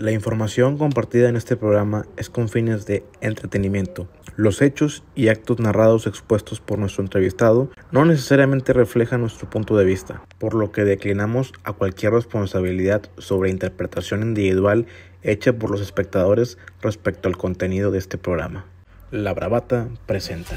La información compartida en este programa es con fines de entretenimiento. Los hechos y actos narrados expuestos por nuestro entrevistado no necesariamente reflejan nuestro punto de vista, por lo que declinamos a cualquier responsabilidad sobre interpretación individual hecha por los espectadores respecto al contenido de este programa. La Bravata presenta.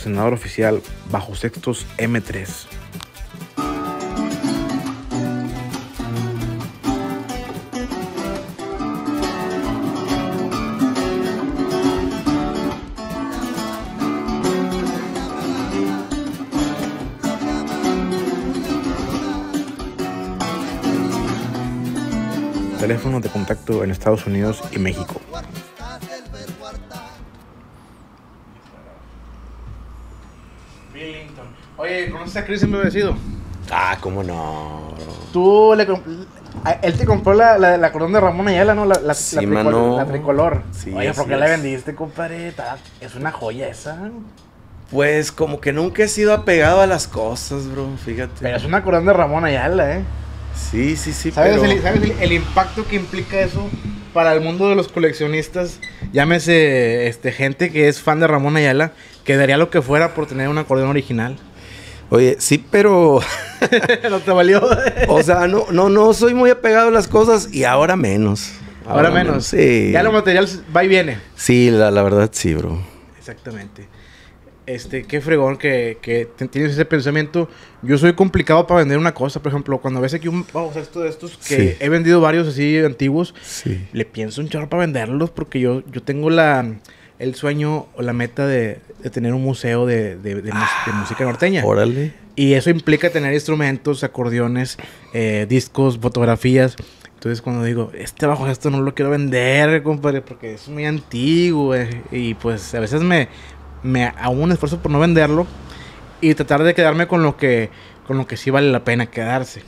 Patrocinador oficial Bajo Sextos M3. Teléfono de contacto en Estados Unidos y México. Oye, ¿conoces a Chris? Ah, cómo no. Tú le a- Él te compró la, la, la cordón de Ramón Ayala, ¿no? La, la, Sí, la, tricol- mano. la tricolor. Sí, Oye, ¿por qué la vendiste, compadre? Es una joya esa. Pues como que nunca he sido apegado a las cosas, bro. Fíjate. Pero es una cordón de Ramón Ayala, ¿eh? Sí, sí, sí, ¿Sabes, pero... el, sabes el- el impacto que implica eso para el mundo de los coleccionistas? Llámese este, gente que es fan de Ramón Ayala, que daría lo que fuera por tener un acordeón original. Oye, sí, pero... no te valió. o sea, no, no, no soy muy apegado a las cosas y ahora menos. Ahora menos. Sí. Ya lo material va y viene. Sí, la, la verdad sí, bro. Exactamente. Este, qué fregón que, que tienes ese pensamiento. Yo soy complicado para vender una cosa. Por ejemplo, cuando ves aquí un vamos, esto de estos que Sí. he vendido varios así antiguos, Sí. le pienso un chorro para venderlos porque yo, yo tengo la el sueño o la meta de, de tener un museo de, de- de de música norteña. Órale. Y eso implica tener instrumentos, acordeones, eh, discos, fotografías. Entonces cuando digo, este bajo esto no lo quiero vender, compadre, porque es muy antiguo. eh, Y pues a veces me, me hago un esfuerzo por no venderlo y tratar de quedarme con lo que, con lo que sí vale la pena quedarse.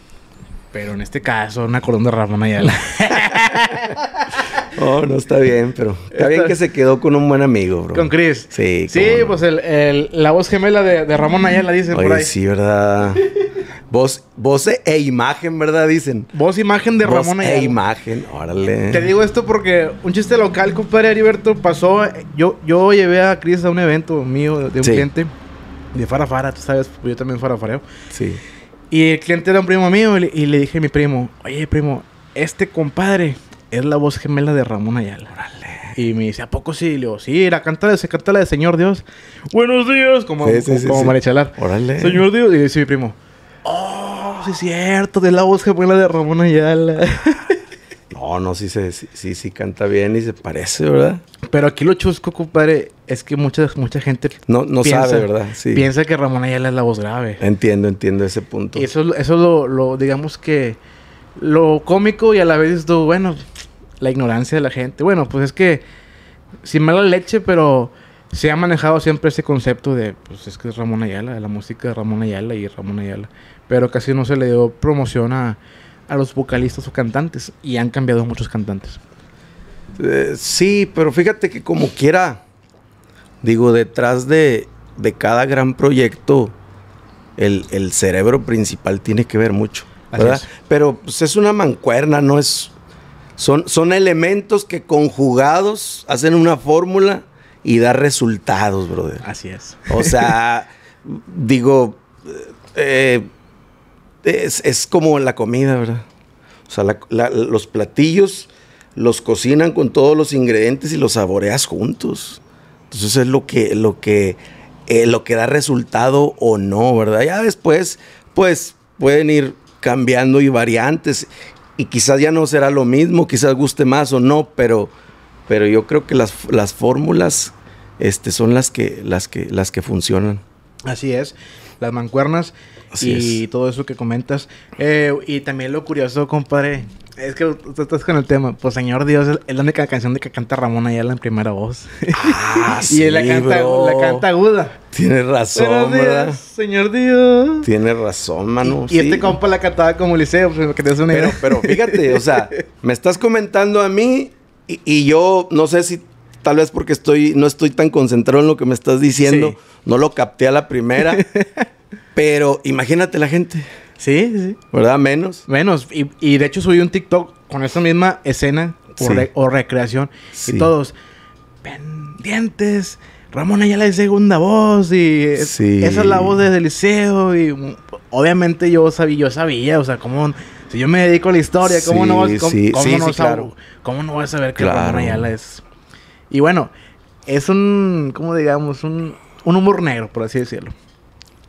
Pero en este caso, un acordeón de Ramón Ayala. Oh, no está bien, pero está bien que se quedó con un buen amigo, bro. con Chris. Sí, Sí, no. pues el, el- la voz gemela de, de Ramón Ayala, dicen por Oye, ahí. sí, ¿verdad? voz, voz e imagen, ¿verdad? Dicen. Voz imagen de Voz Ramón e Ayala. imagen, órale. Te digo esto porque un chiste local, compadre Heriberto, pasó. Yo, yo llevé a Chris a un evento mío de un Sí. cliente de Farafara, tú sabes, pues yo también farafareo. Sí. Y el cliente era un primo mío y le, y le dije a mi primo, oye primo, este compadre es la voz gemela de Ramón Ayala. Y me dice, ¿a poco sí? Y le digo, sí, la canta, se canta la de Señor Dios. Buenos días, como, Sí, sí, como, sí. Marichalar. Órale. Señor Dios. Y dice mi primo, oh, sí es cierto, de la voz gemela de Ramón Ayala. No, no, sí, se, sí, sí, canta bien y se parece, ¿verdad? Pero aquí lo chusco, compadre, es que mucha, mucha gente No, no piensa- sabe, ¿verdad? Sí. piensa que Ramón Ayala es la voz grave. Entiendo, entiendo ese punto. Y eso, eso es lo, lo, digamos que, lo cómico y a la vez esto, bueno, la ignorancia de la gente. Bueno, pues es que, sin mala leche, pero se ha manejado siempre ese concepto de, pues es que es Ramón Ayala, la música de Ramón Ayala y Ramón Ayala. Pero casi no se le dio promoción a, a los vocalistas o cantantes. Y han cambiado muchos cantantes. Eh, sí, pero fíjate que como quiera, digo, detrás de, de cada gran proyecto, el, el cerebro principal tiene que ver mucho, ¿verdad? es. Pero pues, es una mancuerna, no es... Son, son elementos que conjugados hacen una fórmula y da resultados, brother. Así es. O sea, digo, eh, es, es como la comida, ¿verdad? O sea, la- la- los platillos los cocinan con todos los ingredientes y los saboreas juntos. Entonces es lo que, lo que, eh, lo que da resultado o no, ¿verdad? Ya después, pues, pueden ir cambiando y variantes. Y quizás ya no será lo mismo, quizás guste más o no, pero, pero yo creo que las, las fórmulas este, son las que, las, que, las que funcionan. Así es, las mancuernas Así y es. todo eso que comentas. Eh, y también lo curioso, compadre, es que tú estás con el tema. Pues Señor Dios es la única canción de que canta Ramón Ayala en primera voz. Ah, y él la canta, bro. la canta aguda. Tienes razón, Buenos ¿verdad? días, Señor Dios. Tienes razón, mano. y, y este sí. compa la cantaba como Liceo, pues, que te das una Pero, idea. pero fíjate, o sea, me estás comentando a mí y, y yo no sé si tal vez porque estoy, no estoy tan concentrado en lo que me estás diciendo, Sí. no lo capté a la primera, pero imagínate la gente, Sí, sí. ¿verdad? Menos. Menos. Y, y de hecho subí un TikTok con esa misma escena o, Sí. re- o recreación. Sí. Y todos, pendientes. Ramón Ayala de segunda voz. Y Sí. esa es la voz desde el liceo. Y obviamente yo sabía, yo sabía, o sea, cómo. Si yo me dedico a la historia, ¿cómo no cómo, sí, cómo no claro. cómo no vas a saber que Claro. Ramón Ayala es. Y bueno, es un, ¿cómo digamos? Un, un humor negro, por así decirlo.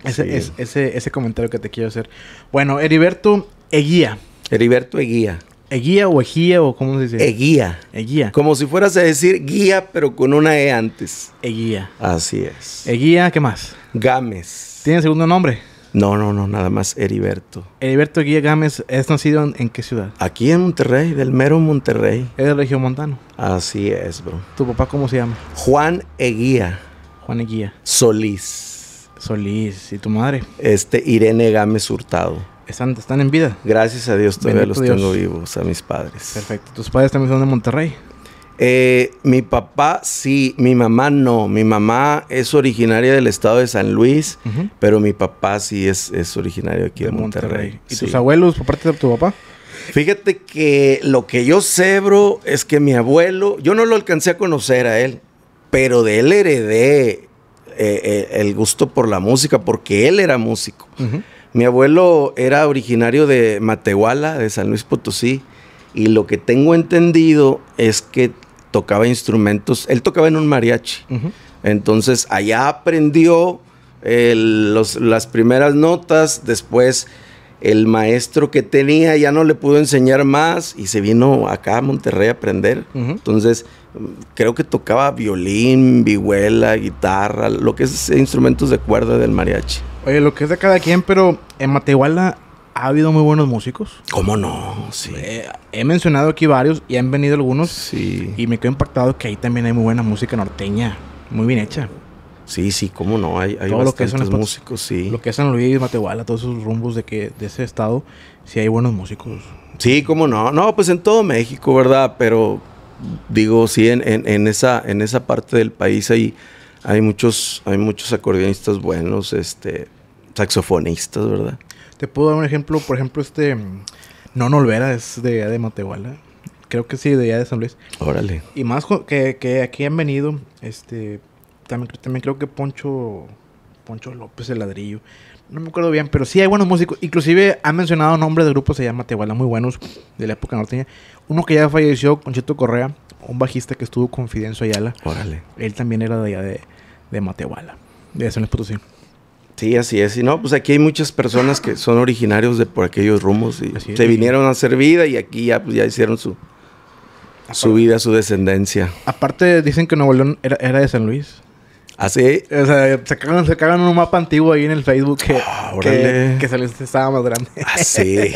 Ese, Sí. es- ese, ese comentario que te quiero hacer. Bueno, Heriberto Eguía. Heriberto Eguía. Eguía o Ejía o cómo se dice? Eguía. Eguía. Como si fueras a decir guía, pero con una E antes. Eguía. Así es. Eguía, ¿qué más? Gámez. ¿Tiene segundo nombre? No, no, no, nada más Heriberto. Heriberto Eguía Gámez es nacido en, en qué ciudad? Aquí en Monterrey, del mero Monterrey. Es de Región Montano. Así es, bro. ¿Tu papá cómo se llama? Juan Eguía Juan Eguía. Solís. Solís. ¿Y tu madre? Este, Irene Gámez Hurtado. ¿Están, están en vida? Gracias a Dios todavía Bendito los Dios. tengo vivos, a mis padres. Perfecto. ¿Tus padres también son de Monterrey? Eh, mi papá sí, mi mamá no. Mi mamá es originaria del estado de San Luis, pero mi papá sí es, es originario aquí de, Monterrey. ¿Y sí. tus abuelos por parte de tu papá? Fíjate que lo que yo sé, bro, es que mi abuelo, yo no lo alcancé a conocer a él, pero de él heredé eh, eh, el gusto por la música, porque él era músico. Mi abuelo era originario de Matehuala, de San Luis Potosí, y lo que tengo entendido es que tocaba instrumentos, él tocaba en un mariachi. Entonces allá aprendió eh, los- las primeras notas, después el maestro que tenía ya no le pudo enseñar más y se vino acá a Monterrey a aprender. Entonces creo que tocaba violín, vihuela, guitarra, lo que es instrumentos de cuerda del mariachi. Oye, lo que es de cada quien, pero en Matehuala ha habido muy buenos músicos. ¿Cómo no? Sí. Eh, he mencionado aquí varios y han venido algunos. Sí. Y me quedo impactado que ahí también hay muy buena música norteña. Muy bien hecha. Sí, sí, cómo no. Hay, hay Todo lo que son las- músicos, sí. Lo que es San Luis, Matehuala, todos esos rumbos de que de ese estado, sí hay buenos músicos. Sí, cómo no. No, pues en todo México, ¿verdad? Pero digo, sí, en, en- en esa, en esa parte del país hay, hay muchos, hay muchos acordeonistas buenos, este, saxofonistas, ¿verdad? Te puedo dar un ejemplo, por ejemplo, este mm, Nono Olvera es de allá de Matehuala. Creo que sí, de allá de San Luis. Órale. Y más que, que aquí han venido, este, también, también creo que Poncho, Poncho López el ladrillo. No me acuerdo bien, pero sí hay buenos músicos. Inclusive han mencionado nombres de grupos se llama Tehuala muy buenos de la época norteña. Uno que ya falleció, Conchito Correa, un bajista que estuvo con Fidencio Ayala. Órale. Él también era de allá de, de Matehuala, de San Luis Potosí. Sí, así es. Y no, pues aquí hay muchas personas que son originarios de por aquellos rumos y Así es. se vinieron a hacer vida y aquí ya, pues, ya hicieron su, su vida, su descendencia. Aparte dicen que Nuevo León era, era de San Luis. Así, O sea, se cagan, se cagan un mapa antiguo ahí en el Facebook que, Ah, que, que estaba más grande. así.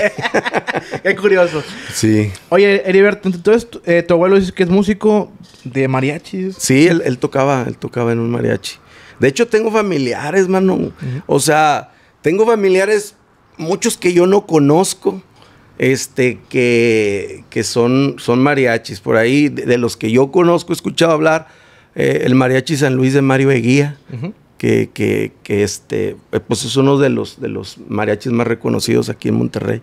Qué curioso. sí. Oye, Heriberto, entonces tu- eh, tu abuelo dice que es músico de mariachis. Sí, él, él tocaba, él tocaba en un mariachi. De hecho, tengo familiares, mano. O sea, tengo familiares, muchos que yo no conozco, este, que, que son, son mariachis. Por ahí, de, de los que yo conozco, he escuchado hablar, eh, el mariachi San Luis de Mario Eguía, que, que, que este, eh, pues es uno de los, de los mariachis más reconocidos aquí en Monterrey.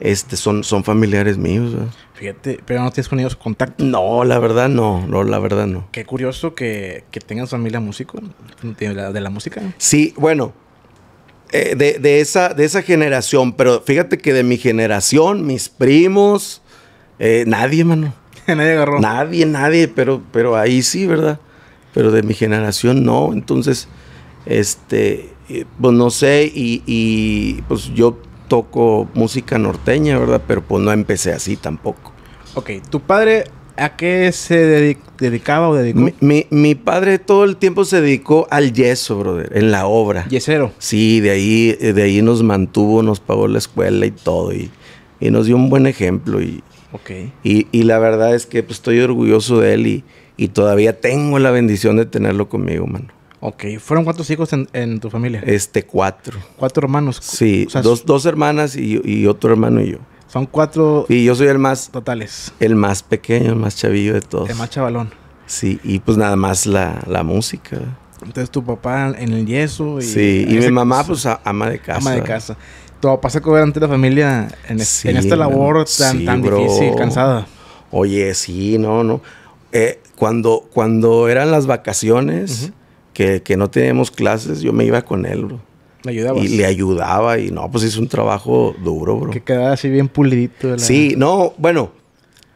este, son, son familiares míos. ¿verdad? Fíjate, pero no tienes con ellos contacto. No, la verdad no, no, la verdad no. Qué curioso que, que tengas familia músico, de la, de la música. Sí, bueno, eh, de, de esa, de esa generación, pero fíjate que de mi generación, mis primos, eh, nadie, mano. Nadie agarró. Nadie, nadie, pero, pero ahí sí, ¿verdad? Pero de mi generación no. Entonces, este, eh, pues no sé, y, y, pues yo toco música norteña, ¿verdad? Pero pues no empecé así tampoco. Ok, ¿tu padre a qué se dedi- dedicaba o dedicó? Mi, mi- mi padre todo el tiempo se dedicó al yeso, brother, en la obra. Yesero. Sí, de ahí, de ahí nos mantuvo, nos pagó la escuela y todo, y, y nos dio un buen ejemplo. Y, Ok. y, y la verdad es que pues, estoy orgulloso de él y, y todavía tengo la bendición de tenerlo conmigo, mano. Ok. ¿Fueron cuántos hijos en, en tu familia? Este, cuatro. Cuatro hermanos. Sí, O sea, dos, dos hermanas y, y otro hermano y yo. Son cuatro Y yo soy el más, totales. el más pequeño, el más chavillo de todos. El más chavalón. Sí, y pues nada más la, la música. Entonces tu papá en el yeso. Y sí, y mi mamá pues ama de casa. ama de casa. Tu papá se cobró ante la familia en, Sí, en esta labor tan, Sí, tan difícil, cansada. Oye, sí, no, no. Eh, cuando, cuando eran las vacaciones, Ujú. que, que no teníamos clases, yo me iba con él, bro. Le ayudabas. Y le ayudaba y no, pues hizo un trabajo duro, bro. Que quedaba así bien pulidito. la- Sí, no, bueno,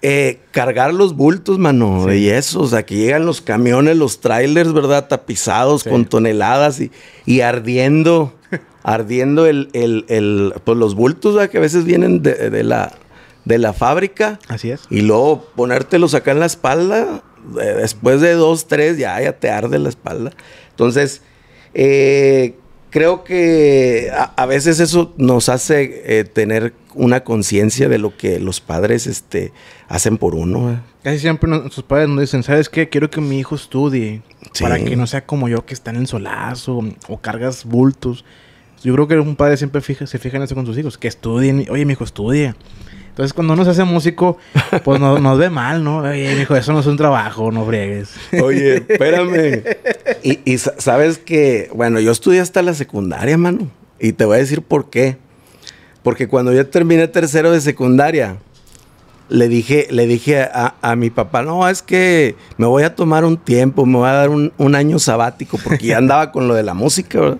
eh, cargar los bultos, mano, Sí. de yeso, o sea, que llegan los camiones, los trailers, ¿verdad? Tapizados Sí. con toneladas y, y ardiendo, ardiendo el, el, el- pues los bultos, ¿verdad? Que a veces vienen de, de la, de la fábrica Así es. y luego ponértelos acá en la espalda, eh, después de dos, tres, ya, ya te arde la espalda. Entonces, eh, creo que a, a veces eso nos hace eh, tener una conciencia de lo que los padres este, hacen por uno. ¿eh? Casi siempre nuestros padres nos dicen, ¿sabes qué? Quiero que mi hijo estudie. Sí. Para que no sea como yo que está en el solazo o cargas bultos. Yo creo que un padre siempre fija, se fija en eso con sus hijos. Que estudien. Oye, mi hijo, estudia. Entonces, cuando uno se hace músico, pues no- nos ve mal, ¿no? Oye, mi hijo, eso no es un trabajo, no friegues. Oye, espérame. y, y sa- sabes que, bueno, yo estudié hasta la secundaria, mano. Y te voy a decir por qué. Porque cuando yo terminé tercero de secundaria, le dije, le dije a, a mi papá, no, es que me voy a tomar un tiempo, me voy a dar un, un año sabático, porque ya andaba con lo de la música, ¿verdad?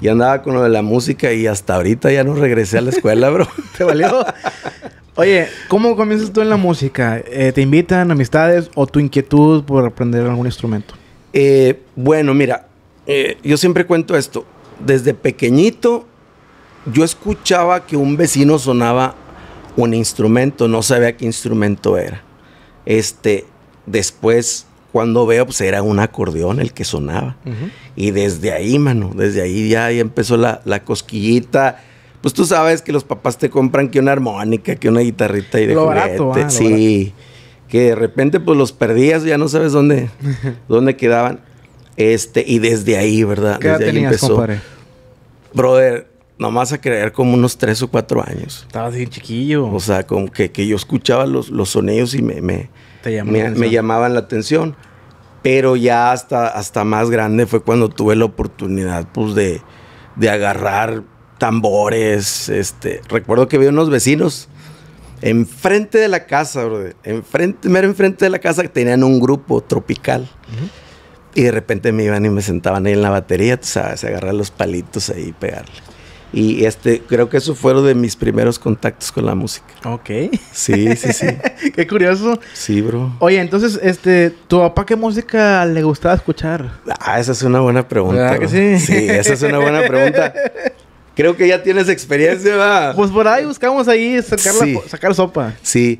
Ya andaba con lo de la música y hasta ahorita ya no regresé a la escuela, bro. ¿Te valió? Oye, ¿cómo comienzas tú en la música? Eh, ¿Te invitan amistades o tu inquietud por aprender algún instrumento? Eh, bueno, mira, eh, yo siempre cuento esto. Desde pequeñito, yo escuchaba que un vecino sonaba un instrumento, no sabía qué instrumento era. Este, después, cuando veo, pues era un acordeón el que sonaba. Y desde ahí, mano, desde ahí ya, ya empezó la, la cosquillita. Pues tú sabes que los papás te compran que una armónica, que una guitarrita y de Lo juguete. barato, ah, sí. Que de repente pues los perdías, ya no sabes dónde, dónde quedaban. Este, y desde ahí, ¿verdad? ¿Qué edad desde ahí tenías, compadre? Brother, nomás a creer como unos tres o cuatro años. Estabas bien chiquillo. O sea, como que, que yo escuchaba los, los sonidos y me, me, me- me llamaban la atención. Pero ya hasta, hasta más grande fue cuando tuve la oportunidad, pues, de, de agarrar tambores. Este, recuerdo que vi unos vecinos enfrente de la casa, brother, enfrente, mero enfrente de la casa, que tenían un grupo tropical. Y de repente me iban y me sentaban ahí en la batería, tú sabes, agarrar los palitos ahí y pegarle. Y este, creo que eso fueron de mis primeros contactos con la música. Ok. Sí, sí, sí. Qué curioso. Sí, bro. Oye, entonces, este, ¿tu papá qué música le gustaba escuchar? Ah, esa es una buena pregunta. ¿Verdad que sí? Sí, esa es una buena pregunta. Creo que ya tienes experiencia, va. Pues por ahí buscamos ahí sacar, la Sí. sacar sopa. Sí.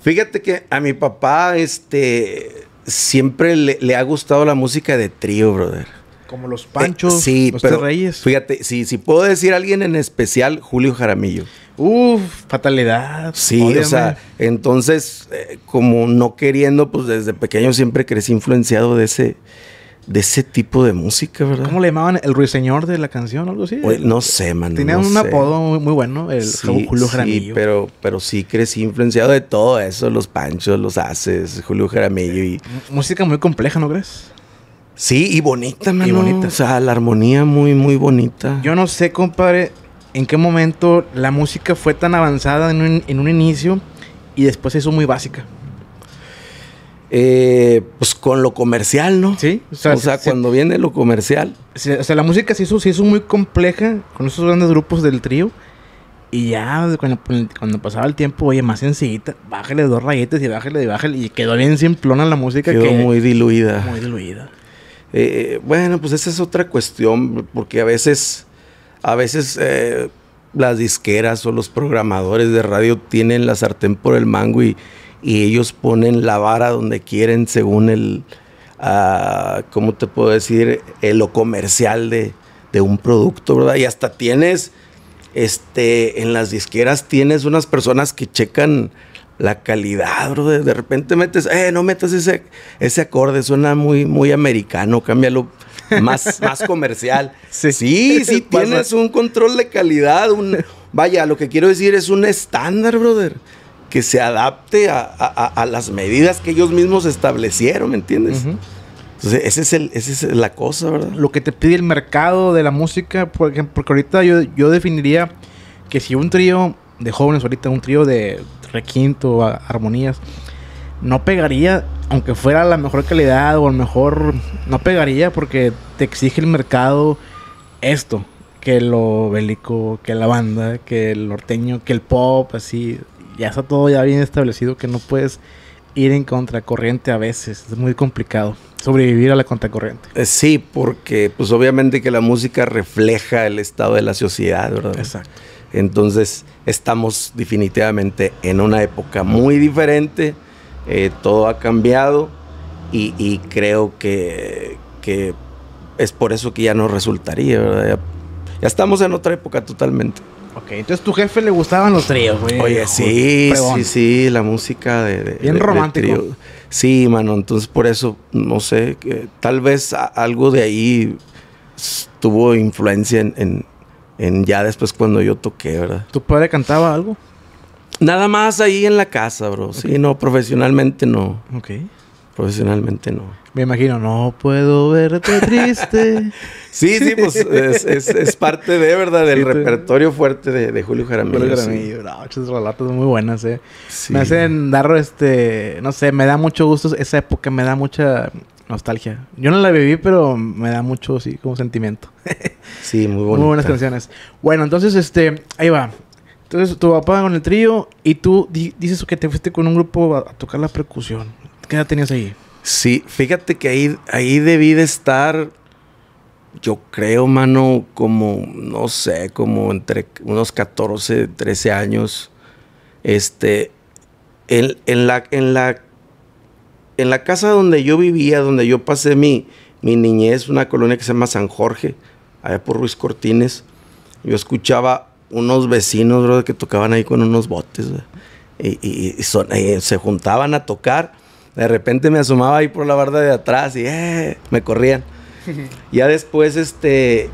Fíjate que a mi papá, este, siempre le, le ha gustado la música de trío, brother. Como los Panchos, Eh, sí, los pero Reyes. Fíjate, si, si puedo decir a alguien en especial, Julio Jaramillo. Uf, fatalidad. Sí, Ódiame. o sea, entonces, eh, como no queriendo, pues desde pequeño siempre crecí influenciado de ese, de ese tipo de música, ¿verdad? ¿Cómo le llamaban? ¿El ruiseñor de la canción o algo así? Oye, no sé, man. Tenía no un sé. apodo muy, muy bueno, el Sí, Julio sí, Jaramillo. pero, pero sí crecí influenciado de todo eso, los Panchos, los Haces, Julio Jaramillo y... Música muy compleja, ¿no crees? Sí, y bonita, mano. bonita. O sea, la armonía muy, muy bonita. Yo no sé, compadre, ¿en qué momento la música fue tan avanzada en un, en un inicio y después se hizo muy básica? Eh, pues con lo comercial, ¿no? Sí, O sea, se- se- cuando viene lo comercial. se- o sea, la música se hizo, se hizo muy compleja con esos grandes grupos del trío. Y ya cuando, cuando pasaba el tiempo, oye, más sencillita, bájale dos rayetes y bájale y bájale. Y quedó bien simplona la música. Quedó que, muy diluida. muy diluida. Eh, bueno, pues esa es otra cuestión, porque a veces, a veces eh, las disqueras o los programadores de radio tienen la sartén por el mango y, y ellos ponen la vara donde quieren según el, ah, ¿cómo te puedo decir? Eh, lo comercial de, de un producto, ¿verdad? Y hasta tienes, este, en las disqueras tienes unas personas que checan la calidad, bro. De, repente metes, eh, no metas ese, ese acorde, suena muy, muy americano, cámbialo más, más comercial. Sí. sí, tienes un control de calidad, un, vaya, lo que quiero decir es un estándar, brother, que se adapte a, a- las medidas que ellos mismos establecieron, ¿me entiendes? Entonces, ese es el, esa es la cosa, ¿verdad? Lo que te pide el mercado de la música, por ejemplo, porque ahorita yo, yo definiría que si un trío de jóvenes, ahorita un trío de requinto, a- armonías, no pegaría, aunque fuera la mejor calidad o el mejor, no pegaría porque te exige el mercado esto, que lo bélico, que la banda, que el norteño, que el pop, así, ya está todo ya bien establecido que no puedes ir en contracorriente a veces, es muy complicado sobrevivir a la contracorriente. Eh, Sí, porque pues obviamente que la música refleja el estado de la sociedad, ¿verdad? Exacto. Entonces estamos definitivamente en una época muy diferente, eh, todo ha cambiado y, y creo que, que es por eso que ya no resultaría, ¿verdad? Ya, ya estamos en otra época totalmente. Ok, entonces tu jefe le gustaban los tríos, güey. Oye, sí, sí, sí, la música de... de- Bien de- romántico. Sí, mano, entonces por eso, no sé, que tal vez a- algo de ahí tuvo influencia en, en- en ya después cuando yo toqué, ¿verdad? ¿Tu padre cantaba algo? Nada más ahí en la casa, bro. Sí, no, profesionalmente no. Ok. Profesionalmente no. Me imagino, no puedo verte triste. Sí, sí, pues es, es- es parte de, ¿verdad? Del Sí, repertorio fuerte de, de Julio Jaramillo. Julio sí. Jaramillo, no, esas relatos muy buenas, eh. Sí. Me hacen dar, este, no sé, me da mucho gusto esa época, me da mucha nostalgia. Yo no la viví, pero me da mucho, sí, como sentimiento. Sí, muy Muy buenas canciones. Bueno, entonces, este, ahí va. Entonces, tu papá con el trío y tú di- dices que te fuiste con un grupo a, a tocar la percusión. ¿Qué edad tenías ahí? Sí, fíjate que ahí, ahí debí de estar, yo creo, mano, como, no sé, como entre unos 14, 13 años. Este, en, en la, en la, en la casa donde yo vivía, donde yo pasé mi, mi niñez, una colonia que se llama San Jorge, allá por Ruiz Cortines, yo escuchaba unos vecinos, bro, que tocaban ahí con unos botes, y- y son- eh, se juntaban a tocar. De repente me asomaba ahí por la barda de atrás y eh, me corrían. ya después, este,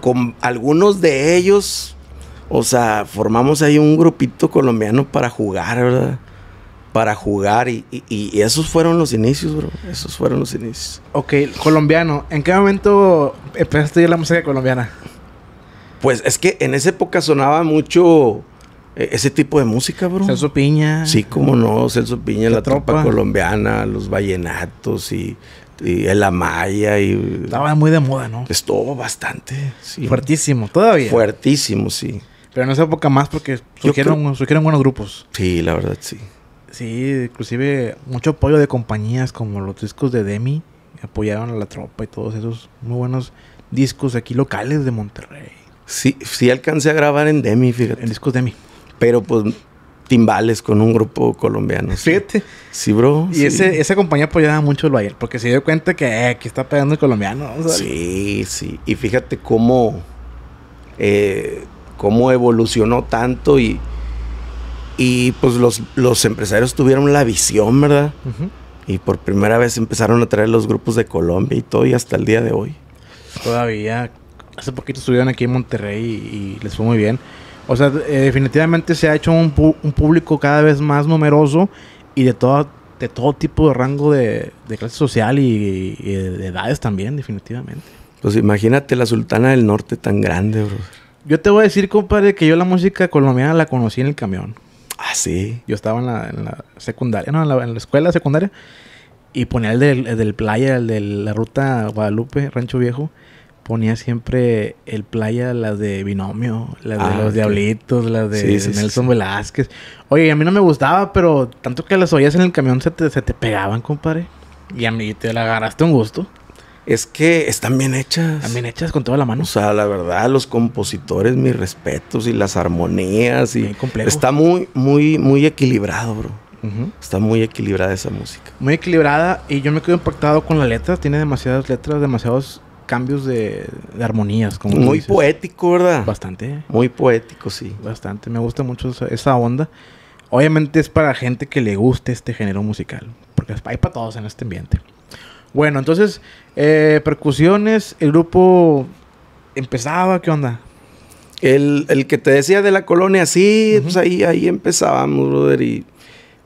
con algunos de ellos, o sea, formamos ahí un grupito colombiano para jugar, ¿verdad? Para jugar y, y- y esos fueron los inicios, bro. Esos fueron los inicios. Ok, colombiano. ¿En qué momento empezaste a la música colombiana? Pues es que en esa época sonaba mucho eh, ese tipo de música, bro. Celso Piña. Sí, como no, Celso Piña, La la, tropa. Tropa. colombiana, los vallenatos y, y el Amaya y Estaba muy de moda, ¿no? estuvo bastante, sí. Fuertísimo, todavía. Fuertísimo, sí. Pero en esa época más porque surgieron, surgieron buenos grupos. Sí, la verdad, sí. Sí, inclusive mucho apoyo de compañías como los discos de Demi. Apoyaron a la tropa y todos esos muy buenos discos aquí locales de Monterrey. Sí, sí alcancé a grabar en Demi, fíjate. En discos Demi. Pero pues timbales con un grupo colombiano. Fíjate. Sí, bro. Y sí. ese, esa compañía apoyaba mucho el Bayern porque se dio cuenta que eh, aquí está pegando el colombiano. Sí, sí. Y fíjate cómo, eh, cómo evolucionó tanto y, y pues los, los empresarios tuvieron la visión, ¿verdad? Y por primera vez empezaron a traer los grupos de Colombia y todo, y hasta el día de hoy. Todavía. Hace poquito estuvieron aquí en Monterrey y, y les fue muy bien. O sea, eh, definitivamente se ha hecho un, pu- un público cada vez más numeroso y de todo, de todo tipo de rango de, de clase social y, y de edades también, definitivamente. Pues imagínate la Sultana del Norte tan grande, bro. Yo te voy a decir, compadre, que yo la música colombiana la conocí en el camión. Ah, sí. Yo estaba en la, en la secundaria, no, en la, en la escuela secundaria. Y ponía el del, el del playa, el de la ruta Guadalupe, Rancho Viejo. Ponía siempre el playa, las de Binomio, las de Ah, los. Diablitos, las de Sí, sí, sí, Nelson sí. Velázquez. Oye, a mí no me gustaba, pero tanto que las oías en el camión se te, se te pegaban, compadre. Y a mí te la agarraste un gusto. Es que están bien hechas. También hechas con toda la mano. O sea, la verdad, los compositores, mis respetos y las armonías y Bien está muy, muy, muy equilibrado, bro. Está muy equilibrada esa música. Muy equilibrada y yo me quedo impactado con la letra. Tiene demasiadas letras, demasiados cambios de, de armonías. Como Muy poético, ¿verdad? Bastante, Muy poético, sí. bastante. Me gusta mucho esa, esa onda. Obviamente es para gente que le guste este género musical. Porque hay para todos en este ambiente. Bueno, entonces, eh, percusiones, el grupo empezaba, ¿qué onda? El, el que te decía de la colonia, sí, pues ahí, ahí empezábamos, brother, y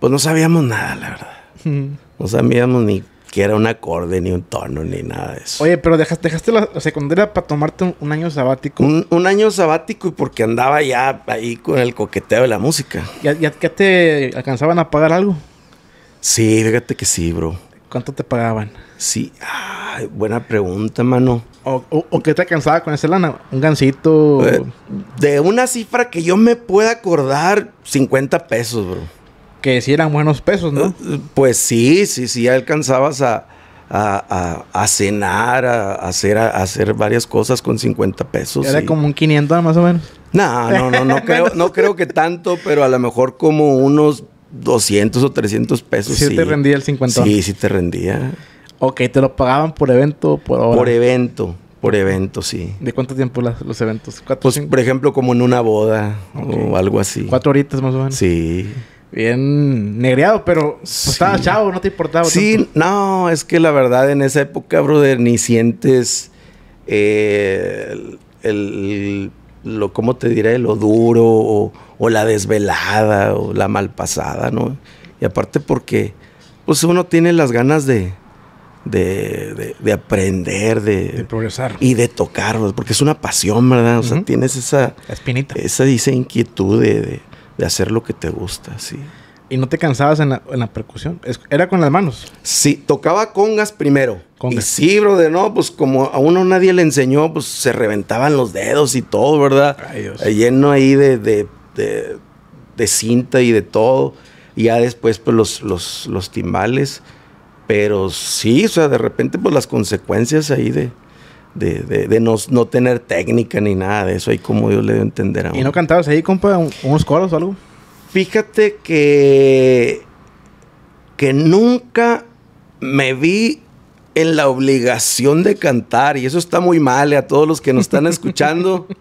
pues no sabíamos nada, la verdad. No sabíamos ni que era un acorde, ni un tono, ni nada de eso. Oye, pero dejaste, dejaste la, la secundaria para tomarte un, un año sabático. un, un año sabático y porque andaba ya ahí con el coqueteo de la música. ¿Ya, ya, ya te alcanzaban a pagar algo? Sí, fíjate que sí, bro. ¿Cuánto te pagaban? Sí, Ay, buena pregunta, mano. ¿O, o, o qué te alcanzaba con ese lana? ¿Un gancito? Eh, de una cifra que yo me pueda acordar, 50 pesos, bro. Que sí eran buenos pesos, ¿no? Eh, Pues sí, sí, sí, alcanzabas a, a, a- a cenar, a, a hacer, a, hacer varias cosas con 50 pesos. Era sí. como un 500 más o menos. No, no, no, no creo, no creo que tanto, pero a lo mejor como unos 200 o 300 pesos. Sí te rendía el 50. Sí, sí te rendía. Ok, te lo pagaban por evento, por hora. Por evento, por evento, sí. ¿De cuánto tiempo las- los eventos? ¿Cuatro, Pues, cinco? por ejemplo, como en una boda o algo así. Cuatro horitas más o menos. Sí. Bien negreado, pero pues, Sí. estabas chavo, no te importaba. Sí, tanto. no, es que la verdad en esa época, brother, ni sientes eh, el, el- lo, ¿cómo te diré? Lo duro o, o la desvelada o la malpasada, ¿no? Y aparte porque, pues uno tiene las ganas de, de, de- de aprender, de, De progresar. y de tocar, porque es una pasión, ¿verdad? O sea, tienes esa, La espinita. esa dice inquietud de, de- de hacer lo que te gusta, sí. Y no te cansabas en la, en la percusión. Es- era con las manos. Sí, tocaba congas primero. Congas. Y sí, brother, no, pues como a uno nadie le enseñó, pues se reventaban los dedos y todo, ¿verdad? Ay, Dios. Lleno ahí de, de, de- cinta y de todo. Y ya después, pues los, los, los timbales. Pero sí, o sea, de repente, pues las consecuencias ahí de, de, de- de no, no tener técnica ni nada de eso, ahí como Dios le dio a entender a ¿Y uno. no cantabas ahí, compa, un- unos coros o algo? Fíjate que, que nunca me vi en la obligación de cantar y eso está muy mal eh, a todos los que nos están escuchando.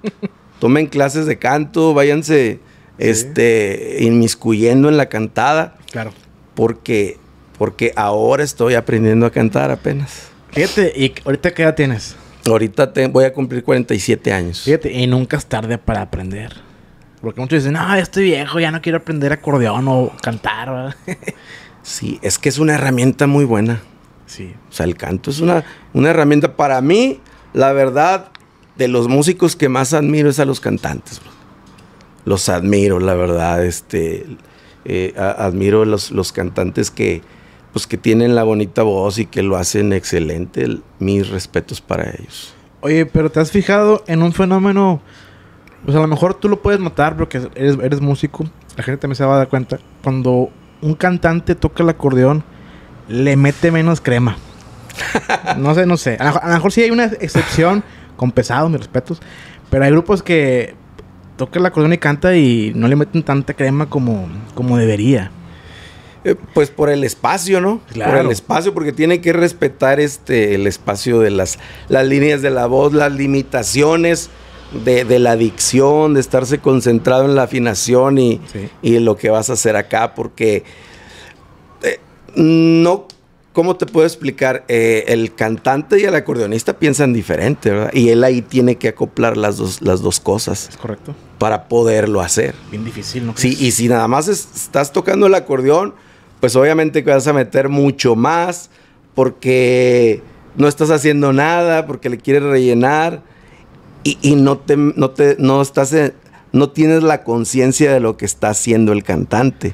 Tomen clases de canto, váyanse este, inmiscuyendo en la cantada Claro. porque, porque ahora estoy aprendiendo a cantar apenas. Fíjate, ¿y ahorita qué edad tienes? Ahorita te- voy a cumplir 47 años. Fíjate, y nunca es tarde para aprender. Porque muchos dicen, no, ya estoy viejo, ya no quiero aprender acordeón o cantar. Sí, es que es una herramienta muy buena. sí. O sea, el canto es una, una herramienta. Para mí, la verdad, de los músicos que más admiro es a los cantantes. bro. Los admiro, la verdad. Este, eh, a- admiro los, los cantantes que, pues, que tienen la bonita voz y que lo hacen excelente. El- mis respetos para ellos. Oye, pero ¿te has fijado en un fenómeno? Pues a lo mejor tú lo puedes notar porque eres, eres músico. La gente también se va a dar cuenta. Cuando un cantante toca el acordeón, le mete menos crema. no sé, no sé. A lo, mejor- a lo mejor sí hay una excepción con pesado, mis respetos. Pero hay grupos que toca el acordeón y canta y no le meten tanta crema como, como debería. Eh, pues por el espacio, ¿no? Claro. Por el espacio, porque tiene que respetar este el espacio de las, las líneas de la voz, las limitaciones de, de la dicción, de estarse concentrado en la afinación y, Sí. y lo que vas a hacer acá, porque eh, no, ¿cómo te puedo explicar? Eh, el cantante y el acordeonista piensan diferente, ¿verdad? Y él ahí tiene que acoplar las dos, las dos cosas ¿Es correcto? para poderlo hacer. Bien difícil, ¿no? Sí, y si nada más es- estás tocando el acordeón, pues obviamente que vas a meter mucho más porque no estás haciendo nada, porque le quieres rellenar. y, y no te, no te, no estás, en- no tienes la conciencia de lo que está haciendo el cantante,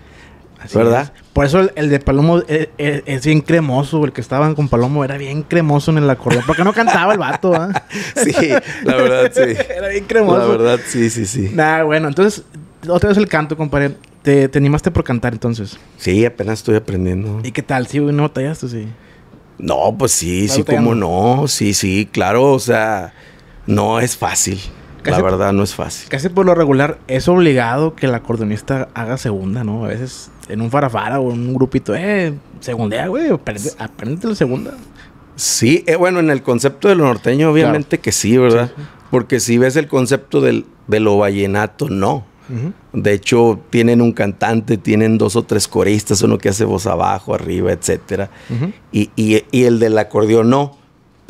Así ¿verdad? es. Por eso el, el de Palomo es, es- es bien cremoso. El que estaban con Palomo era bien cremoso en el acordeón. Porque no cantaba el vato, ¿ah? Sí, la verdad, sí. Era bien cremoso. La verdad, sí, sí, sí. Nah, bueno, entonces, otra vez el canto, compadre. Te, te animaste por cantar entonces. Sí, apenas estoy aprendiendo. ¿Y qué tal? ¿Sí? ¿No batallaste? Sí. No, pues sí, ¿Estás sí, cómo no, sí, sí, claro, o sea, no es fácil. La verdad, no es fácil. Casi por lo regular es obligado que el acordeonista haga segunda, ¿no? A veces en un farafara o en un grupito, eh, segundea, güey, aprende, la segunda. Sí, eh, bueno, en el concepto de lo norteño, obviamente que sí, ¿verdad? Sí, sí. Porque si ves el concepto del, de lo vallenato, no. De hecho, tienen un cantante, tienen dos o tres coristas, uno que hace voz abajo, arriba, etcétera. Y- y el del acordeón no.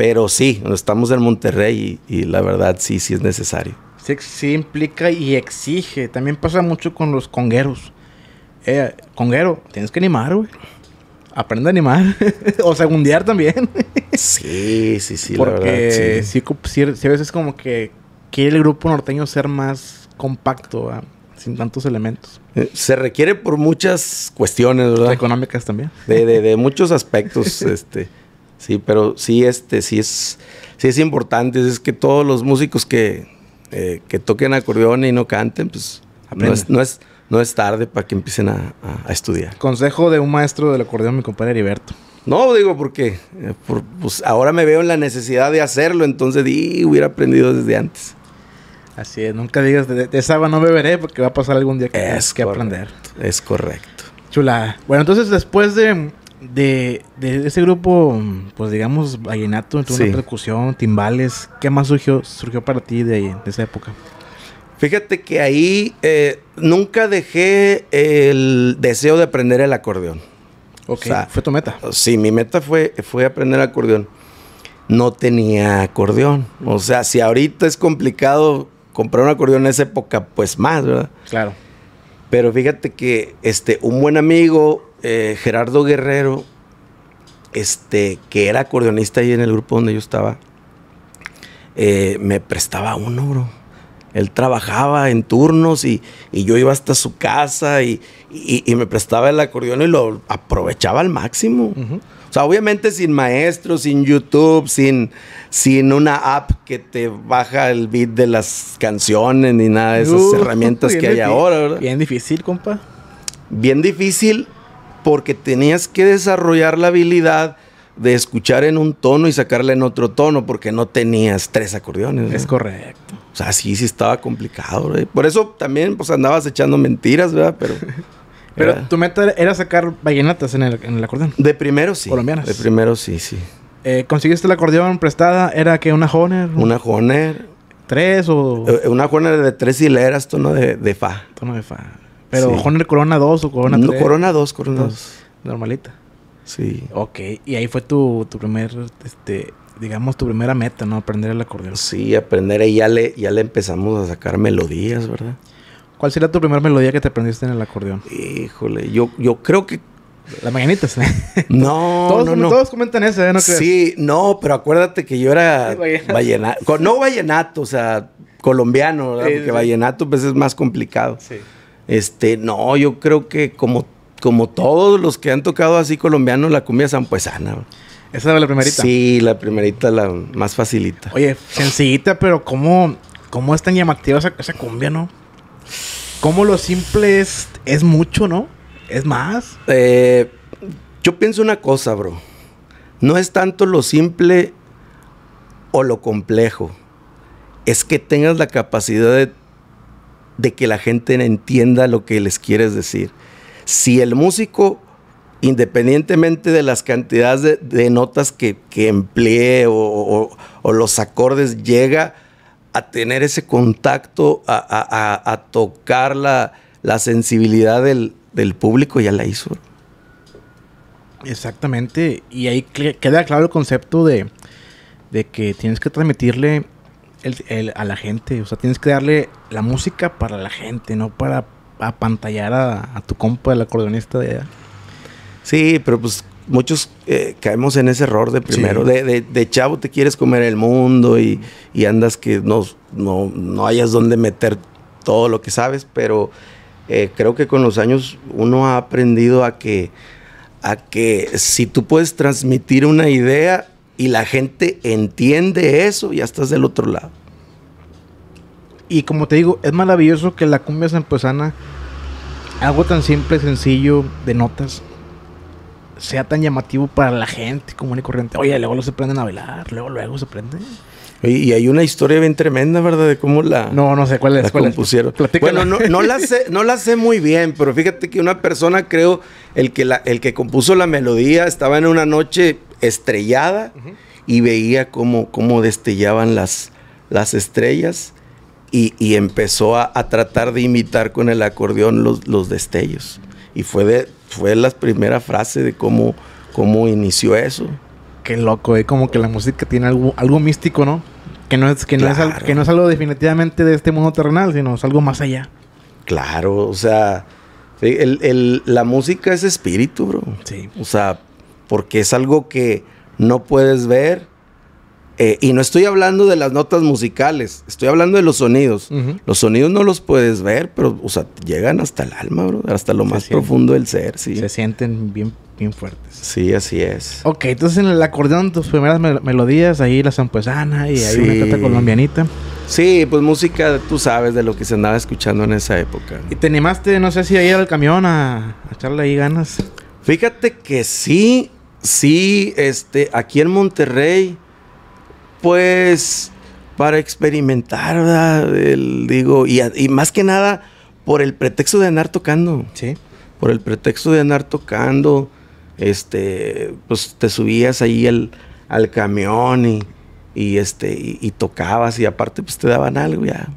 Pero sí, estamos en Monterrey y, y la verdad sí, sí es necesario. Sí, sí implica y exige. También pasa mucho con los congueros. Eh, conguero, tienes que animar, güey. Aprende a animar. o segundear también. Sí, sí, sí, la Porque verdad. sí. sí. sí, a veces como que quiere el grupo norteño ser más compacto, sin tantos elementos. Eh, Se requiere por muchas cuestiones, ¿verdad? Económicas también. De, de- de muchos aspectos, este. Sí, pero sí, este, sí es, sí es importante. Es que todos los músicos que, eh, que toquen acordeón y no canten, pues no es, no, es, no es tarde para que empiecen a, a- a estudiar. Consejo de un maestro del acordeón, mi compadre Heriberto. No, digo, porque eh, por- pues ahora me veo en la necesidad de hacerlo, entonces di, hubiera aprendido desde antes. Así es, nunca digas de, de esa agua no beberé porque va a pasar algún día que tienes que correcto, aprender. Es correcto. Chula. Bueno, entonces después de, de, de ese grupo, pues digamos, vallenato, entró Sí. percusión, timbales, ¿qué más surgió, surgió para ti de, ahí, de esa época? Fíjate que ahí eh, nunca dejé el deseo de aprender el acordeón. Ok, O sea, fue tu meta. Sí, mi meta fue, fue aprender acordeón. No tenía acordeón. O sea, si ahorita es complicado comprar un acordeón en esa época, pues más, ¿verdad? Claro. Pero fíjate que este, un buen amigo, eh, Gerardo Guerrero, este, que era acordeonista ahí en el grupo donde yo estaba, eh, me prestaba uno, bro. Él trabajaba en turnos y, y yo iba hasta su casa y, y- y me prestaba el acordeón y lo aprovechaba al máximo. O sea, obviamente sin maestro, sin YouTube, sin, sin una app que te baja el beat de las canciones ni nada de esas Uh, herramientas que hay ahora, ¿verdad? Bien difícil, compa. bien difícil porque tenías que desarrollar la habilidad de escuchar en un tono y sacarle en otro tono porque no tenías tres acordeones. Es correcto. O sea, sí, sí estaba complicado. ¿verdad? Por eso también pues andabas echando mentiras, ¿verdad? Pero, Pero ¿verdad? tu meta era sacar vallenatas en el, en el acordeón. de primero sí. Colombianas. De primero sí, sí. Eh, ¿Conseguiste el acordeón prestada? ¿Era que una Honer? Una Joner, ¿Tres o eh, una Joner de tres hileras, tono de, de fa. tono de fa? ¿Pero Sí. Honer Corona 2 o Corona No, 3? corona 2, Corona 2. Normalita. Sí. Ok, y ahí fue tu, tu primer, este, digamos, tu primera meta, ¿no? Aprender el acordeón. Sí, aprender y ya le, ya le empezamos a sacar melodías, ¿verdad? ¿Cuál sería tu primera melodía que te aprendiste en el acordeón? Híjole, yo, yo creo que Las mañanitas. No, todos, no, no. todos comentan eso, ¿eh? ¿No crees? sí, no, pero acuérdate que yo era vallenato. vallenato. No vallenato, o sea, colombiano, ¿verdad? Sí, Porque sí. vallenato pues es más complicado. Sí. Este, no, yo creo que como, como todos los que han tocado así colombiano, la cumbia zampuesana. Esa era la primerita. Sí, la primerita, la más facilita. Oye, sencillita, pero ¿cómo, cómo es tan llamativa esa, esa cumbia, no? ¿Cómo lo simple es, es mucho, no? Es más. Eh, yo pienso una cosa, bro. No es tanto lo simple o lo complejo. Es que tengas la capacidad de, de que la gente entienda lo que les quieres decir. Si el músico, independientemente de las cantidades de, notas que, que emplee o, los acordes, llega a tener ese contacto, a, a- a- tocar la, la sensibilidad del, del público, ya la hizo. Exactamente. Y ahí queda claro el concepto de, de que tienes que transmitirle el- el- a la gente. O sea, tienes que darle la música para la gente, no para apantallar a, a tu compa, el acordeonista de allá. Sí, pero pues muchos eh, caemos en ese error de primero, de, de- de chavo te quieres comer el mundo y, y andas que no, no, no hayas donde meter todo lo que sabes, pero eh, creo que con los años uno ha aprendido a que, a que si tú puedes transmitir una idea y la gente entiende eso, ya estás del otro lado. Y como te digo, es maravilloso que la cumbia zampuesana, algo tan simple, sencillo, de notas, sea tan llamativo para la gente común y corriente. Oye, luego se prenden a bailar, luego, luego se prenden. Y, y hay una historia bien tremenda, ¿verdad? De cómo la, No, no sé cuál es. la cuál compusieron. Bueno, no, no la sé, no la sé muy bien, pero fíjate que una persona, creo, el que, la, el que compuso la melodía estaba en una noche estrellada y veía cómo, cómo destellaban las, las estrellas y, y empezó a, a tratar de imitar con el acordeón los, los destellos. Y fue, de, fue la primera frase de cómo, cómo inició eso. Qué loco, eh. Como que la música tiene algo, algo místico, ¿no? Que no, es, que, no es que no es algo definitivamente de este mundo terrenal, sino es algo más allá. Claro, o sea, el- el- la música es espíritu, bro. Sí. O sea, porque es algo que no puedes ver. eh, y no estoy hablando de las notas musicales, estoy hablando de los sonidos. Los sonidos no los puedes ver, pero, o sea, llegan hasta el alma, bro, hasta lo Se más profundo del ser, sí. Se sienten bien, bien fuertes. Sí, así es. Ok, entonces en el acordeón tus primeras mel- melodías, ahí la zampuesana y una Sí. cata colombianita. Sí, pues música, tú sabes de lo que se andaba escuchando en esa época. Y te animaste, no sé si a ir al camión a, a echarle ahí ganas. Fíjate que sí, sí, este, aquí en Monterrey, pues para experimentar, ¿verdad? El- digo, y, más que nada por el pretexto de andar tocando, Sí. por el pretexto de andar tocando, este, pues te subías ahí al, al camión y, y, este, y, y tocabas y aparte pues te daban algo ya.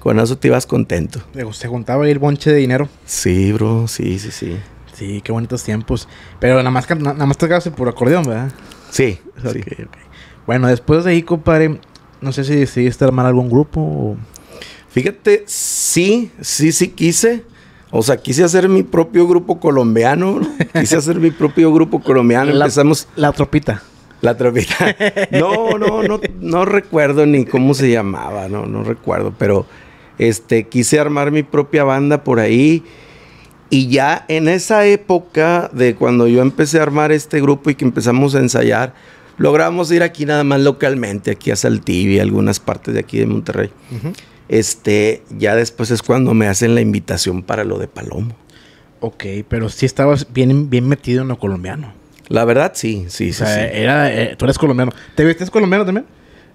Con eso te ibas contento. Se juntaba ahí el bonche de dinero. Sí, bro, sí, sí, sí. Sí, qué bonitos tiempos. Pero nada más, nada más tocabas por acordeón, ¿verdad? Sí. Bueno, después de ahí, compadre, no sé si decidiste armar algún grupo o... Fíjate, sí, sí, sí quise. O sea, quise hacer mi propio grupo colombiano. ¿no? Quise hacer mi propio grupo colombiano. La- Empezamos La tropita. la tropita. No, no, no, no recuerdo ni cómo se llamaba, no, no recuerdo. Pero este, quise armar mi propia banda por ahí. Y ya en esa época de cuando yo empecé a armar este grupo y que empezamos a ensayar, logramos ir aquí nada más localmente, aquí a Saltillo y algunas partes de aquí de Monterrey. Este, ya después es cuando me hacen la invitación para lo de Palomo. Ok, pero sí estabas bien, bien metido en lo colombiano. La verdad, sí, sí, O sí. sea, sí. era, eh, tú eres colombiano. ¿Te vestías colombiano también?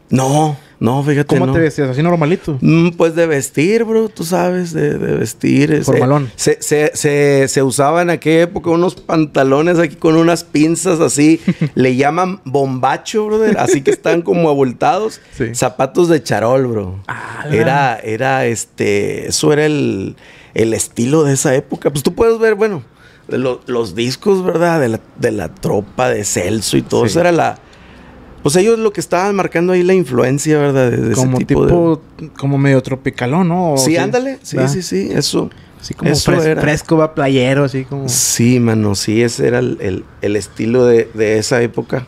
No, no, fíjate. ¿Cómo no. te vestías? ¿Así normalito? Mm, Pues de vestir, bro, tú sabes, de, de vestir. es- Formalón. Se, se, se, se usaba en aquella época unos pantalones aquí con unas pinzas así, le llaman bombacho, brother, así que están como abultados. Sí. Zapatos de charol, bro. ¡Ala! Era, era este, eso era el, el estilo de esa época. Pues tú puedes ver, bueno, de lo- los discos, ¿verdad? De la, de la tropa, de Celso y todo Sí. eso era la... Pues ellos lo que estaban marcando ahí la influencia, ¿verdad? De, de ese como tipo, tipo, de... como medio tropicalón, ¿no? O Sí, ándale. Sí, ¿verdad? sí, sí. Eso. Así como Eso fres- era. fresco, va playero, así como... Sí, mano. Sí, ese era el, el- el estilo de, de esa época.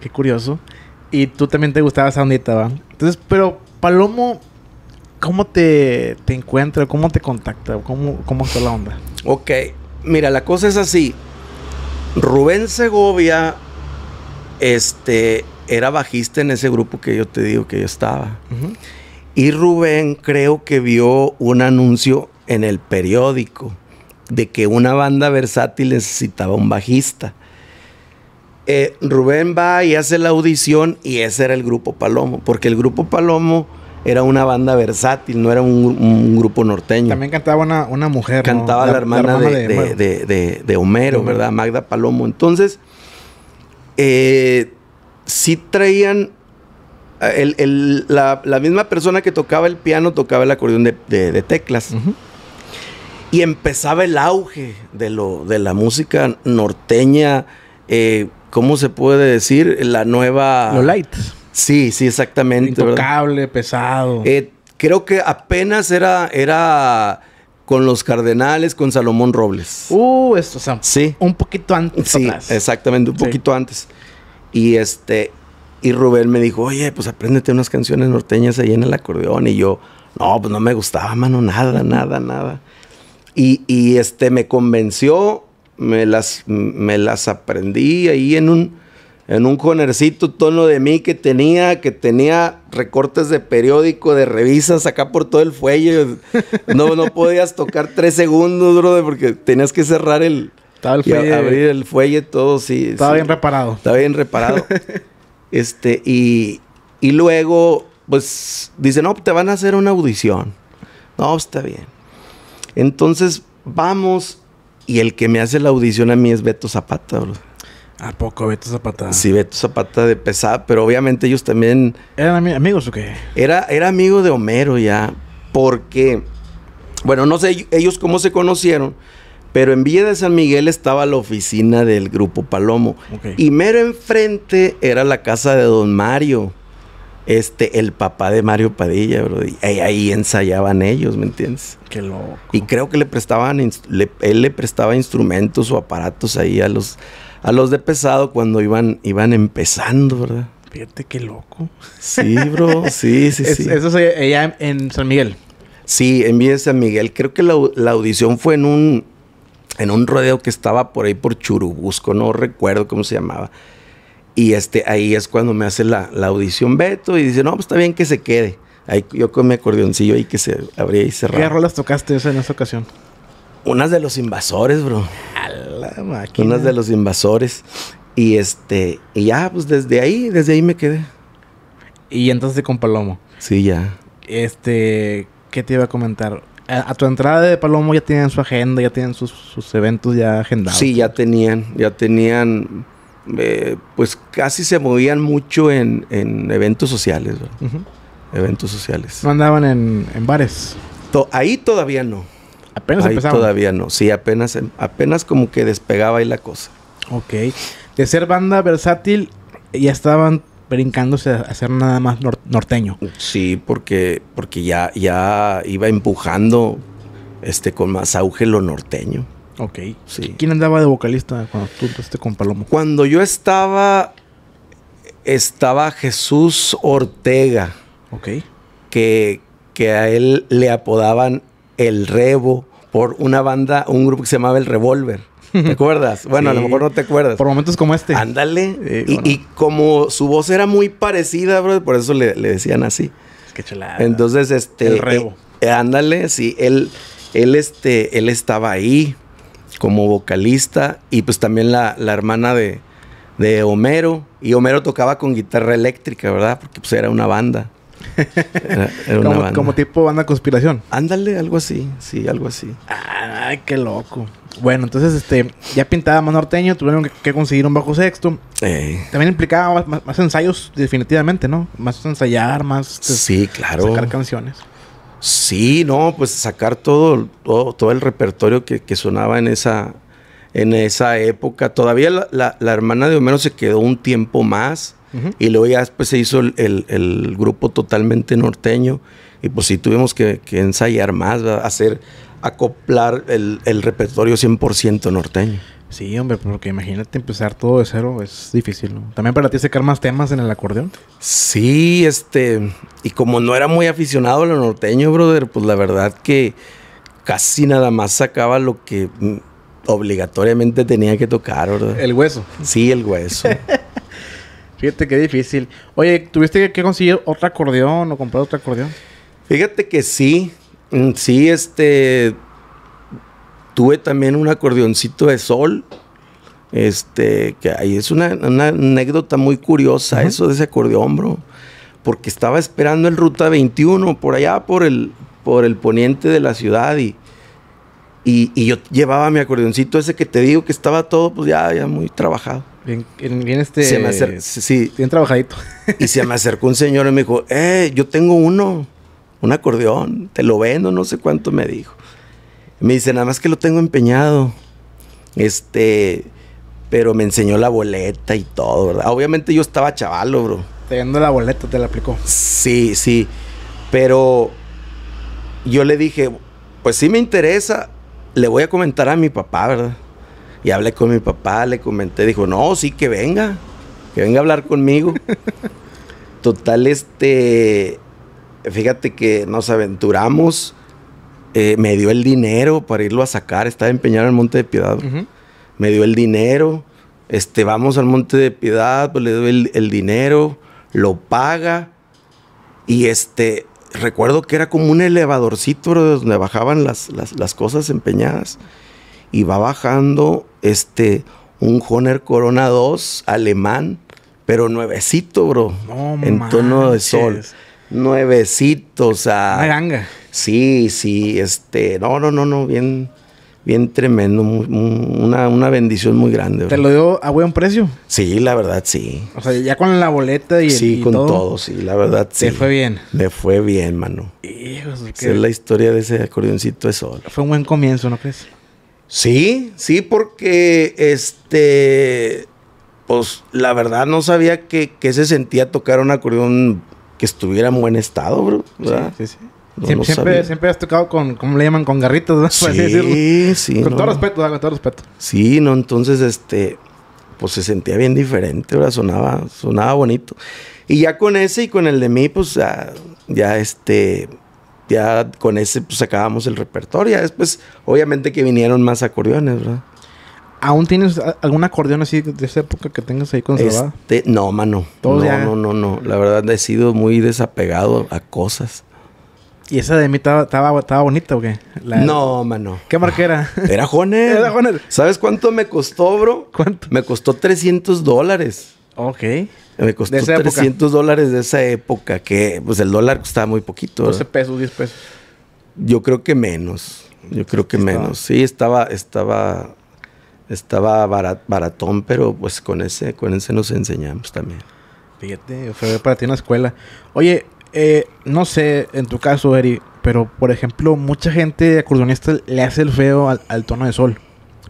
Qué curioso. Y tú también te gustaba esa ondita, ¿va? Entonces, pero Palomo, ¿cómo te, te encuentra? ¿Cómo te contacta? ¿Cómo, cómo está la onda? Ok. Mira, la cosa es así. Rubén Segovia, este, era bajista en ese grupo que yo te digo que yo estaba. Y Rubén creo que vio un anuncio en el periódico de que una banda versátil necesitaba un bajista. Eh, Rubén va y hace la audición y ese era el grupo Palomo, porque el grupo Palomo era una banda versátil, no era un, un grupo norteño. También cantaba una, una mujer, ¿no? Cantaba la, hermana, de, de- de- de- de Homero, De Homero. ¿verdad? Magda Palomo. Entonces, eh, sí traían. eh, el- el- la, la misma persona que tocaba el piano tocaba el acordeón de, de- de teclas. Y empezaba el auge de, lo, de la música norteña. eh, ¿Cómo se puede decir? La nueva. Lo light. Sí, sí, exactamente. ¿verdad? Intocable, pesado. Eh, creo que apenas era, era con los Cardenales, con Salomón Robles. Uh, esto, o sea, Sí. un poquito antes. Sí, atrás. exactamente, un Sí. poquito antes. Y este, y Rubén me dijo, oye, pues apréndete unas canciones norteñas ahí en el acordeón. Y yo, no, pues no me gustaba, mano, nada, nada, nada. Y, y, este, me convenció, me las, me las aprendí ahí en un, en un jonercito tono de mí que tenía, que tenía recortes de periódico, de revistas acá por todo el fuelle. No, no podías tocar tres segundos, brother, porque tenías que cerrar el, Estaba el fuelle- abrir el fuelle todo, sí. Estaba sí. bien reparado. Estaba bien reparado. este, y, y luego, pues, dice, no, te van a hacer una audición. No, está bien. Entonces, vamos, y el que me hace la audición a mí es Beto Zapata, bro. ¿A poco Beto Zapata? Sí, Beto Zapata de pesada, pero obviamente ellos también... ¿Eran ami- amigos o qué? Era, era amigo de Homero ya, porque, bueno, no sé ellos cómo se conocieron, pero en Villa de San Miguel estaba la oficina del Grupo Palomo. Y mero enfrente era la casa de Don Mario, este, el papá de Mario Padilla, bro. Y ahí, ensayaban ellos, ¿me entiendes? Qué loco. Y creo que le prestaban, le- él le prestaba instrumentos o aparatos ahí a los, a los de pesado cuando iban, iban empezando, ¿verdad? Fíjate qué loco. Sí, bro, sí, sí, Es- sí. Eso es allá en San Miguel. Sí, en San Miguel. Creo que la, la audición fue en un, en un rodeo que estaba por ahí por Churubusco, no recuerdo cómo se llamaba. Y este, ahí es cuando me hace la, la audición Beto y dice, no, pues está bien que se quede. Ahí, yo con mi acordeoncillo ahí que se abría y ¿Qué cerraba. rolas tocaste esa en esa ocasión? Unas de los invasores, bro. A la máquina. Unas de los invasores. Y este, y ya, pues desde ahí, desde ahí me quedé. Y entonces con Palomo. Sí, ya. Este, ¿qué te iba a comentar? A, a tu entrada de Palomo ya tienen su agenda, ya tienen sus, sus eventos ya agendados. Sí, ya tenían, ya tenían, eh, pues casi se movían mucho en, en eventos sociales. Ujú. eventos sociales. No andaban en, en bares. To- ahí todavía no. Apenas empezaban. todavía no. Sí, apenas, em- apenas como que despegaba ahí la cosa. Ok. De ser banda versátil, ya estaban brincándose a hacer nada más nor- norteño. Sí, porque, porque ya, ya iba empujando este con más auge lo norteño. Ok. Sí. ¿Quién andaba de vocalista cuando tú entraste con Palomo? Cuando yo estaba, estaba Jesús Ortega. Ok. que, que a él le apodaban el Rebo por una banda, un grupo que se llamaba El Revolver. ¿Te acuerdas? Bueno, a lo mejor no te acuerdas. Por momentos como este. Ándale. Sí, y, bueno. y como su voz era muy parecida, bro, por eso le, le decían así. Qué chulada. Entonces, este. El Rebo. eh, ándale, sí. Él, él, este, él estaba ahí como vocalista y pues también la, la hermana de, de Homero. Y Homero tocaba con guitarra eléctrica, ¿verdad? Porque pues era una banda. Era, era una como, banda. como tipo banda conspiración. Ándale, algo así, sí, algo así. Ay, qué loco. Bueno, entonces, este, ya pintaba más norteño, tuvieron que, que conseguir un bajo sexto. Eh, También implicaba más, más- más ensayos, definitivamente, ¿no? Más ensayar, más este, sí, claro. sacar canciones. Sí, no, pues sacar todo, todo, todo el repertorio que, que sonaba en esa, en esa época. Todavía la, la- la hermana de Homero se quedó un tiempo más Ujú. y luego ya después se hizo el, el- el grupo totalmente norteño y pues sí tuvimos que, que ensayar más, ¿verdad? hacer, acoplar el, el repertorio 100% norteño. Sí, hombre, porque imagínate empezar todo de cero, es difícil, ¿no? También para ti sacar más temas en el acordeón. Sí, este, y como no era muy aficionado a lo norteño, brother, pues la verdad que casi nada más sacaba lo que mm, obligatoriamente tenía que tocar, ¿verdad? El hueso. Sí, el hueso. Fíjate qué difícil. Oye, ¿tuviste que conseguir otro acordeón o comprar otro acordeón? Fíjate que sí, mm, sí, este, tuve también un acordeoncito de sol, este, que ahí es una, una anécdota muy curiosa, eso de ese acordeón, bro, porque estaba esperando el Ruta 21 por allá, por el, por el poniente de la ciudad y, y, y yo llevaba mi acordeoncito ese que te digo que estaba todo, pues ya, ya muy trabajado. Bien, bien este... Se me acer- sí, Bien trabajadito. y se me acercó un señor y me dijo, eh, yo tengo uno, un acordeón, te lo vendo, no sé cuánto me dijo. Me dice, nada más que lo tengo empeñado. Este, pero me enseñó la boleta y todo, ¿verdad? Obviamente yo estaba chavalo, bro. Te vendo la boleta, te la aplicó. Sí, sí. Pero yo le dije, pues sí me interesa, le voy a comentar a mi papá, ¿verdad? Y hablé con mi papá, le comenté, dijo, no, sí, que venga, que venga a hablar conmigo. Total, este, fíjate que nos aventuramos, eh, me dio el dinero para irlo a sacar, estaba empeñado en el Monte de Piedad. Me dio el dinero, este, vamos al Monte de Piedad, pues le doy el, el dinero, lo paga y este, recuerdo que era como un elevadorcito donde bajaban las, las, las cosas empeñadas y va bajando este, un Honor Corona 2 alemán, pero nuevecito, bro, No en tono de sol. Nuevecito, o sea. Una ganga. Sí, sí, este, no, no, no, no, bien, bien tremendo, una, una bendición muy grande. ¿Te bro. lo dio a buen precio? Sí, la verdad, sí. O sea, ya con la boleta y, sí, y con todo. todo. sí, la verdad, sí. Te fue bien. Me fue bien, mano. Hijos, Esa es la historia de ese acordeoncito de sol. fue un buen comienzo, ¿no crees? Sí, sí, porque este, pues la verdad no sabía que, que se sentía tocar un acordeón que estuviera en buen estado, bro. ¿verdad? Sí, sí. No, siempre, siempre, has tocado con, ¿cómo le llaman? Con garritas, ¿no? Decirlo. Sí, sí. Con no. todo respeto, con todo respeto. Sí, no, entonces este, pues se sentía bien diferente, ¿verdad? Sonaba, sonaba bonito. Y ya con ese y con el de mí, pues ya, ya este, ya con ese pues sacábamos el repertorio. Ya después, obviamente que vinieron más acordeones, ¿verdad? ¿Aún tienes algún acordeón así de esa época que tengas ahí conservado? Este, no, mano. Todos no, ya- no, no, no. La verdad he sido muy desapegado a cosas. ¿Y esa de mí estaba, bonita o qué? La- No, mano. ¿Qué marca era? Era Joner. Era Joner. ¿Sabes cuánto me costó, bro? ¿Cuánto? Me costó 300 dólares. ok. Me costó De esa época. 300 dólares de esa época, que pues el dólar costaba muy poquito. 12 ¿verdad? pesos, 10 pesos. Yo creo que menos. Yo creo que estaba. menos. Sí, estaba, estaba, estaba barat- baratón, pero pues con ese, con ese nos enseñamos también. Fíjate, fue para ti una escuela. Oye, eh, no sé, en tu caso, Eri, pero por ejemplo, mucha gente acordeonista le hace el feo al, al tono de sol.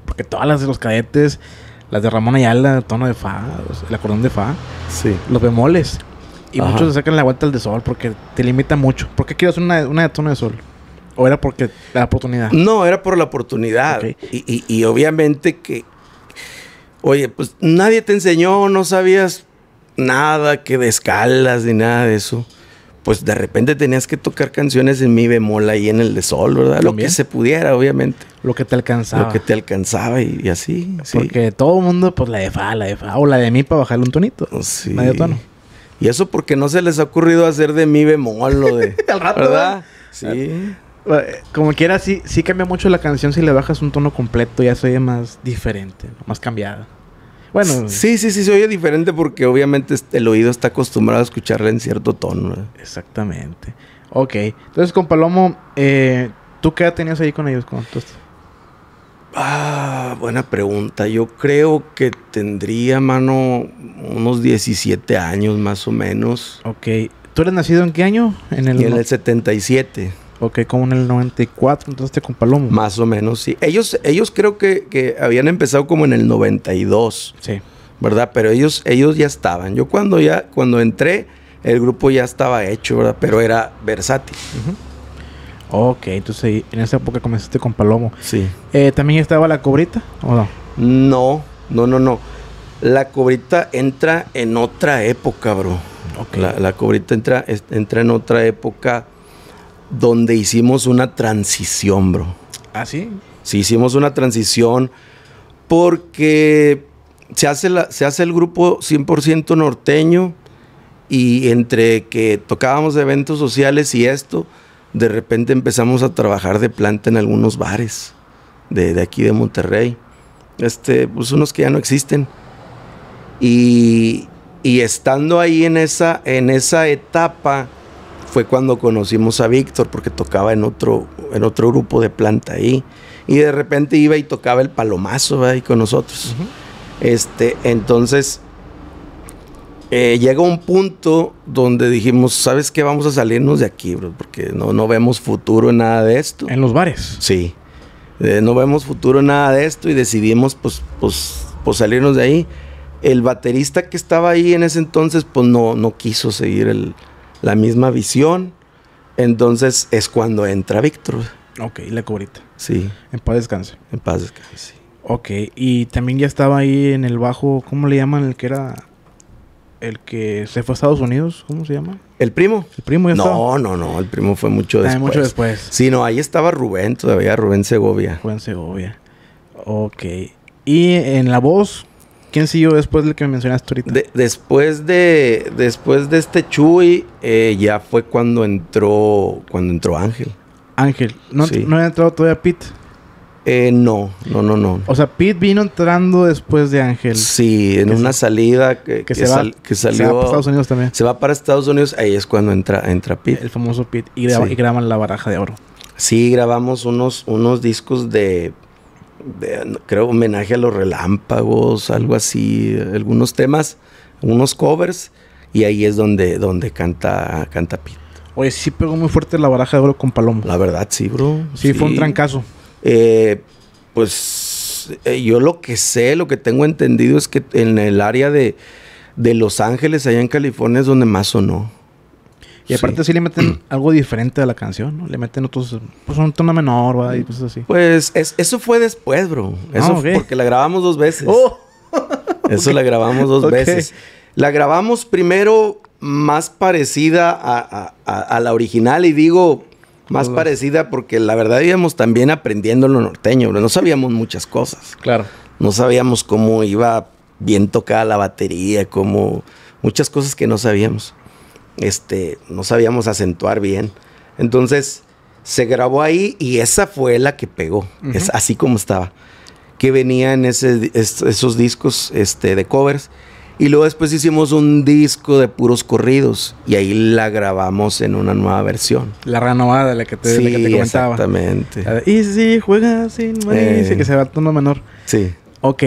Porque todas las de los cadetes, las de Ramón Ayala, el tono de fa, el acordeón de fa, Sí. los bemoles. Y Ajá. muchos le sacan la vuelta al de sol porque te limita mucho. ¿Por qué quieres una, una de tono de sol? ¿O era porque la oportunidad? No, era por la oportunidad. Y- y obviamente que, oye, pues nadie te enseñó, no sabías nada que de escalas ni nada de eso. Pues de repente tenías que tocar canciones en mi bemol ahí en el de sol, ¿verdad? Lo que se pudiera, obviamente. Lo que te alcanzaba. Lo que te alcanzaba y, y así. sí. Porque todo el mundo, pues la de fa, la de fa, o la de mi para bajarle un tonito. Sí. Medio tono. Y eso porque no se les ha ocurrido hacer de mi bemol lo de. Al rato, ¿Verdad? Sí. Eh, Como quiera, sí, sí cambia mucho la canción si le bajas un tono completo, ya se oye más diferente, más cambiada. Bueno, Sí, sí, sí, se oye diferente porque obviamente el oído está acostumbrado a escucharla en cierto tono. ¿verdad? exactamente. Ok, entonces con Palomo, eh, ¿tú qué edad tenías ahí con ellos? Con? Ah, buena pregunta. Yo creo que tendría, mano, unos 17 años más o menos. Ok, ¿tú eres nacido en qué año? En el, Y en el 77, Ok, como en el 94, entonces te con Palomo. más o menos, sí. Ellos, ellos creo que, que habían empezado como en el 92, Sí. ¿verdad? Pero ellos, ellos ya estaban. Yo cuando ya, cuando entré, el grupo ya estaba hecho, ¿verdad? Pero era versátil. Ok, entonces en esa época comenzaste con Palomo. Sí. Eh, ¿También estaba la cobrita o no? No, no, no, no. La cobrita entra en otra época, bro. Ok. La, la cobrita entra, entra en otra época donde hicimos una transición, bro. ¿Ah, sí? Sí, hicimos una transición porque se hace, la- se hace el grupo 100% norteño y entre que tocábamos eventos sociales y esto, de repente empezamos a trabajar de planta en algunos bares de, de aquí de Monterrey. Este, pues unos que ya no existen. Y, y estando ahí en esa, en esa etapa fue cuando conocimos a Víctor, porque tocaba en otro, en otro grupo de planta ahí. Y de repente iba y tocaba el palomazo ahí con nosotros. Este, entonces, eh, llega un punto donde dijimos, ¿sabes qué? Vamos a salirnos de aquí, bro, porque no, no vemos futuro en nada de esto. En los bares. Sí. Eh, no vemos futuro en nada de esto y decidimos pues, pues, pues salirnos de ahí. El baterista que estaba ahí en ese entonces pues no, no quiso seguir el- la misma visión. Entonces es cuando entra Víctor. Ok, la cobrita. Sí, En paz descanse. en paz descanse. sí. Ok, y también ya estaba ahí en el bajo, ¿cómo le llaman? El que era. El que se fue a Estados Unidos, ¿cómo se llama? ¿El primo? El primo ya estaba. No, no, no, el primo fue mucho También después. mucho después. Sí, no, ahí estaba Rubén todavía, Rubén Segovia. En Segovia. Ok. Y en la voz, ¿quién siguió después del que me mencionaste ahorita? De- después de después de este Chuy, eh, ya fue cuando entró cuando entró Ángel. Ángel. No, Sí. no había entrado todavía Pete. Eh, no, no, no, no. O sea, Pete vino entrando después de Ángel. Sí, en una salida que, se, sal- va, que se va salió. para Estados Unidos también. se va para Estados Unidos, ahí es cuando entra, entra Pete. El famoso Pete. Y, graba- Sí. y graban la baraja de oro. Sí, grabamos unos, unos discos de, de, creo, homenaje a los relámpagos, algo así, algunos temas, unos covers, y ahí es donde, donde canta, canta Pete. Oye, sí pegó muy fuerte la baraja de oro con Palomo. La verdad, sí, bro. sí, fue un trancazo. Eh, pues eh, yo lo que sé, lo que tengo entendido es que en el área de, de Los Ángeles, allá en California, es donde más sonó. Y aparte sí, le meten algo diferente a la canción, ¿no? Le meten otros... Pues un tono menor, ¿va? Y cosas así. Pues es- eso fue después, bro. Eso Ah, porque la grabamos dos veces. ¡Oh! Eso la grabamos dos veces. La grabamos primero más parecida a, a- a- a la original y digo más parecida porque la verdad íbamos también aprendiendo lo norteño, bro. No sabíamos muchas cosas. Claro. No sabíamos cómo iba bien tocada la batería, cómo muchas cosas que no sabíamos. Este, no sabíamos acentuar bien. Entonces, se grabó ahí y esa fue la que pegó. Es así como estaba. Que venía en ese, es- esos discos este, de covers. Y luego después hicimos un disco de puros corridos. Y ahí la grabamos en una nueva versión. La renovada, la que te, la que te comentaba. exactamente. De, y si juega sin Eh. que se va a tono menor. Sí. Ok,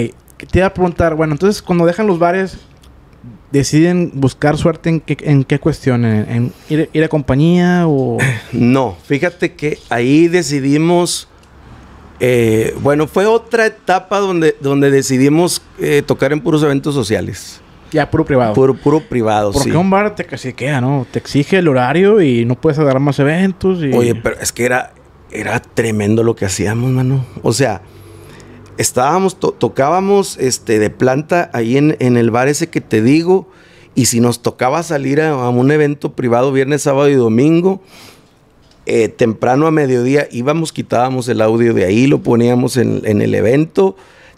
te iba a preguntar, bueno, entonces cuando dejan los bares, deciden buscar suerte en qué, en qué cuestión, en, en ir, ir a compañía o... No, fíjate que ahí decidimos, eh, bueno, fue otra etapa donde, donde decidimos eh, tocar en puros eventos sociales, ya puro privado. puro, puro privado, Porque sí. un bar te casi queda, ¿no? Te exige el horario y no puedes agarrar más eventos y... Oye, pero es que era, era tremendo lo que hacíamos, mano. O sea, estábamos, to- tocábamos este, de planta ahí en, en el bar ese que te digo, y si nos tocaba salir a, a un evento privado viernes, sábado y domingo, eh, temprano a mediodía íbamos, quitábamos el audio de ahí, lo poníamos en, en el evento,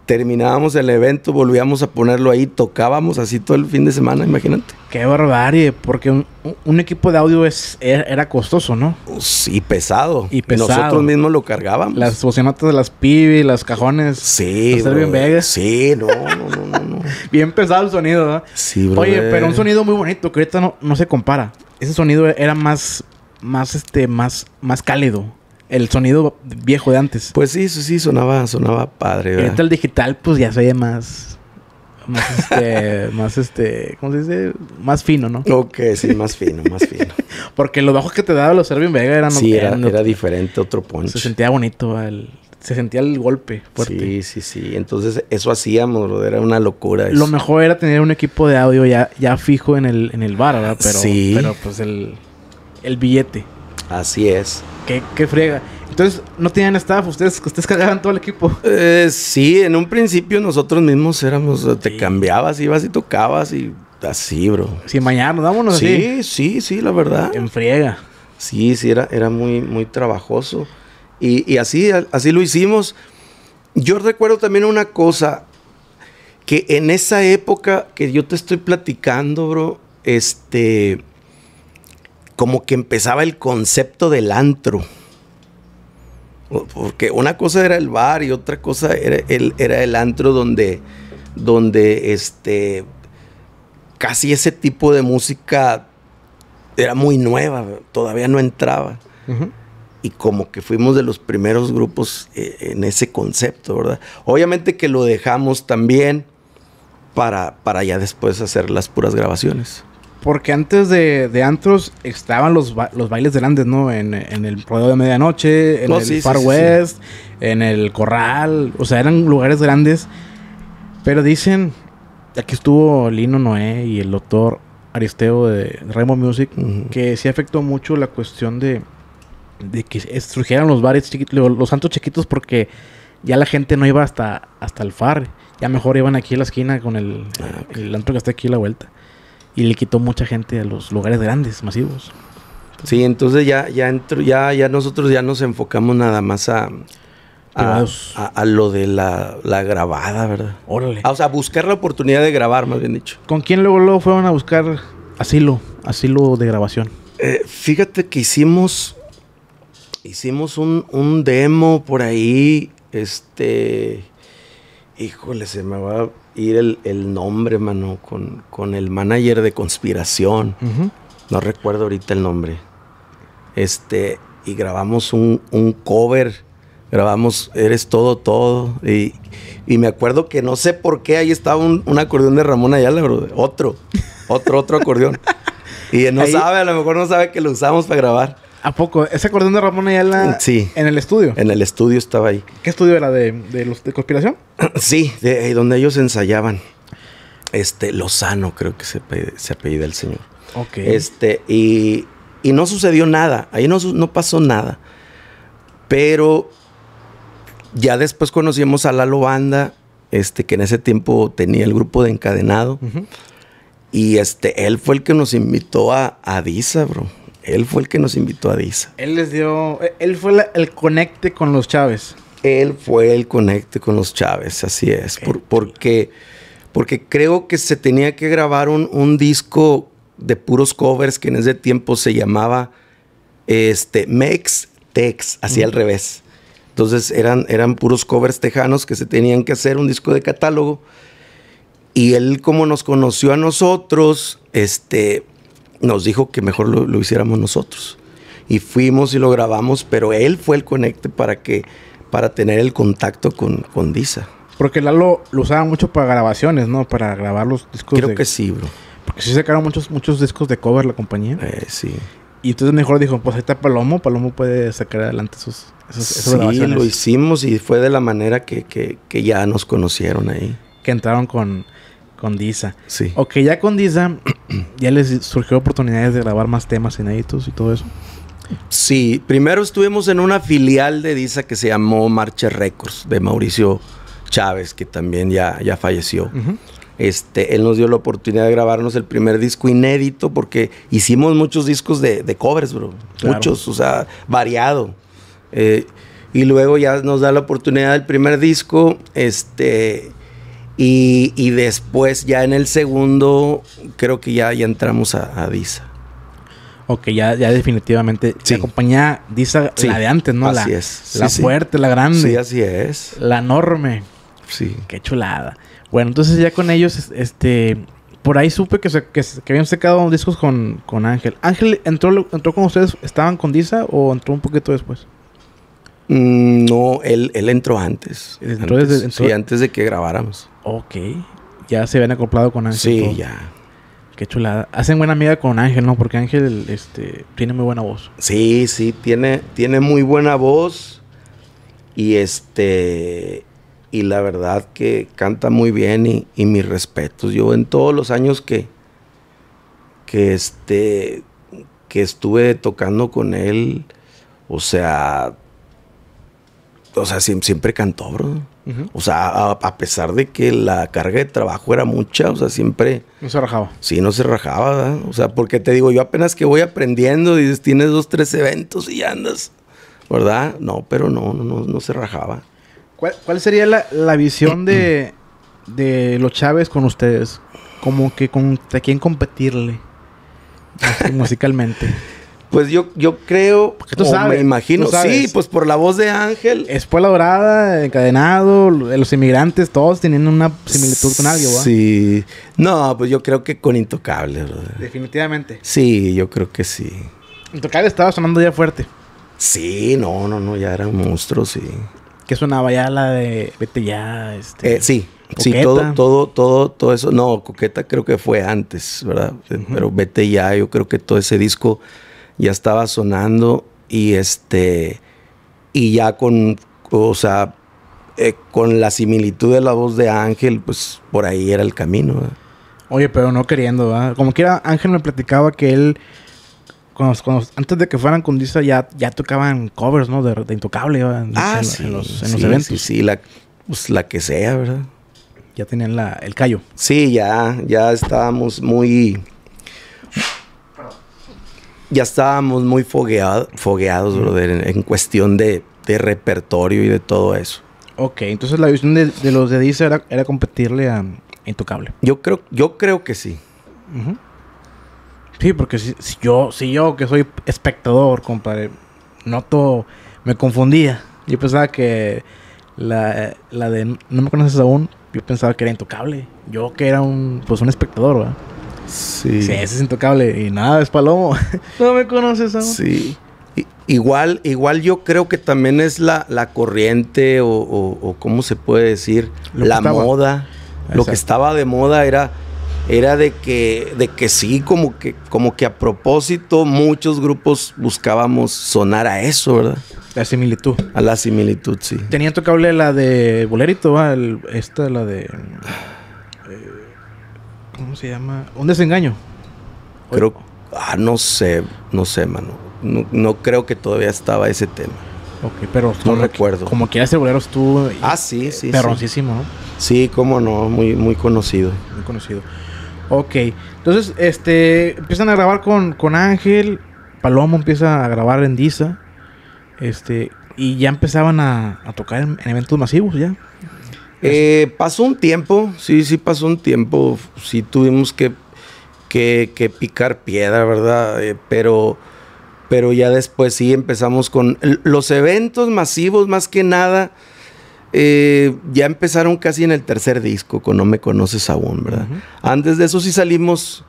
terminábamos el evento, volvíamos a ponerlo ahí, tocábamos así todo el fin de semana, imagínate. Qué barbarie, porque un, un equipo de audio es, era, era costoso, ¿no? Y pesado. Y pesado. Nosotros mismos lo cargábamos. Las bocinotas de las pibis, las cajones. Sí, bro. bien Vegas. Sí, no, no, no, no, no. Bien pesado el sonido, ¿verdad? Sí, bro. Oye, pero un sonido muy bonito que ahorita no, no se compara. Ese sonido era más, más, este, más, más cálido. El sonido viejo de antes. Pues sí, sí, sí, sonaba, sonaba padre, Y ¿verdad? ahorita el digital, pues ya se oye más, más, este, más, este, ¿cómo se dice? Más fino, ¿no? Ok, sí, más fino, más fino. Porque los bajos que te daba los Servin Vega eran, Sí, era, eran- era diferente, otro punch. se sentía bonito, el- se sentía el golpe fuerte. Sí, sí, sí. Entonces, eso hacíamos. Era una locura. Lo mejor era tener un equipo de audio ya, ya fijo en el, en el bar, ¿verdad? Pero, Sí. pero pues el, el billete. Así es. Qué, qué friega. Entonces, ¿no tenían staff? ¿Ustedes, ustedes cargaban todo el equipo? Eh, sí, en un principio nosotros mismos éramos, te Sí. cambiabas, ibas y tocabas y así, bro. Sin mañana, vámonos así. Sí, sí, sí, la verdad. En friega. Sí, sí, era, era muy, muy trabajoso. Y, y así, así lo hicimos. Yo recuerdo también una cosa, que en esa época que yo te estoy platicando, bro, este, como que empezaba el concepto del antro. Porque una cosa era el bar y otra cosa era el, era el antro donde, donde este, casi ese tipo de música era muy nueva, todavía no entraba. Y como que fuimos de los primeros grupos eh, en ese concepto, ¿verdad? Obviamente que lo dejamos también para, para ya después hacer las puras grabaciones. Porque antes de, de antros estaban los, ba- los bailes grandes, ¿no? En, en el rodeo de medianoche, en No, el sí, Far sí, sí. West, en el Corral. O sea, eran lugares grandes. Pero dicen, aquí estuvo Lino Noé y el doctor Aristeo de Rainbow Music, que sí afectó mucho la cuestión de, de que surgieran los bares chiquitos, los, santos chiquitos porque ya la gente no iba hasta, hasta el far. Ya mejor iban aquí a la esquina con el, Ah, el antro que está aquí a la vuelta. Y le quitó mucha gente a los lugares grandes, masivos. Sí, entonces ya, ya, entro, ya, ya nosotros ya nos enfocamos nada más a, a, a- a lo de la, la grabada, ¿verdad? Órale. Ah, o sea, buscar la oportunidad de grabar, más bien dicho. ¿Con quién luego, luego fueron a buscar asilo? Asilo de grabación. Eh, fíjate que hicimos, hicimos un, un demo por ahí, este, híjole, se me va a ir el, el nombre, mano, con, con el manager de conspiración. No recuerdo ahorita el nombre. Este, y grabamos un, un cover. Grabamos Eres todo, todo. Y, y me acuerdo que no sé por qué ahí estaba un, un acordeón de Ramón Ayala, bro. Otro, otro, otro acordeón. Y él no Ahí- sabe, a lo mejor no sabe que lo usamos para grabar. ¿A poco? ¿Ese acordeón de Ramón Ayala Sí. en el estudio? En el estudio estaba ahí. ¿Qué estudio era? ¿De, de los de conspiración? Sí, de, ahí donde ellos ensayaban. Este, Lozano, creo que se, se apellida el señor. Ok. Este, y, y no sucedió nada. Ahí no, no pasó nada. Pero ya después conocimos a Lalo Banda, este, que en ese tiempo tenía el grupo de Encadenado. Y este, él fue el que nos invitó a, a Disa, bro. Él fue el que nos invitó a Disa. Él les dio... Él fue la- el conecte con los Chávez. Él fue el conecte con los Chávez, así es. por- porque, porque creo que se tenía que grabar un, un disco de puros covers que en ese tiempo se llamaba este, Mex Tex, así al revés. Entonces eran, eran puros covers tejanos que se tenían que hacer un disco de catálogo. Y él, como nos conoció a nosotros, este, nos dijo que mejor lo, lo hiciéramos nosotros. Y fuimos y lo grabamos, pero él fue el conecte para que para tener el contacto con, con Disa. Porque Lalo lo usaba mucho para grabaciones, ¿no? Para grabar los discos Creo de... que sí, bro. Porque sí sacaron muchos, muchos discos de cover la compañía. Eh, sí. Y entonces mejor dijo, pues ahí está Palomo. Palomo puede sacar adelante esos, esos, esas Sí, grabaciones lo hicimos y fue de la manera que, que- que ya nos conocieron ahí. que entraron con, con Disa. Sí. Ok, ya con Disa ya les surgió oportunidades de grabar más temas inéditos y todo eso. Sí, primero estuvimos en una filial de Disa que se llamó Marcha Records, de Mauricio Chávez, que también ya, ya falleció. Este, él nos dio la oportunidad de grabarnos el primer disco inédito porque hicimos muchos discos de, de covers, bro. Claro. Muchos, o sea, variado. Eh, y luego ya nos da la oportunidad del primer disco, este, y, y después ya en el segundo creo que ya, ya entramos a, a Disa. Ok, ya, ya definitivamente. Sí. La compañía Disa, Sí, la de antes, ¿no? así la, es. Sí, la fuerte, la grande. Sí, así es. La enorme. Sí. Qué chulada. Bueno, entonces ya con ellos, es- este... Por ahí supe que, se- que, que habían sacado discos con, con Ángel. ¿Ángel entró, entró con ustedes? ¿Estaban con Disa o entró un poquito después? Mm, No, él, él entró antes. Entró Antes, entró- Sí, antes de que grabáramos. Ok. Ya se habían acoplado con Ángel. Sí, todo. ya. Qué chulada. Hacen buena amiga con Ángel, ¿no? Porque Ángel este, tiene muy buena voz. Sí, sí, tiene, tiene muy buena voz. Y este. Y la verdad que canta muy bien y, y mis respetos. Yo en todos los años que. Que este. Que estuve tocando con él. O sea. O sea, siem- siempre cantó, bro. O sea, a, a pesar de que la carga de trabajo era mucha, o sea, siempre. No se rajaba. Sí, no se rajaba, ¿verdad? O sea, porque te digo, yo apenas que voy aprendiendo, dices, tienes dos, tres eventos y andas, ¿verdad? No, pero no, no, no, no se rajaba. ¿Cuál, cuál sería la, la visión de, de los Chávez con ustedes? Como que contra quién competirle musicalmente. Pues yo, yo creo, Porque tú o sabes, me imagino, tú sabes. sí, pues por la voz de Ángel. Espuela Dorada, Encadenado, los inmigrantes, todos tienen una similitud con algo. Sí. No, pues yo creo que con Intocable, brother. Definitivamente. Sí, yo creo que sí. Intocable estaba sonando ya fuerte. Sí, no, no, no, ya era un monstruo, sí. Que sonaba ya la de Vete ya, este... Eh, sí, sí, Coqueta. todo, todo, todo, todo eso. No, Coqueta creo que fue antes, ¿verdad? Pero vete ya, yo creo que todo ese disco ya estaba sonando y este, y ya con, o sea, eh, con la similitud de la voz de Ángel, pues por ahí era el camino. ¿verdad? Oye, pero no queriendo, ¿verdad? Como quiera, Ángel me platicaba que él cuando, cuando- antes de que fueran con Disa ya, ya tocaban covers, ¿no? De, de Intocable, ¿verdad? En, Ah, en- sí. en los, en los sí, eventos. Sí, sí, la, pues, la que sea, ¿verdad? Ya tenían la, el callo. Sí, ya, ya estábamos muy. Ya estábamos muy fogueado- fogueados, brother, en, en cuestión de, de repertorio y de todo eso. Ok, entonces la visión de, de los de Disa era, era competirle a Intocable. Yo creo, yo creo que sí. Sí, porque si, si yo, si yo que soy espectador, compadre, noto, me confundía. Yo pensaba que la, la de No me conoces aún, yo pensaba que era intocable. Yo que era un, pues un espectador, ¿verdad? Sí. Sí, ese es intocable. Y nada, es Palomo. no me conoces aún. Sí. I- Igual, igual yo creo que también es la, la corriente o, o- o cómo se puede decir, Lo la estaba. moda. Lo que estaba de moda era, era de que, de que sí, como que, como que a propósito muchos grupos buscábamos sonar a eso, ¿verdad? La similitud. A la similitud, sí. Tenía intocable la de Bolerito, ¿va? El- esta, la de. ¿Cómo se llama? Un desengaño. Creo, ah, no sé, no sé, mano. No, no creo que todavía estaba ese tema. Ok, pero. No como- recuerdo. Como quiera, ese bolero estuvo. Ah, sí, sí, sí. Perroncísimo, ¿no? Sí, cómo no, muy, muy conocido. Muy conocido. Ok. Entonces, este. Empiezan a grabar con, con Ángel. Palomo empieza a grabar en Disa. Este. Y ya empezaban a, a tocar en, en eventos masivos ya. Eh, pasó un tiempo, sí, sí pasó un tiempo, sí tuvimos que, que, que picar piedra, ¿verdad? Eh, pero, pero ya después sí empezamos con los eventos masivos, más que nada, eh, ya empezaron casi en el tercer disco, con No Me Conoces Aún, ¿verdad? Antes de eso sí salimos,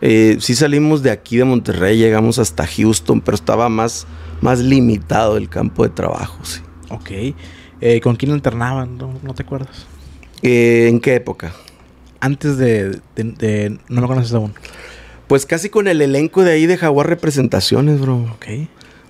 sí salimos de aquí de Monterrey, llegamos hasta Houston, pero estaba más, más limitado el campo de trabajo, sí. Ok. Eh, ¿Con quién alternaban? ¿No, no te acuerdas? Eh, ¿En qué época? Antes de, de- de No me conoces aún. Pues casi con el elenco de ahí de Jaguar Representaciones, bro. Ok.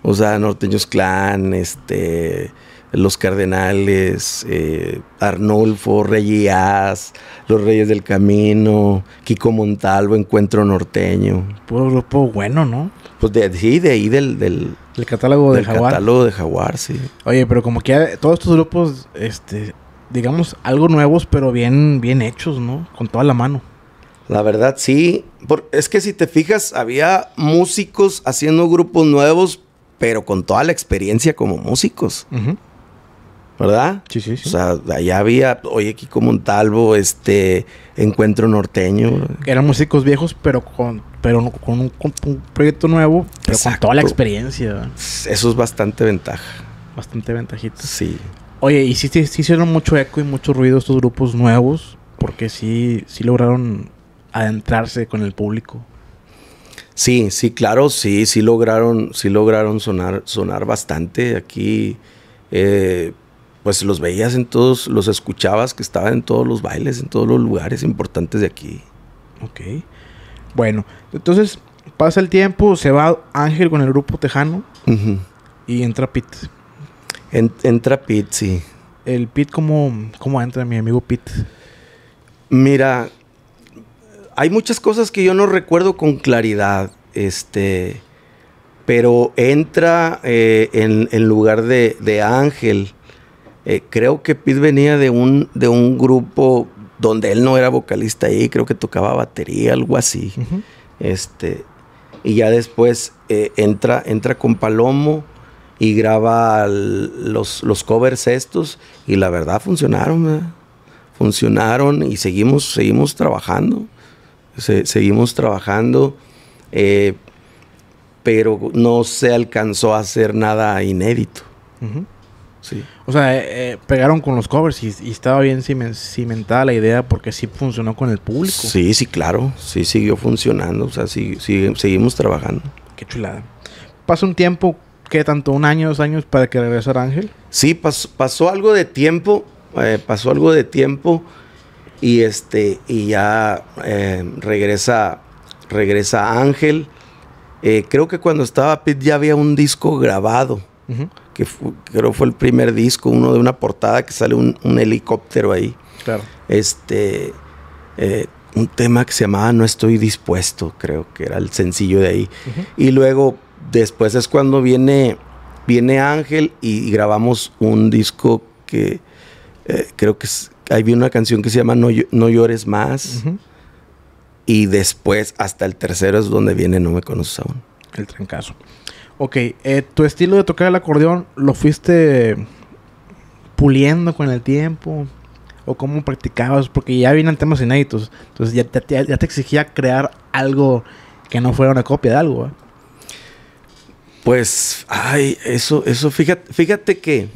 O sea, Norteños Clan, este, Los Cardenales, eh, Arnulfo, Reyes, Los Reyes del Camino, Kiko Montalvo, Encuentro Norteño. Puro grupo bueno, ¿no? Pues de, sí, de ahí del, del, El catálogo de del Jaguar. catálogo de Jaguar, sí. Oye, pero como que todos estos grupos, este, digamos, algo nuevos, pero bien, bien hechos, ¿no? Con toda la mano. La verdad, sí. Por- es que si te fijas, había músicos haciendo grupos nuevos, pero con toda la experiencia como músicos, ¿verdad? Sí, sí, sí. O sea, allá había, oye, Kiko Montalvo, este, Encuentro Norteño. Eran músicos viejos, pero con, pero con, un, con un proyecto nuevo, pero con toda la Exacto. experiencia. Eso es bastante ventaja. Bastante ventajita. Sí. Oye, y sí, sí, sí hicieron mucho eco y mucho ruido estos grupos nuevos, porque sí, sí lograron adentrarse con el público. Sí, sí, claro, sí, sí lograron, sí lograron sonar, sonar bastante. Aquí, eh, pues los veías en todos, los escuchabas que estaban en todos los bailes, en todos los lugares importantes de aquí. Ok. Bueno, entonces pasa el tiempo, se va Ángel con el grupo Tejano y entra Pete. En- entra Pete, sí. El Pete, ¿cómo, cómo entra mi amigo Pete? Mira, hay muchas cosas que yo no recuerdo con claridad, este, pero entra eh, en, en lugar de, de Ángel. Eh, creo que Pete venía de un, de un grupo donde él no era vocalista ahí, creo que tocaba batería, algo así. Este, y ya después eh, entra, entra con Palomo y graba los, los covers estos y la verdad funcionaron, ¿verdad? funcionaron y seguimos, seguimos trabajando, Se- seguimos trabajando, eh, pero no se alcanzó a hacer nada inédito. Ujú. Sí. O sea, eh, eh, pegaron con los covers y, y estaba bien cimen- cimentada la idea porque sí funcionó con el público. Sí, sí, claro, sí siguió funcionando, o sea, sí, sí, seguimos trabajando. Qué chulada. Pasa un tiempo, ¿qué tanto? ¿Un año, dos años para que regresara Ángel? Sí, pasó, pasó algo de tiempo, eh, pasó algo de tiempo y este y ya eh, regresa regresa Ángel. Creo que cuando estaba Pete ya había un disco grabado, Ujú. Que fu- creo fue el primer disco, uno de una portada que sale un, un helicóptero ahí. Claro. Este, eh, un tema que se llamaba No estoy dispuesto, creo que era el sencillo de ahí. Y luego, después es cuando viene, viene Ángel y, grabamos un disco que eh, creo que es, ahí vi una canción que se llama No, no llores más. Y después, hasta el tercero es donde viene No me conoces aún. El trancazo. Ok, eh, tu estilo de tocar el acordeón, ¿lo fuiste puliendo con el tiempo? ¿O cómo practicabas? Porque ya vienen temas inéditos. Entonces ya, te exigía crear algo que no fuera una copia de algo. ¿eh? Pues, ay, eso, eso, fíjate, fíjate que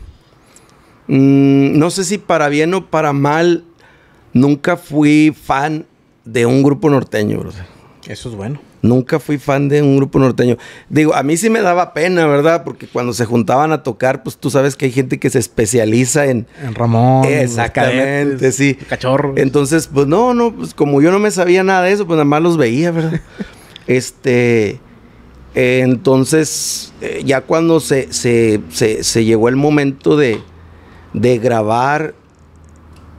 mm, no sé si para bien o para mal, nunca fui fan de un grupo norteño, bro. Eso es bueno. Nunca fui fan de un grupo norteño. Digo, a mí sí me daba pena, ¿verdad? Porque cuando se juntaban a tocar, pues tú sabes que hay gente que se especializa en... En Ramón. Exactamente, sí. Cachorro. Entonces, pues no, no, pues como yo no me sabía nada de eso, pues nada más los veía, ¿verdad? este... entonces, eh, ya cuando se, se, llegó el momento de, de grabar,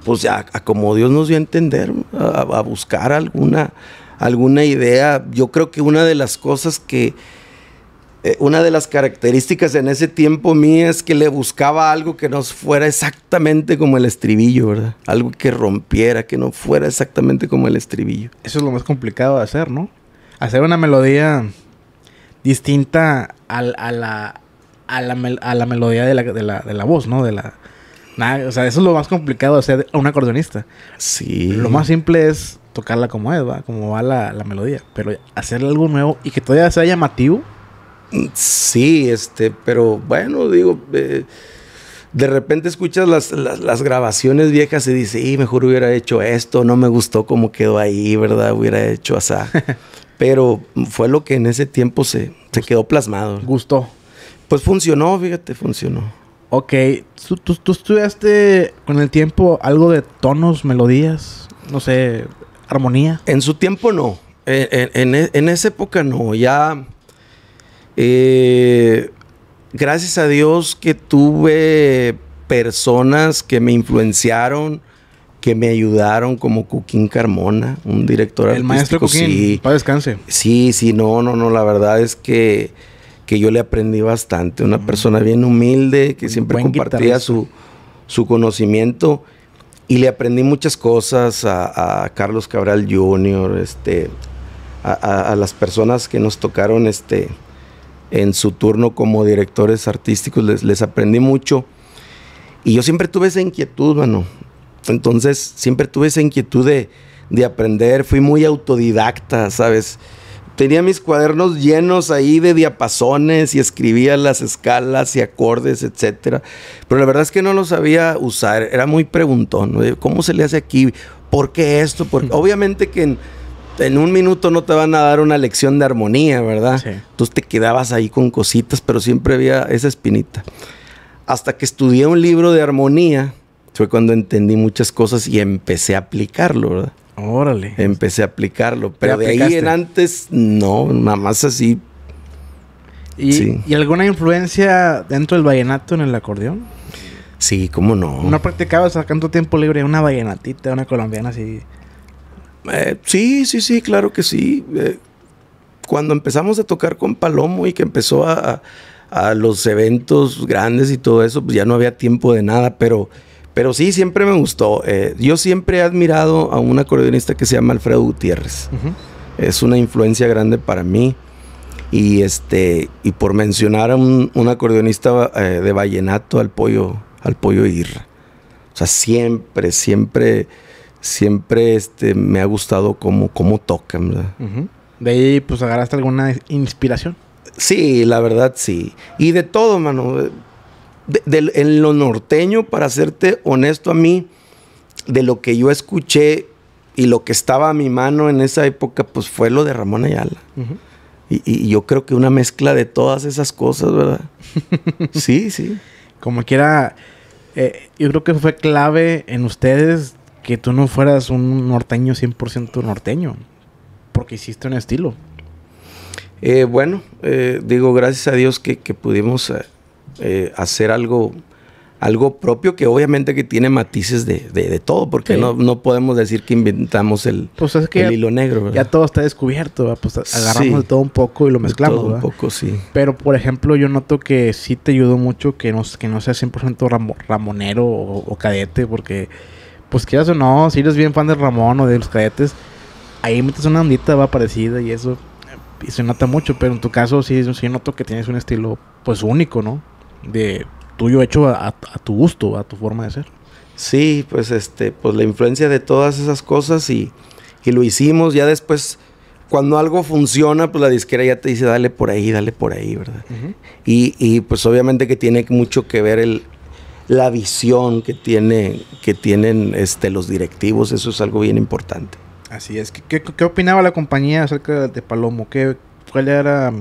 pues ya, como Dios nos dio a entender, a buscar alguna alguna idea. Yo creo que una de las cosas que, eh, una de las características en ese tiempo mía es que le buscaba algo que no fuera exactamente como el estribillo, ¿verdad? Algo que rompiera, que no fuera exactamente como el estribillo. Eso es lo más complicado de hacer, ¿no? Hacer una melodía distinta a, la, a, la, melodía de la, de la voz, ¿no? De la, o sea, eso es lo más complicado de ser un acordeonista. Sí. Lo más simple es tocarla como es, ¿va? Como va la, melodía. Pero hacerle algo nuevo y que todavía sea llamativo. Sí, este, pero bueno, digo, eh, de repente escuchas las, grabaciones viejas y dices, y mejor hubiera hecho esto, no me gustó cómo quedó ahí, ¿verdad? Hubiera hecho así. pero fue lo que en ese tiempo se, se quedó plasmado. Gustó. Pues funcionó, fíjate, funcionó. Ok, ¿Tú, ¿Tú, estudiaste con el tiempo algo de tonos, melodías, no sé, armonía? En su tiempo no. En, en, esa época no. Ya, eh, gracias a Dios que tuve personas que me influenciaron, que me ayudaron, como Cuquín Carmona, un director el maestro Cuquín, sí. para descanse. Sí, sí, no, no, no, la verdad es que que yo le aprendí bastante. Una persona bien humilde, que siempre compartía su, su, conocimiento. Y le aprendí muchas cosas a, Carlos Cabral Jr., este, a, las personas que nos tocaron este, en su turno como directores artísticos, les, les aprendí mucho. Y yo siempre tuve esa inquietud, mano. Entonces, siempre tuve esa inquietud de, de aprender. Fui muy autodidacta, ¿sabes? Tenía mis cuadernos llenos ahí de diapasones y escribía las escalas y acordes, etcétera. Pero la verdad es que no lo sabía usar, era muy preguntón, ¿cómo se le hace aquí? ¿Por qué esto? Porque obviamente que en, un minuto no te van a dar una lección de armonía, ¿verdad? Sí. Entonces te quedabas ahí con cositas, pero siempre había esa espinita. Hasta que estudié un libro de armonía, fue cuando entendí muchas cosas y empecé a aplicarlo, ¿verdad? Órale. Empecé a aplicarlo. Pero de ahí en antes, no, nada más así. ¿Y, alguna influencia dentro del vallenato en el acordeón? Sí, cómo no. ¿No practicabas sacando tiempo libre una vallenatita, una colombiana así? Eh, sí, sí, sí, claro que sí. Eh, cuando empezamos a tocar con Palomo y que empezó a, a, los eventos grandes y todo eso, pues ya no había tiempo de nada, pero pero sí, siempre me gustó. Eh, yo siempre he admirado a un acordeonista que se llama Alfredo Gutiérrez. Es una influencia grande para mí. Y este y por mencionar a un, acordeonista eh, de vallenato, al pollo, al pollo Irra. O sea, siempre, siempre, siempre este, me ha gustado cómo, cómo tocan. De ahí, pues agarraste alguna inspiración. Sí, la verdad sí. Y de todo, mano en lo norteño, para serte honesto a mí, de lo que yo escuché y lo que estaba a mi mano en esa época, pues fue lo de Ramón Ayala. y, yo creo que una mezcla de todas esas cosas, ¿verdad? sí, sí. Como quiera, eh, yo creo que fue clave en ustedes que tú no fueras un norteño 100% norteño, porque hiciste un estilo. Eh, bueno, eh, digo, gracias a Dios que, que pudimos eh, hacer algo, algo propio que obviamente que tiene matices de, de, de todo, porque Sí. no, no podemos decir que inventamos el, Pues es que el ya, hilo negro, ¿verdad? ya todo está descubierto, ¿verdad? pues agarramos Sí. de todo un poco y lo De mezclamos. todo un poco, sí. Pero, por ejemplo, yo noto que sí te ayudó mucho que no, que no seas 100% ramo- ramonero o, o cadete, porque, pues quieras o no, si eres bien fan del Ramón o de los cadetes, ahí metes una ondita va parecida y eso, y se nota mucho, pero en tu caso sí, sí noto que tienes un estilo, pues único, ¿no? De tuyo hecho a, a- tu gusto, a tu forma de ser. Sí, pues este, pues la influencia de todas esas cosas y, y lo hicimos. Ya después, cuando algo funciona, pues la disquera ya te dice, dale por ahí, dale por ahí, ¿verdad? Y, y, pues obviamente que tiene mucho que ver el, la visión que, tiene, que tienen este, los directivos, eso es algo bien importante. Así es. ¿Qué, qué, qué opinaba la compañía acerca de Palomo? ¿Qué, ¿Cuál era,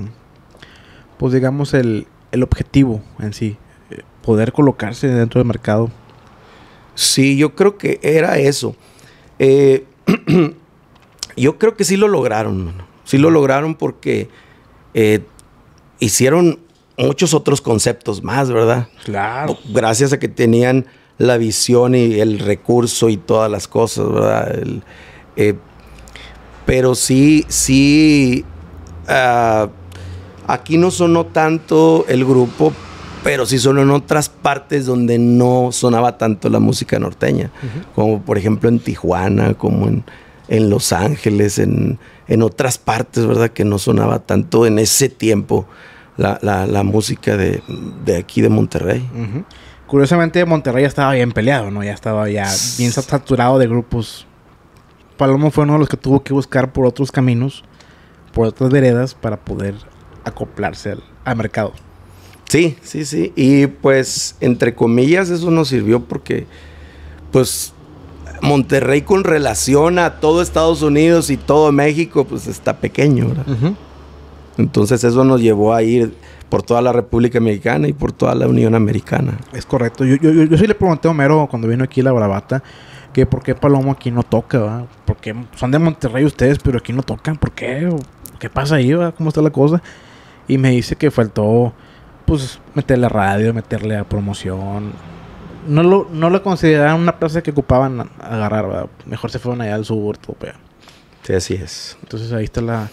pues digamos, el, el objetivo en sí? Eh, Poder colocarse dentro del mercado. Sí, yo creo que era eso. Eh, yo creo que sí lo lograron, mano. Sí lo lograron porque eh, hicieron muchos otros conceptos más, ¿verdad? Claro. Gracias a que tenían la visión y el recurso y todas las cosas, ¿verdad? El, eh, pero sí, sí, ah, aquí no sonó tanto el grupo, pero sí sonó en otras partes donde no sonaba tanto la música norteña, como por ejemplo en Tijuana, como en, en Los Ángeles, en, en otras partes, ¿verdad? Que no sonaba tanto en ese tiempo la, la- la música de, de aquí de Monterrey. Curiosamente, Monterrey ya estaba bien peleado, ¿no? Ya estaba ya bien saturado de grupos. Palomo fue uno de los que tuvo que buscar por otros caminos, por otras veredas, para poder acoplarse al, al mercado. Sí, sí, sí. Y pues, entre comillas, eso nos sirvió porque, pues, Monterrey con relación a todo Estados Unidos y todo México, pues está pequeño, ¿verdad? Entonces eso nos llevó a ir por toda la República Mexicana y por toda la Unión Americana. Es correcto. Yo, yo, yo, sí le pregunté a Homero cuando vino aquí la Bravata que por qué Palomo aquí no toca, ¿va? Porque son de Monterrey ustedes, pero aquí no tocan. ¿Por qué? ¿O ¿Qué pasa ahí? ¿Cómo está la cosa? Y me dice que faltó, pues, meterle a radio, meterle a promoción. No lo, no lo consideraban una plaza que ocupaban agarrar, ¿va? Mejor se fueron allá al sur, todo. Sí, así es. Entonces ahí está la, ahí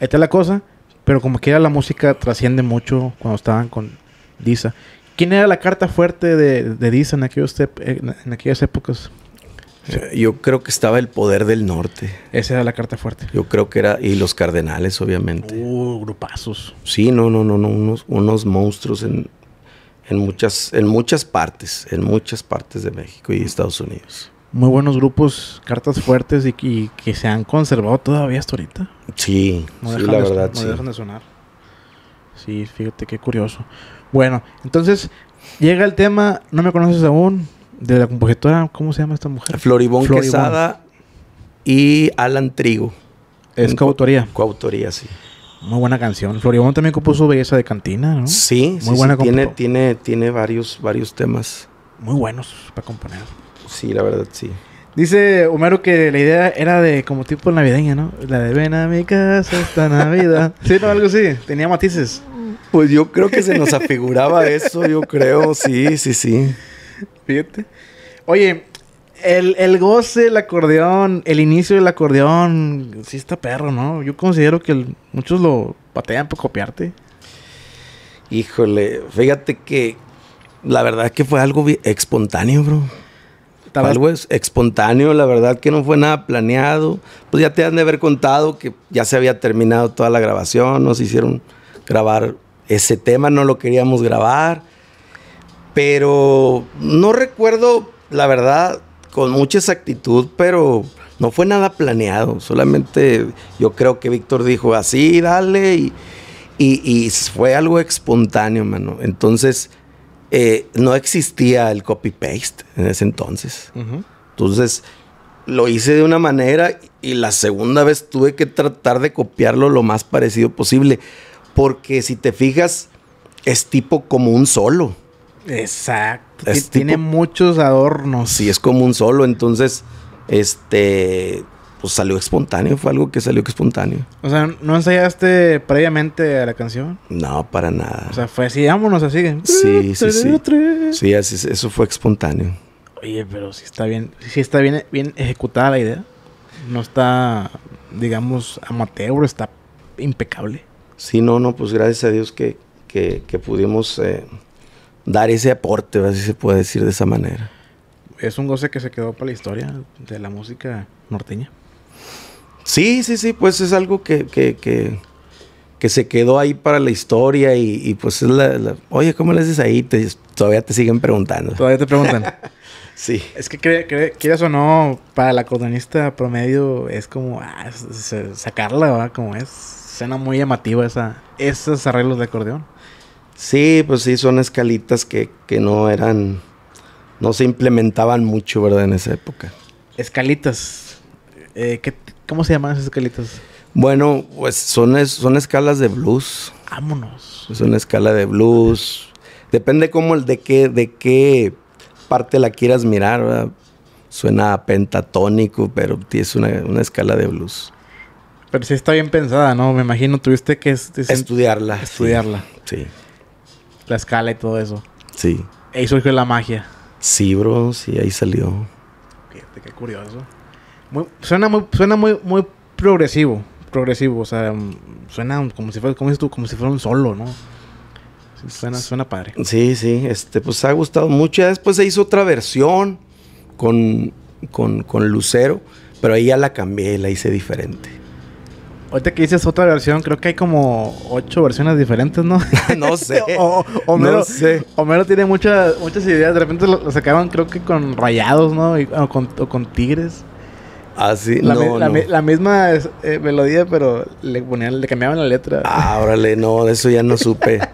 está la cosa. Pero como quiera la música trasciende mucho cuando estaban con Disa. ¿Quién era la carta fuerte de, de Disa en, aquellos en aquellas épocas? Yo creo que estaba el poder del norte. Esa era la carta fuerte. Yo creo que era, y los cardenales, obviamente. Uh, grupazos. Sí, no, no, no, no, unos, unos monstruos en, en, muchas, en muchas partes, en muchas partes de México y Estados Unidos. Muy buenos grupos, cartas fuertes y, y que se han conservado todavía hasta ahorita. Sí, No sí, la de, verdad, no sí. dejan de sonar. Sí, fíjate qué curioso. Bueno, entonces llega el tema, no me conoces aún, de la compositora, ¿cómo se llama esta mujer? Floribón, Floribón. Quesada y Alan Trigo. Es coautoría. Coautoría, sí. Muy buena canción. Floribón también compuso Belleza de Cantina, ¿no? Sí, Muy sí, buena sí, tiene, tiene, tiene varios, varios temas. Muy buenos para componer. Sí, la verdad, sí. Dice Homero que la idea era de como tipo navideña, ¿no? La de ven a mi casa esta Navidad. sí, no, algo así. Tenía matices. Pues yo creo que se nos afiguraba eso, yo creo, sí, sí, sí. Fíjate. Oye, el, el goce, el acordeón, el inicio del acordeón, sí está perro, ¿no? Yo considero que el- muchos lo patean por copiarte. Híjole, fíjate que la verdad que fue algo espontáneo, bro. Fue Tal vez- algo es- espontáneo, la verdad que no fue nada planeado. Pues ya te han de haber contado que ya se había terminado toda la grabación, nos hicieron grabar ese tema, no lo queríamos grabar. Pero no recuerdo, la verdad, con mucha exactitud, pero no fue nada planeado. Solamente yo creo que Víctor dijo así, dale, y, y- y fue algo espontáneo, mano. Entonces, eh, no existía el copy-paste en ese entonces. Entonces, lo hice de una manera y la segunda vez tuve que tratar de copiarlo lo más parecido posible. Porque si te fijas, es tipo como un solo. Exacto. Es Tiene tipo- muchos adornos. Sí, es como un solo. Entonces, este. pues salió espontáneo, fue algo que salió espontáneo. O sea, ¿no ensayaste previamente a la canción? No, para nada. O sea, fue así, vámonos así. Sí, sí, sí. Sí, así, es, eso fue espontáneo. Oye, pero si está bien, si está bien, bien ejecutada la idea. No está, digamos, amateur, está impecable. Sí, no, no, pues gracias a Dios que, que, que pudimos eh, dar ese aporte, así se puede decir de esa manera. Es un goce que se quedó para la historia de la música norteña. Sí, sí, sí, pues es algo que, que, que, que se quedó ahí para la historia y, y pues es la, la- Oye, ¿cómo le haces ahí? Te- todavía te siguen preguntando. Todavía te preguntan. Sí. es que, cre- cre- quieras o no, para el acordeonista promedio es como ah, sacarla, ¿verdad? Como es. Suena muy llamativa esa, esos arreglos de acordeón. Sí, pues sí, son escalitas que, que no eran... No se implementaban mucho, ¿verdad? En esa época. Escalitas. Eh, ¿qué- ¿Cómo se llaman esas escalitas? Bueno, pues son, es- son escalas de blues. Vámonos. Es una escala de blues. Depende cómo el de qué, de qué parte la quieras mirar, ¿verdad? Suena pentatónico, pero es una, una escala de blues. Pero sí está bien pensada, ¿no? Me imagino tuviste que es- es- Estudiarla. sí. estudiarla. Sí, La escala y todo eso. sí. Ahí surgió la magia. Sí, bro, sí, ahí salió. Fíjate, qué curioso. Muy- suena muy, suena muy, muy progresivo. Progresivo, o sea, mm, suena como si fuera, como tú, como si fuera un solo, ¿no? Suena, suena padre. Sí, sí, este, pues ha gustado mucho. Ya después se hizo otra versión con, con, con Lucero, pero ahí ya la cambié, la hice diferente. Ahorita que dices otra versión, creo que hay como ocho versiones diferentes, ¿no? no sé. o, Homero, no sé. Homero tiene muchas, muchas ideas. De repente lo, lo sacaron, creo que con rayados, ¿no? Y- o, con, o con tigres. La, no, mi- la no. la misma eh, melodía, pero le ponían, le cambiaban la letra. Ah, órale, no, de eso ya no supe.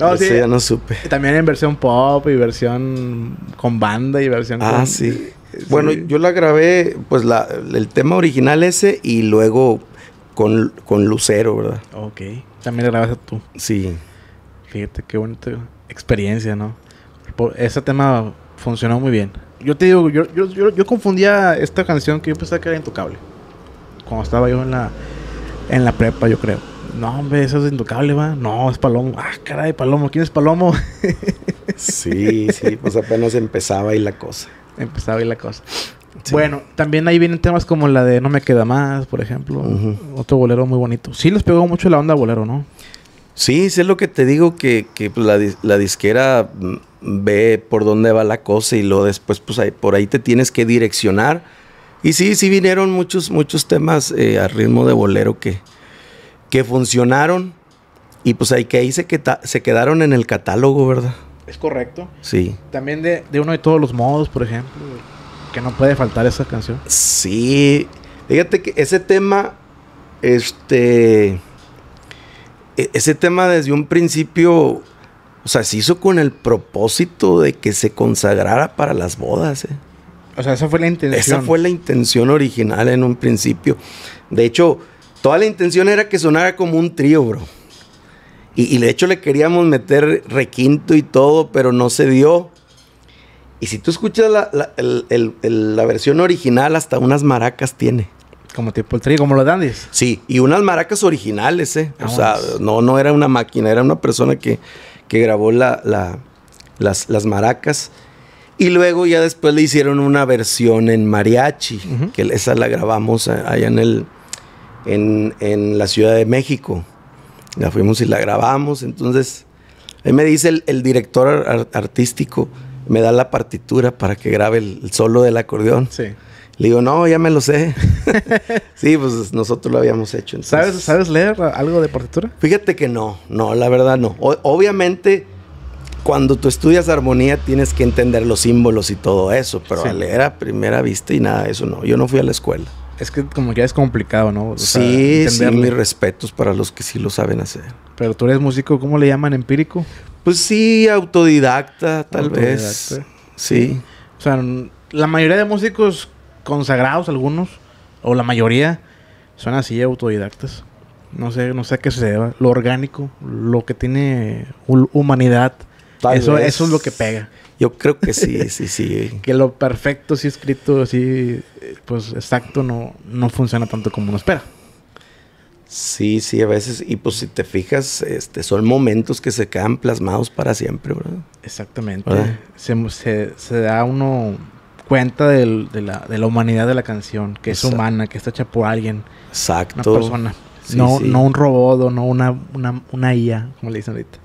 No, de sí. eso ya no supe. También en versión pop y versión con banda y versión Ah, con... sí. Sí. Bueno, yo la grabé, pues la, el tema original ese y luego con, con Lucero, ¿verdad? Ok. También grabaste tú. Sí. Fíjate qué bonita experiencia, ¿no? Por- ese tema funcionó muy bien. Yo te digo, yo, yo, yo, yo confundía esta canción que yo pensaba que era intocable. Cuando estaba yo en la, en la prepa, yo creo. No, hombre, eso es intocable, va. No, es Palomo. Ah, caray, Palomo. ¿Quién es Palomo? Sí, sí, pues apenas empezaba ahí la cosa. Empezaba ahí la cosa. Sí. Bueno, también ahí vienen temas como la de No me queda más, por ejemplo. Otro bolero muy bonito. Sí les pegó mucho la onda bolero, ¿no? Sí, sí es lo que te digo, que, que, pues, la, la disquera mm, ve por dónde va la cosa y luego después pues ahí- por ahí te tienes que direccionar. Y sí, sí vinieron muchos, muchos temas eh, a ritmo de bolero que, que funcionaron y pues ahí que ahí se, se quedaron en el catálogo, ¿verdad? Es correcto. Sí. También de, de uno de todos los modos, por ejemplo. Que no puede faltar esa canción. Sí, fíjate que ese tema, este, e- ese tema desde un principio, o sea, se hizo con el propósito de que se consagrara para las bodas. ¿eh? O sea, esa fue la intención. Esa fue la intención original en un principio. De hecho, toda la intención era que sonara como un trío, bro. Y, y de hecho le queríamos meter requinto y todo, pero no se dio. Y si tú escuchas la, la- el- el- el- la versión original, hasta unas maracas tiene. Como tipo el trío, como los dandies. Sí, y unas maracas originales, ¿eh? O sea, Vámonos. no, no era una máquina, era una persona que, que grabó la, la- las, las maracas. Y luego ya después le hicieron una versión en mariachi, que esa la grabamos allá en, el, en, en la Ciudad de México. La fuimos y la grabamos. Entonces, ahí me dice el, el director ar- artístico, me da la partitura para que grabe el, el solo del acordeón. Sí. Le digo, no, ya me lo sé. sí, pues nosotros lo habíamos hecho. entonces- ¿Sabes, ¿Sabes leer algo de partitura? Fíjate que no, no, la verdad no. O- obviamente, cuando tú estudias armonía tienes que entender los símbolos y todo eso, pero Sí. a leer a primera vista y nada de eso no. Yo no fui a la escuela. Es que como ya es complicado, ¿no? O sea, sí, sí, mis respetos para los que sí lo saben hacer. Pero tú eres músico, ¿cómo le llaman? ¿Empírico? Pues sí, autodidacta, tal vez. Autodidacta. Sí. O sea, la mayoría de músicos consagrados, algunos, o la mayoría, son así, autodidactas. No sé, no sé a qué se deba. Lo orgánico, lo que tiene hu- humanidad. Tal eso, vez. eso es lo que pega. Yo creo que sí, sí, sí. Que lo perfecto, sí escrito, así, eh, pues exacto, no, no funciona tanto como uno espera. Sí, sí, a veces. Y pues si te fijas, este, son momentos que se quedan plasmados para siempre, ¿verdad? Exactamente. ¿Verdad? Se, se- se da uno cuenta del- de, la, de la humanidad de la canción, que es humana, que está hecha por alguien, una Exacto. persona. Sí, no, sí. no un robot o no una, una, una IA, como le dicen ahorita.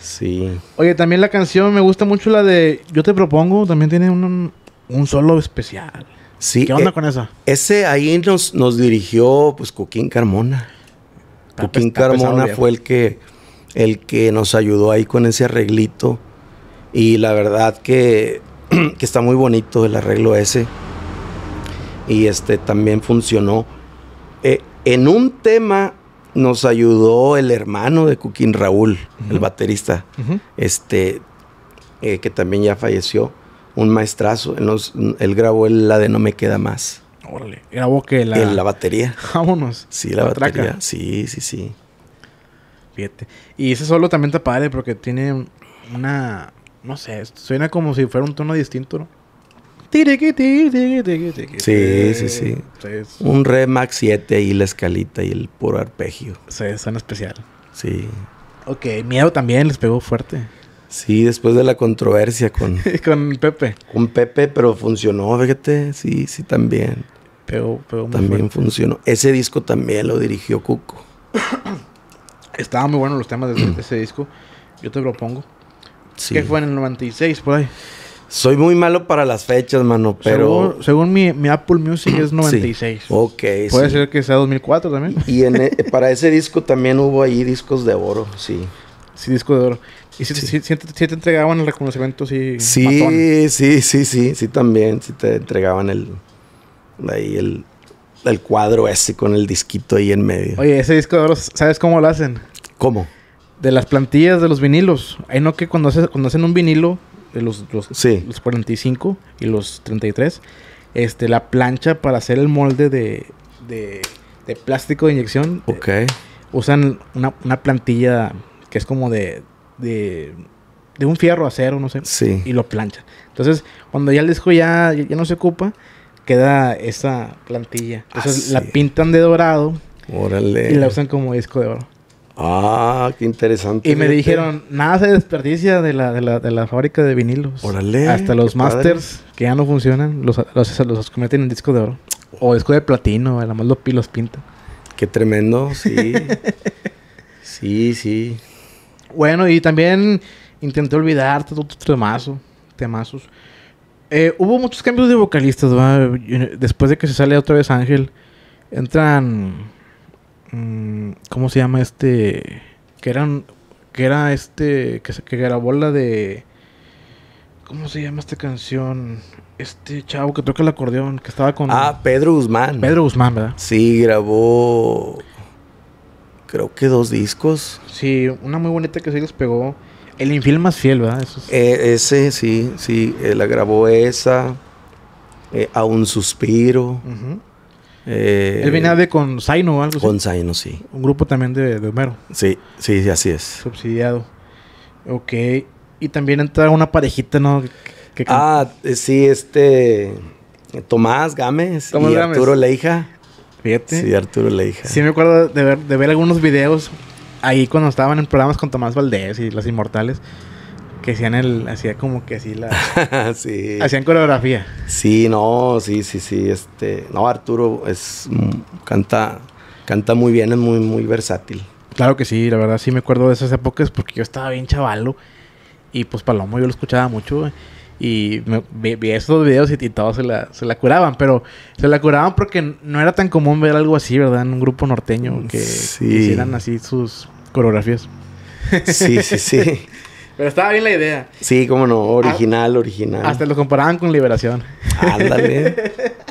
Sí. Oye, también la canción me gusta mucho la de Yo te propongo, también tiene un, un solo especial. Sí. ¿Qué onda eh, con esa? Ese ahí nos, nos dirigió, pues, Coquín Carmona. Está Coquín está pesado, Carmona fue el que, el que nos ayudó ahí con ese arreglito. Y la verdad que, que está muy bonito el arreglo ese. Y este también funcionó. Eh, en un tema nos ayudó el hermano de Coquín Raúl, el baterista, este, eh, que también ya falleció. Un maestrazo. Él, nos- él grabó el- la de No Me Queda Más. Órale. Grabó que la... En la batería. Vámonos. Sí, la, batería. Sí, sí, sí. Fíjate. Y ese solo también está padre porque tiene una... No sé, suena como si fuera un tono distinto, ¿no? Sí, sí, sí. Un Re Max 7 ahí, la escalita y el puro arpegio. sí, suena especial. Sí. Ok, Miedo también les pegó fuerte. Sí, después de la controversia con, Con Pepe. con Pepe, pero funcionó, fíjate. Sí, sí, también. Pegó, pegó También funcionó. Ese disco también lo dirigió Cuco. Estaban muy buenos los temas de ese, de ese disco. Yo te propongo. Sí. Que fue en el 96, por ahí. Soy muy malo para las fechas, mano, pero... Según, según mi, mi Apple Music es 96. Sí. Ok, Puede sí. ser que sea 2004 también. Y en e- para ese disco también hubo ahí discos de oro, sí. Sí, disco de oro. Y si, Sí. si- si te, si te entregaban el reconocimiento así. matón. Sí, sí, sí, sí, sí, también. Sí te entregaban el... Ahí el, el cuadro ese con el disquito ahí en medio. Oye, ese disco de oro, ¿sabes cómo lo hacen? ¿Cómo? De las plantillas de los vinilos. Ahí no que cuando, hace- cuando hacen un vinilo, de los, los, Sí. los 45 y los 33, este, la plancha para hacer el molde de, de, de plástico de inyección, eh, Ok. usan una, una plantilla que es como de, de, de un fierro acero, no sé, Sí. y lo planchan. Entonces, cuando ya el disco ya, ya no se ocupa, queda esa plantilla. Entonces, Ah, la sí. pintan de dorado Órale. y la usan como disco de oro. Ah, qué interesante. Y me dijeron, nada se desperdicia de la, de la, de la fábrica de vinilos. Órale, Hasta los padre. masters que ya no funcionan, los, los, los convierten en disco de oro. O disco de platino, además los, los pintan. Qué tremendo, sí. sí, sí. Bueno, y también intenté olvidar todo tu temazo, temazos. Eh, hubo muchos cambios de vocalistas, ¿va? Y- Después de que se sale otra vez Ángel, entran. mm, ¿Cómo se llama este? Que eran. Que era este. Que, que grabó la de. ¿Cómo se llama esta canción? Este chavo que toca el acordeón, que estaba con. Ah, Pedro Guzmán. Pedro Guzmán, ¿verdad? Sí, grabó. Creo que dos discos. Sí, una muy bonita que sí les pegó. El infil más fiel, ¿verdad? Eso es- Eh, ese, sí, sí. eh, la grabó esa. eh, a un suspiro. Eh, Él venía de con Zaino o algo así. Con Zaino, sí. Un grupo también de, de Homero, Sí, sí, sí, así es. subsidiado. Ok. Y también entra una parejita, ¿no? Que, que- Ah, eh, sí, este. Tomás Gámez Tomás y Gámez. Arturo Leija. Fíjate. Sí, Arturo Leija. Sí me acuerdo de ver, de ver algunos videos ahí cuando estaban en programas con Tomás Valdés y Los Inmortales. Que hacían el... Hacía como que así la... sí. hacían coreografía. Sí, no, sí, sí, sí. Este. No, Arturo es. mm, canta. Canta muy bien, es muy, muy versátil. Claro que sí, la verdad sí me acuerdo de esas épocas porque yo estaba bien chavalo. Y pues Palomo yo lo escuchaba mucho. güey, Y me, vi, vi esos videos y, y todos se la, se la curaban. Pero se la curaban porque no era tan común ver algo así, ¿verdad? En un grupo norteño que Sí. hicieran así sus coreografías. Sí, sí, sí. Pero estaba bien la idea. Sí, cómo no. Original, original. Hasta lo comparaban con Liberación. Ándale.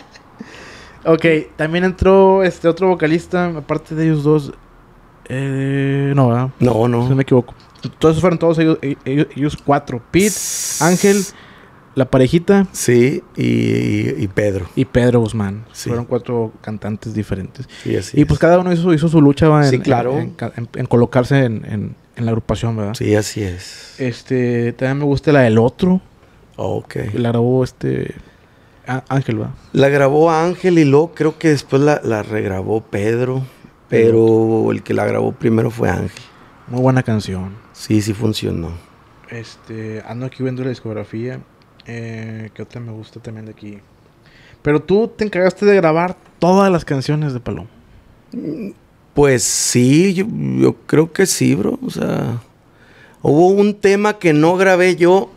Ok, también entró este otro vocalista, aparte de ellos dos. Eh, no, ¿verdad? No, Si no no. me equivoco. Entonces fueron todos ellos, ellos, ellos cuatro. Pete, Ángel, la parejita Sí, y, y- y Pedro. y Pedro Guzmán. Sí. Fueron cuatro cantantes diferentes. Sí, así Y pues es. cada uno hizo, hizo su lucha en, Sí, claro. en, en- en- colocarse en, la agrupación, ¿verdad? Sí, así es. Este, también me gusta la del otro. Ok. La grabó este Á- Ángel, ¿va? La grabó Ángel y luego creo que después la, la regrabó Pedro. Pero el que la grabó primero fue Ángel. Muy buena canción. Sí, sí funcionó. Este, ando aquí viendo la discografía. Eh, ¿Qué otra me gusta también de aquí? Pero tú te encargaste de grabar todas las canciones de Palomo. Pues sí, yo, yo creo que sí, bro. O sea, hubo un tema que no grabé yo.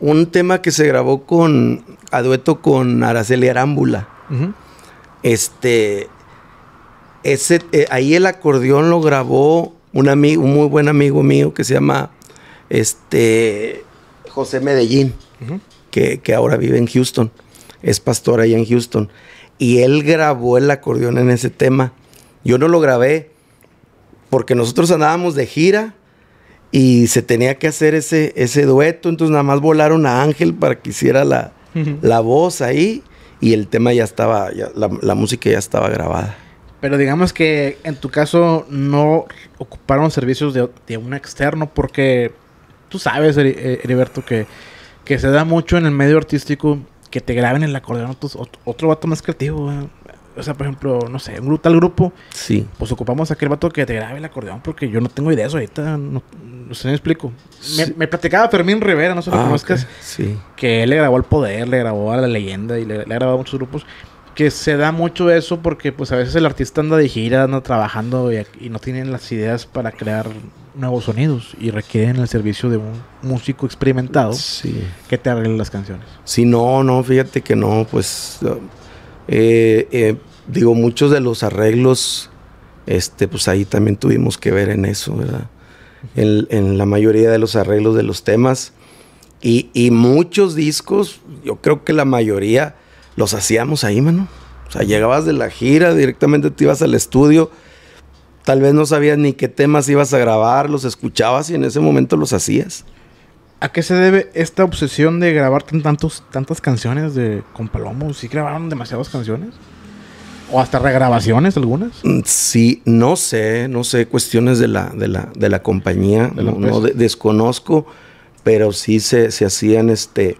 Un tema que se grabó con a dueto con Araceli Arámbula. Este, ese, eh, ahí el acordeón lo grabó un amigo, un muy buen amigo mío que se llama, este, José Medellín, que, que ahora vive en Houston, es pastor allá en Houston, y él grabó el acordeón en ese tema. Yo no lo grabé porque nosotros andábamos de gira y se tenía que hacer ese, ese dueto, entonces nada más volaron a Ángel para que hiciera la, la voz ahí y el tema ya estaba, ya- la, la música ya estaba grabada. Pero digamos que en tu caso no ocuparon servicios de, de un externo porque tú sabes, eh, Heriberto, que, que se da mucho en el medio artístico que te graben el acordeón otros- ot- otro vato más creativo. O sea, por ejemplo, no sé, un tal grupo, Sí. pues ocupamos a aquel vato que te grabe el acordeón porque yo no tengo idea de eso ahorita. No, no sé, me explico. Me, Sí. me platicaba Fermín Rivera, no sé si lo Ah, conozcas ok. Sí. que él le grabó al poder, le grabó a la leyenda y le, le ha grabado a muchos grupos. Que se da mucho eso porque pues a veces el artista anda de gira, anda trabajando y, y no tienen las ideas para crear nuevos sonidos y requieren el servicio de un músico experimentado Sí. que te arregle las canciones. Sí, no, no, fíjate que no, pues eh, eh, digo, muchos de los arreglos, este, pues ahí también tuvimos que ver en eso, ¿verdad? En, en la mayoría de los arreglos de los temas. Y, y muchos discos, yo creo que la mayoría los hacíamos ahí, mano. O sea, llegabas de la gira, directamente te ibas al estudio, tal vez no sabías ni qué temas ibas a grabar, los escuchabas y en ese momento los hacías. ¿A qué se debe esta obsesión de grabar tan- tantos, tantas canciones de, con Palomo? ¿Sí grabaron demasiadas canciones? ¿O hasta regrabaciones algunas? Mm, Sí, no sé, no sé, cuestiones de la, de la, de la compañía, De la no, no empresa. de- desconozco, pero sí se, se hacían este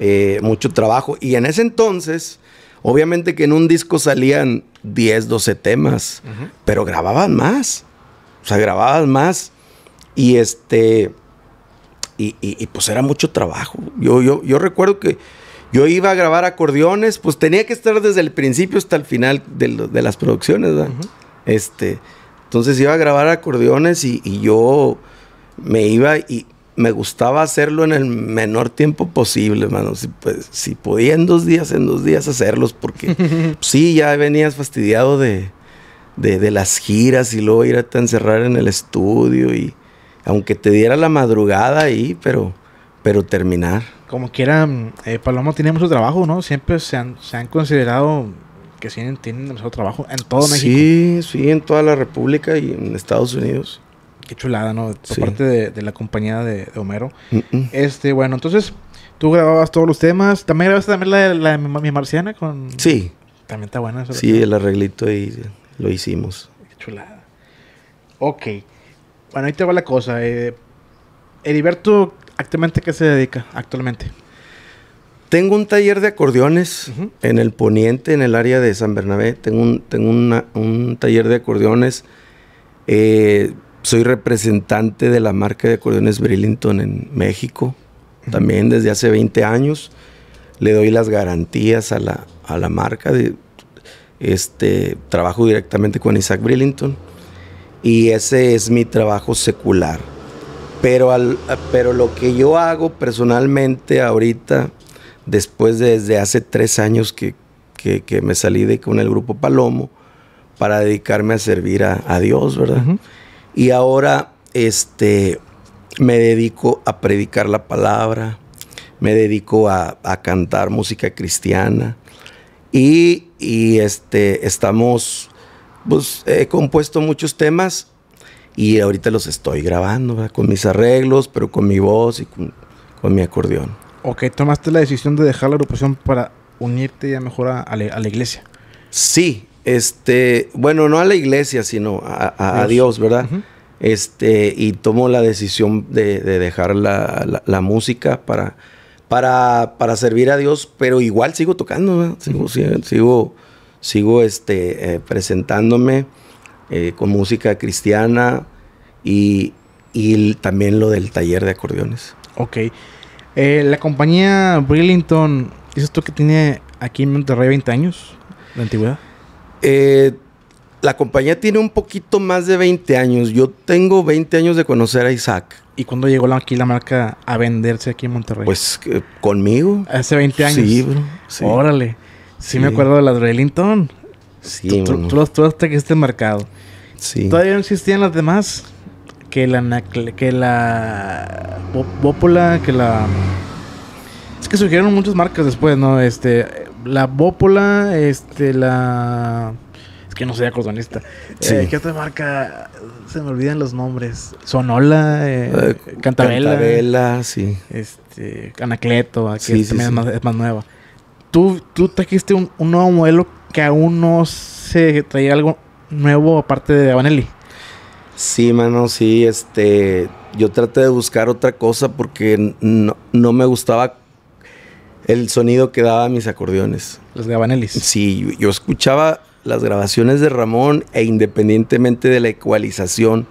eh, mucho trabajo. Y en ese entonces, obviamente que en un disco salían 10, 12 temas, pero grababan más. O sea, grababan más. Y este. Y, y- y, pues era mucho trabajo. Yo, yo, yo recuerdo que yo iba a grabar acordeones, pues tenía que estar desde el principio hasta el final de, lo- de las producciones, ¿verdad? Este, entonces iba a grabar acordeones y, y yo me iba y me gustaba hacerlo en el menor tiempo posible, mano. Si, pues, si podía en dos días, en dos días hacerlos, porque sí, ya venías fastidiado de, de, de las giras y luego ir a te encerrar en el estudio y aunque te diera la madrugada ahí, pero, pero terminar. Como quiera, eh, Palomo tiene mucho trabajo, ¿no? Siempre se han, se han considerado que tienen, tienen demasiado trabajo en todo México. Sí, sí, en toda la República y en Estados Unidos. Qué chulada, ¿no? Por Sí. parte de, de la compañía de, de Homero. Este, bueno, entonces tú grababas todos los temas. También grabaste también la de, la de mi, marciana con. Sí, También está buena esa. sí, el arreglito ahí lo hicimos. Qué chulada. Ok. Bueno, ahí te va la cosa. Eh, Heriberto, ¿actualmente qué se dedica? Actualmente. Tengo un taller de acordeones en el poniente, en el área de San Bernabé. Tengo un, tengo una- un taller de acordeones. Eh, soy representante de la marca de acordeones Brillington en México, también desde hace 20 años. Le doy las garantías a la, a la marca. De, este, trabajo directamente con Isaac Brillington y ese es mi trabajo secular. Pero, al- pero lo que yo hago personalmente ahorita, después de desde hace tres años que, que- que me salí de con el grupo Palomo, para dedicarme a servir a, a Dios, ¿verdad? Ujú. Y ahora este, me dedico a predicar la palabra, me dedico a, a cantar música cristiana y, y, este, estamos, pues he compuesto muchos temas y ahorita los estoy grabando ¿verdad? con mis arreglos, pero con mi voz y con, con mi acordeón. Ok, tomaste la decisión de dejar la agrupación para unirte ya mejor a, a la, a la iglesia. Sí, este, bueno, no a la iglesia, sino a, a- a Dios. Dios, ¿verdad? Este, y tomo la decisión de, de dejar la, la- la música para, para, para servir a Dios, pero igual sigo tocando, ¿verdad? sigo, sigo, sigo, sigo, este, eh, presentándome eh, con música cristiana y, y también lo del taller de acordeones. Ok. Eh, la compañía Brillington, dices tú que tiene aquí en Monterrey 20 años de antigüedad. Eh, la compañía tiene un poquito más de 20 años. Yo tengo 20 años de conocer a Isaac. ¿Y cuándo llegó aquí la marca a venderse aquí en Monterrey? Pues eh, conmigo. hace 20 años. Sí, bro. Sí. Órale. Sí, Sí. me acuerdo de las Brillington. Sí, tú, tú, las trajiste al mercado. Sí. Todavía no existían las demás. Que la que la Bópola, que la es que surgieron muchas marcas después, ¿no? Este la Bópola, este la es que no soy acordeonista. Sí. Eh, ¿Qué otra marca? Se me olvidan los nombres. Sonola, eh, Eh, Cantabela, Cantabela, sí. este Anacleto, sí, también sí. Es, más, es más nueva. Tú, tú trajiste un, un nuevo modelo que aún no se traía algo nuevo aparte de Vanelli. Sí, mano, sí, este, yo traté de buscar otra cosa porque no, no me gustaba el sonido que daban mis acordeones. Los Gabanelis. Sí, yo- yo escuchaba las grabaciones de Ramón e independientemente de la ecualización,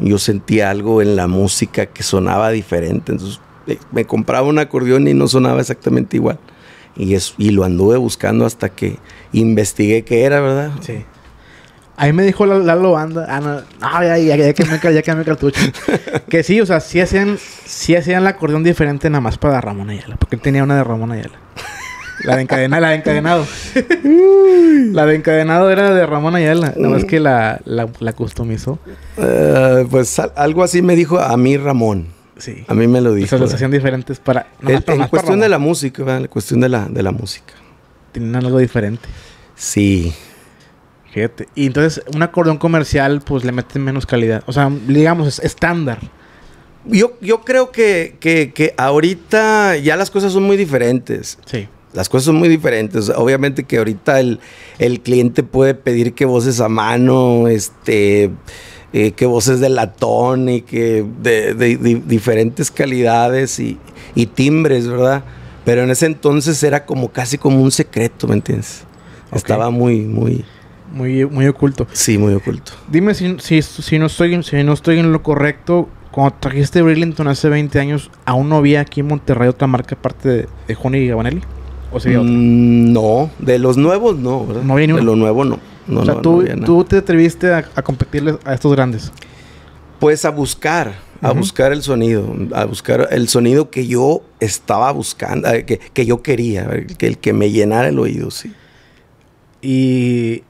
yo sentía algo en la música que sonaba diferente. Entonces eh, me compraba un acordeón y no sonaba exactamente igual. Y, es, y lo anduve buscando hasta que investigué qué era, ¿verdad? Sí. Ahí me dijo la- Lalo Banda. Ah, no. No, ya, ya, ya quemé, ya quemé cartucho. que sí, o sea, sí hacían, sí hacían el acordeón diferente nada más para Ramón Ayala. Porque él tenía una de Ramón Ayala. La de encadenado, la de encadenado. la de encadenado era de Ramón Ayala. Nada más que la, la, la customizó. Eh, pues al- algo así me dijo a mí Ramón. Sí. A mí me lo O dijo. sea, los ¿verdad? hacían diferentes para. nada El- más para- en para cuestión de la música, ¿verdad? En cuestión de la, de la música. Tenían algo diferente. Sí. Fíjate. Y entonces, un acordeón comercial, pues le meten menos calidad. O sea, digamos, es estándar. Yo, yo creo que, que, que ahorita ya las cosas son muy diferentes. Sí. Las cosas son muy diferentes. Obviamente que ahorita el, el cliente puede pedir que voces a mano, este, eh, que voces de latón y que de, de- de diferentes calidades y, y timbres, ¿verdad? Pero en ese entonces era como casi como un secreto, ¿me entiendes? Estaba muy, muy, Muy, muy oculto. sí, muy oculto. Dime si, si, si no estoy, si no estoy en lo correcto. Cuando trajiste Brillington hace 20 años, ¿aún no había aquí en Monterrey otra marca aparte de, de Honey y Gabanelli? ¿O sería otra? Mm, no, de los nuevos no, ¿verdad? No había ni De uno. lo nuevo no. No, o sea, no, tú, no tú te atreviste a, a competirles a estos grandes. Pues a buscar, a buscar el sonido, a buscar el sonido que yo estaba buscando, eh, que, que yo quería, que el que me llenara el oído, sí. Y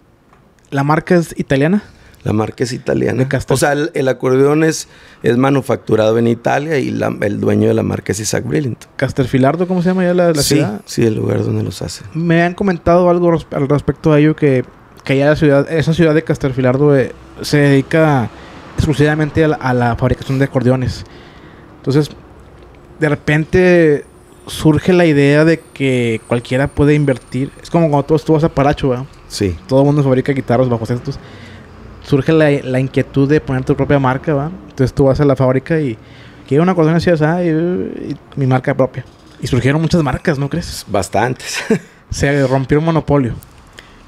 la marca es italiana. La marca es italiana. O sea, el, el acordeón es, es manufacturado en Italia y la- el dueño de la marca es Isaac Brillington. Castelfilardo, ¿cómo se llama ya la, la sí, ciudad? sí, el lugar donde los hace. Me han comentado algo res- al respecto a ello que, que allá la ciudad, esa ciudad de Castelfilardo eh, se dedica exclusivamente a la, a la fabricación de acordeones. Entonces, de repente surge la idea de que cualquiera puede invertir. Es como cuando tú, tú vas a Paracho, ¿verdad? Sí, Todo el mundo fabrica guitarras bajo estos. Surge la, la inquietud de poner tu propia marca, ¿va? Entonces tú vas a la fábrica y quiero una acordeón así. Y, y mi marca propia. Y surgieron muchas marcas, ¿no crees? bastantes. Se rompió un monopolio.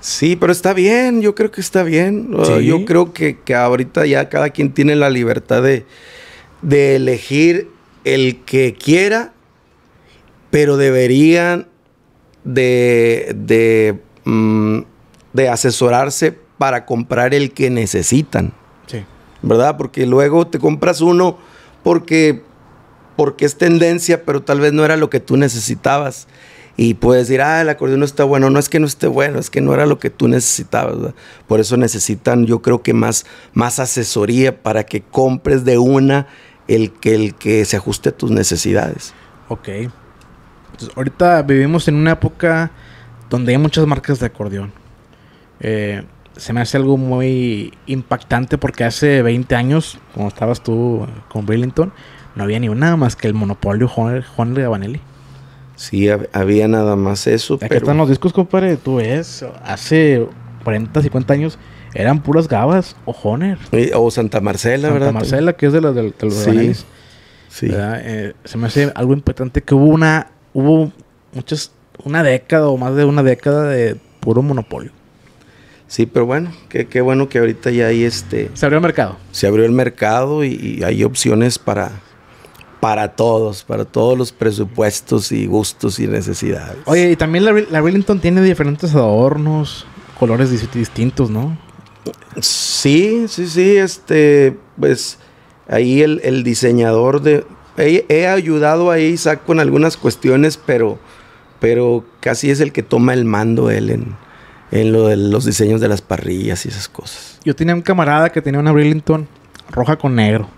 Sí, pero está bien, yo creo que está bien. Sí. Yo creo que, que ahorita ya cada quien tiene la libertad de, de elegir el que quiera, pero deberían de, de, mm, de asesorarse para comprar el que necesitan, Sí. ¿verdad? Porque luego te compras uno porque, porque es tendencia, pero tal vez no era lo que tú necesitabas. Y puedes decir, ah, el acordeón no está bueno. No es que no esté bueno, es que no era lo que tú necesitabas. ¿verdad? Por eso necesitan, yo creo que más, más asesoría para que compres de una el que, el que se ajuste a tus necesidades. Ok. Entonces, ahorita vivimos en una época donde hay muchas marcas de acordeón. Eh, se me hace algo muy impactante porque hace 20 años, cuando estabas tú con Brillington, no había ni una más que el monopolio Juan, Juan de Gabanelli. Sí, hab- había nada más eso, Aquí pero están los discos, compadre. Tú ves, hace 40, 50 años eran puras gabas o Honer. O Santa Marcela, Santa ¿verdad? Marcela, que es de, las del- de los Sí. Eh, se me hace algo importante que hubo una hubo muchas, una década o más de una década de puro monopolio. Sí, pero bueno, qué, qué bueno que ahorita ya hay este. Se abrió el mercado. Se abrió el mercado y, y hay opciones para, para todos, para todos los presupuestos y gustos y necesidades. Oye, y también la, la Wellington tiene diferentes adornos, colores dis- distintos, ¿no? Sí, sí, sí, este, pues ahí el, el diseñador de... He, he ayudado a Isaac con algunas cuestiones, pero, pero casi es el que toma el mando él en, en lo de los diseños de las parrillas y esas cosas. Yo tenía un camarada que tenía una Wellington roja con negro.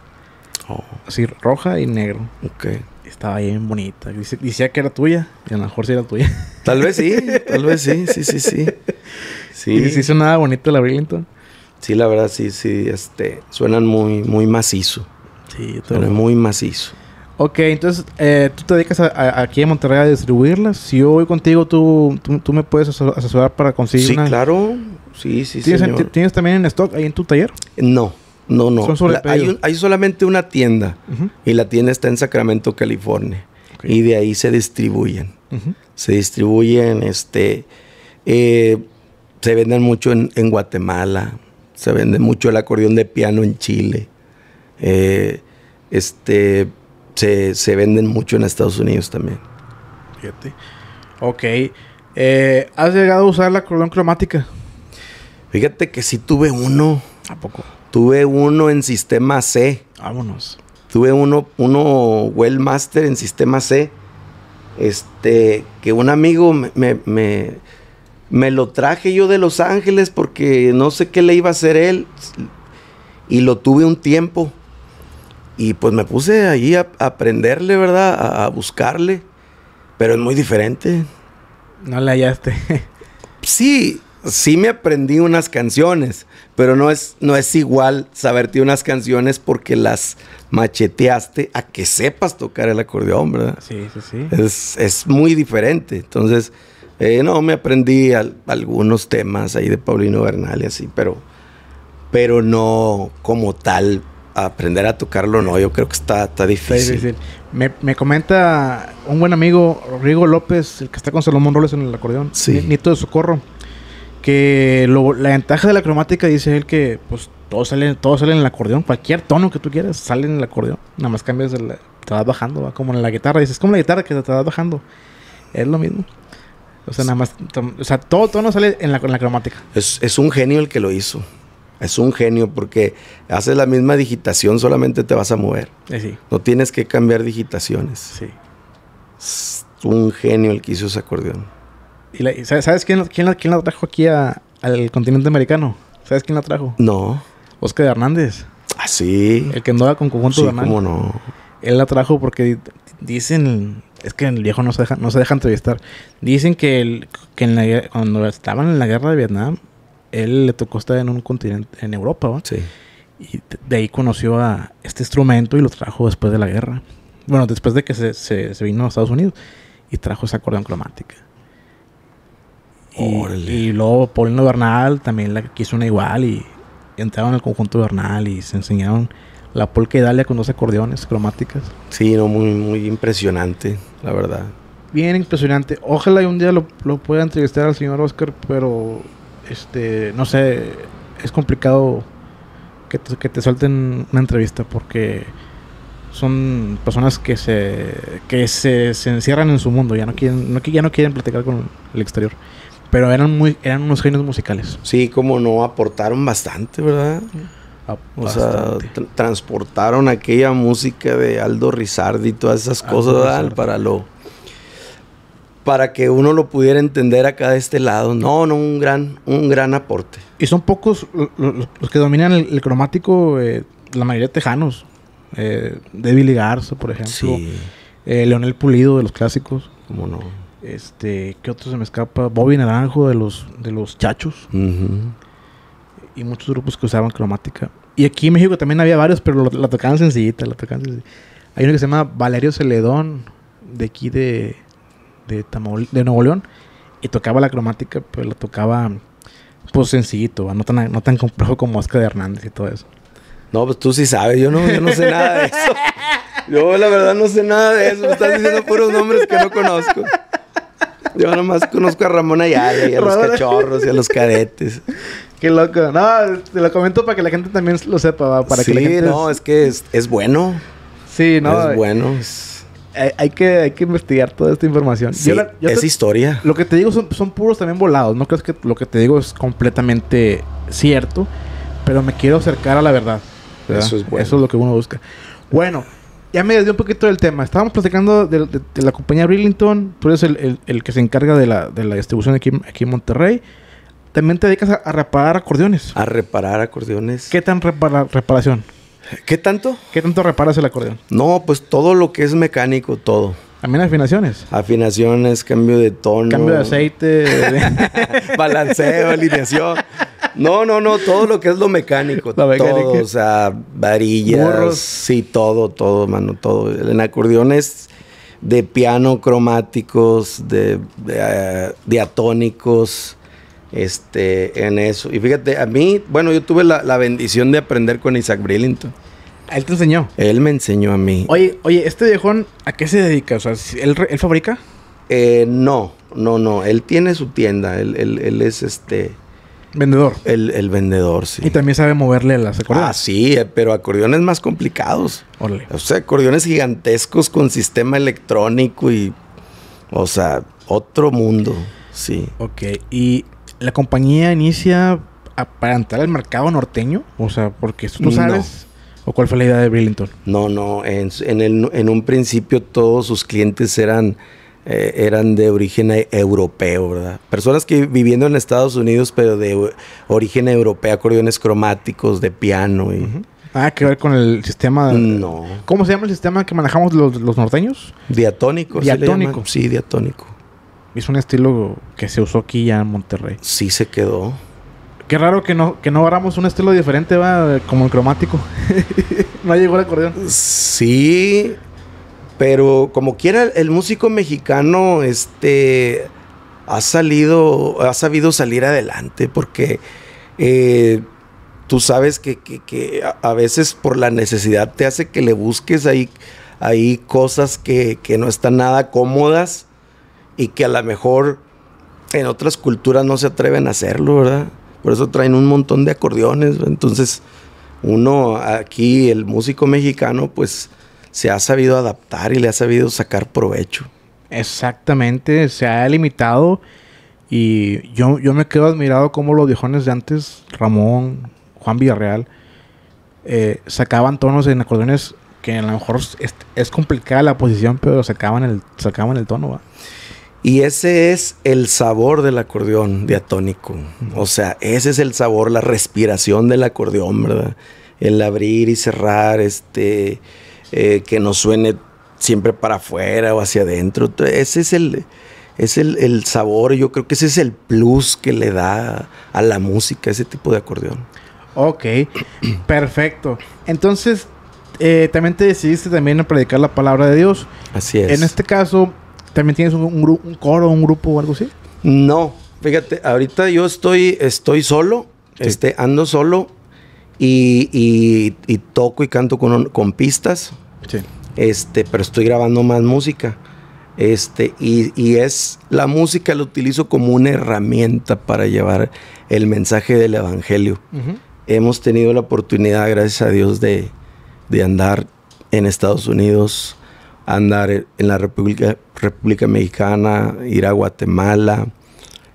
Oh, Así, roja y negro. ok. Estaba bien bonita. Dice- decía que era tuya. Y a lo mejor sí era tuya. Tal vez sí, tal vez sí, sí, sí, sí. Y Sí, se hizo nada bonita la Wellington. sí, la verdad sí, sí, este, suenan muy, muy macizo. Sí, Suenan muy macizo. Ok, entonces eh, tú te dedicas a- a- aquí en Monterrey a distribuirlas. Si yo voy contigo, tú, tú, tú me puedes asesorar para conseguir Sí, una. claro. Sí, sí, ¿Tienes, señor. ¿Tienes también en stock ahí en tu taller? No, no, no. Son sobre La- hay, pedido. un- hay solamente una tienda y la tienda está en Sacramento, California. Y de ahí se distribuyen. Se distribuyen, este, eh, se venden mucho en, en Guatemala, se vende mucho el acordeón de piano en Chile, eh, este, se, se venden mucho en Estados Unidos también. Fíjate. Ok. Eh, ¿Has llegado a usar la acordeón cromática? Fíjate que sí tuve uno, ¿A poco? tuve uno en sistema C. Vámonos. Tuve uno, uno Wellmaster en sistema C. Este, que un amigo me, me, me- me lo traje yo de Los Ángeles porque no sé qué le iba a hacer él. Y lo tuve un tiempo. Y pues me puse ahí a, a aprenderle, ¿verdad? A, a buscarle. Pero es muy diferente. No le hallaste. Sí, sí me aprendí unas canciones, pero no es, no es igual saberte unas canciones porque las macheteaste a que sepas tocar el acordeón, ¿verdad? sí, sí, sí. Es, es muy diferente. Entonces, eh, no, me aprendí al- algunos temas ahí de Paulino Bernal y así, pero, pero no como tal aprender a tocarlo, no, yo creo que está, está Está difícil. Me, me comenta un buen amigo, Rigo López, el que está con Salomón Robles en el acordeón, Sí. ni- Nito de Socorro, que lo- la ventaja de la cromática dice él que pues todo sale, todo sale en el acordeón, cualquier tono que tú quieras sale en el acordeón, nada más cambias, el- te vas bajando, va como en la guitarra, dices, como la guitarra que te vas bajando, es lo mismo. O sea, nada más, o sea, todo tono sale en la, en la cromática. Es, es un genio el que lo hizo. Es un genio porque haces la misma digitación, solamente te vas a mover. Eh, sí, No tienes que cambiar digitaciones. sí. Es un genio el que hizo ese acordeón. Y la- ¿Sabes quién, la- quién, la, quién la trajo aquí a- al continente americano? ¿Sabes quién la trajo? No. Oscar Hernández. Así. El que andaba con conjunto Sí, Bernal. cómo no. Él la trajo porque di- dicen, es que el viejo no se deja, no se deja entrevistar. Dicen que, el- que en la cuando estaban en la guerra de Vietnam, él le tocó estar en un continente, en Europa, ¿va? Sí. Y de- ahí conoció a este instrumento y lo trajo después de la guerra. Bueno, después de que se, se- se vino a Estados Unidos y trajo esa acordeón cromática. Y, y luego Paulino Bernal también la quiso una igual y entraron al conjunto Bernal y se enseñaron la polca y dalia con dos acordeones cromáticas. Sí, no, muy, muy impresionante, la verdad. Bien impresionante. Ojalá y un día lo, lo pueda entrevistar al señor Oscar, pero este, no sé, es complicado que te, que te suelten una entrevista porque son personas que se que se, se encierran en su mundo, ya no quieren no, ya no quieren platicar con el exterior. Pero eran muy eran unos genios musicales. Sí, como no, aportaron bastante, ¿verdad? Ah, O sea, tra- transportaron aquella música de Aldo Rizardi y todas esas Aldo cosas, ¿verdad? Para lo para que uno lo pudiera entender acá de este lado. No, no, un gran, un gran aporte. Y son pocos lo- lo- los que dominan el, el cromático, eh, la mayoría tejanos. Eh, de Billy Garza, por ejemplo. Sí, Eh, Leonel Pulido de los clásicos. cómo no. Este, ¿qué otro se me escapa? Bobby Naranjo de los de los Chachos y muchos grupos que usaban cromática. Y aquí en México también había varios, pero lo- la tocaban sencillita, la tocaban sencillita. Hay uno que se llama Valerio Celedón de aquí de de, Tamaul- de Nuevo León y tocaba la cromática, pero la tocaba pues sencillito, no tan no tan complejo como Oscar de Hernández y todo eso. No, pues tú sí sabes, yo no, yo no sé nada de eso. Yo la verdad no sé nada de eso. Me estás diciendo puros nombres que no conozco. Yo nomás conozco a Ramón Ayala y a los cachorros y a los cadetes. Qué loco. No, te lo comento para que la gente también lo sepa. Para sí, que la gente... no, es que es, es bueno. Sí, no. es bueno. es- Hay, que, hay que investigar toda esta información. sí, Yo la- yo es te- historia. Lo que te digo son, son puros también volados. No crees que lo que te digo es completamente cierto, pero me quiero acercar a la verdad. ¿verdad? Eso es bueno. Eso es lo que uno busca. Bueno, ya me desvié un poquito del tema. Estábamos platicando de, de- de la compañía Brillington. Tú eres el, el- el que se encarga de la, de la distribución aquí, aquí en Monterrey. También te dedicas a, a reparar acordeones. A reparar acordeones. ¿Qué tan repara- reparación? ¿Qué tanto? ¿Qué tanto reparas el acordeón? No, pues todo lo que es mecánico, todo. También afinaciones. Afinaciones, cambio de tono. Cambio de aceite. de- Balanceo, alineación. No, no, no, todo lo que es lo mecánico. Lo mecánico. Todo, o sea, varillas. Burros. Sí, todo, todo, mano, todo. En acordeones de piano cromáticos, de, de, eh, diatónicos, este, en eso. Y fíjate, a mí, bueno, yo tuve la, la bendición de aprender con Isaac Brillington. Él te enseñó. Él me enseñó a mí. Oye, oye, este viejón, ¿a qué se dedica? O sea, ¿él, él fabrica? Eh, no, no, no. Él tiene su tienda. Él, él- él es este, Vendedor. el, el vendedor, sí. Y también sabe moverle las Ah, acordeones. sí, eh, pero acordeones más complicados. O sea, acordeones gigantescos con sistema electrónico y. O sea, otro mundo. Sí. Ok, y la compañía inicia a- para entrar al mercado norteño. O sea, porque tú No. sabes. ¿O cuál fue la idea de Brillington? No, no. En, en, el- en un principio todos sus clientes eran. eh, eran de origen e- europeo, ¿verdad? Personas que viviendo en Estados Unidos, pero de origen europeo, acordeones cromáticos, de piano y. Ah, que ver con el sistema. No. ¿Cómo se llama el sistema que manejamos los, los norteños? Diatónico. ¿sí le Diatónico. Sí, diatónico. Es un estilo que se usó aquí ya en Monterrey. Sí se quedó. Qué raro que no, que no agarramos un estilo diferente, va, como el cromático. no llegó el acordeón. Sí, pero como quiera, el músico mexicano, este, ha salido, ha sabido salir adelante, porque eh, tú sabes que, que- que a, a veces por la necesidad te hace que le busques ahí, ahí cosas que, que no están nada cómodas y que a lo mejor en otras culturas no se atreven a hacerlo, ¿verdad? Por eso traen un montón de acordeones, entonces uno aquí, el músico mexicano, pues se ha sabido adaptar y le ha sabido sacar provecho. Exactamente, se ha limitado y yo, yo me quedo admirado como los viejones de antes, Ramón, Juan Villarreal, eh, sacaban tonos en acordeones que a lo mejor es, es complicada la posición, pero sacaban el, sacaban el tono. ¿va? Y ese es el sabor del acordeón diatónico. O sea, ese es el sabor, la respiración del acordeón, ¿verdad? El abrir y cerrar, este, eh, que no suene siempre para afuera o hacia adentro. Ese es el, es el, el sabor, yo creo que ese es el plus que le da a la música, ese tipo de acordeón. Ok, perfecto. Entonces, eh, también te decidiste también a predicar la palabra de Dios. Así es. En este caso, ¿también tienes un, un un coro, un grupo o algo así? No, fíjate, ahorita yo estoy, estoy solo, Sí. este, ando solo y, y- y toco y canto con, con pistas, Sí. este, pero estoy grabando más música. Este, y, y es la música la utilizo como una herramienta para llevar el mensaje del evangelio. Hemos tenido la oportunidad, gracias a Dios, de, de andar en Estados Unidos, andar en la República, República Mexicana, ir a Guatemala.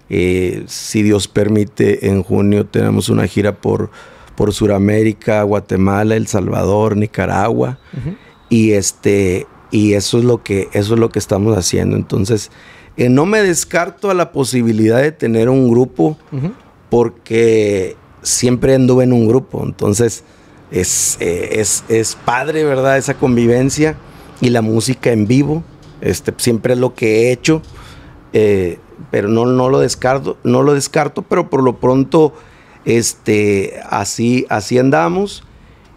Eh, si Dios permite, en junio tenemos una gira por, por Sudamérica, Guatemala, El Salvador, Nicaragua. Y este, y eso es lo que, eso es lo que estamos haciendo. Entonces, eh, no me descarto a la posibilidad de tener un grupo porque siempre anduve en un grupo. Entonces, es, eh, es, es padre, ¿verdad? Esa convivencia y la música en vivo. Este, siempre es lo que he hecho. eh, pero no, no lo descarto, no lo descarto, pero por lo pronto, este, así, así andamos.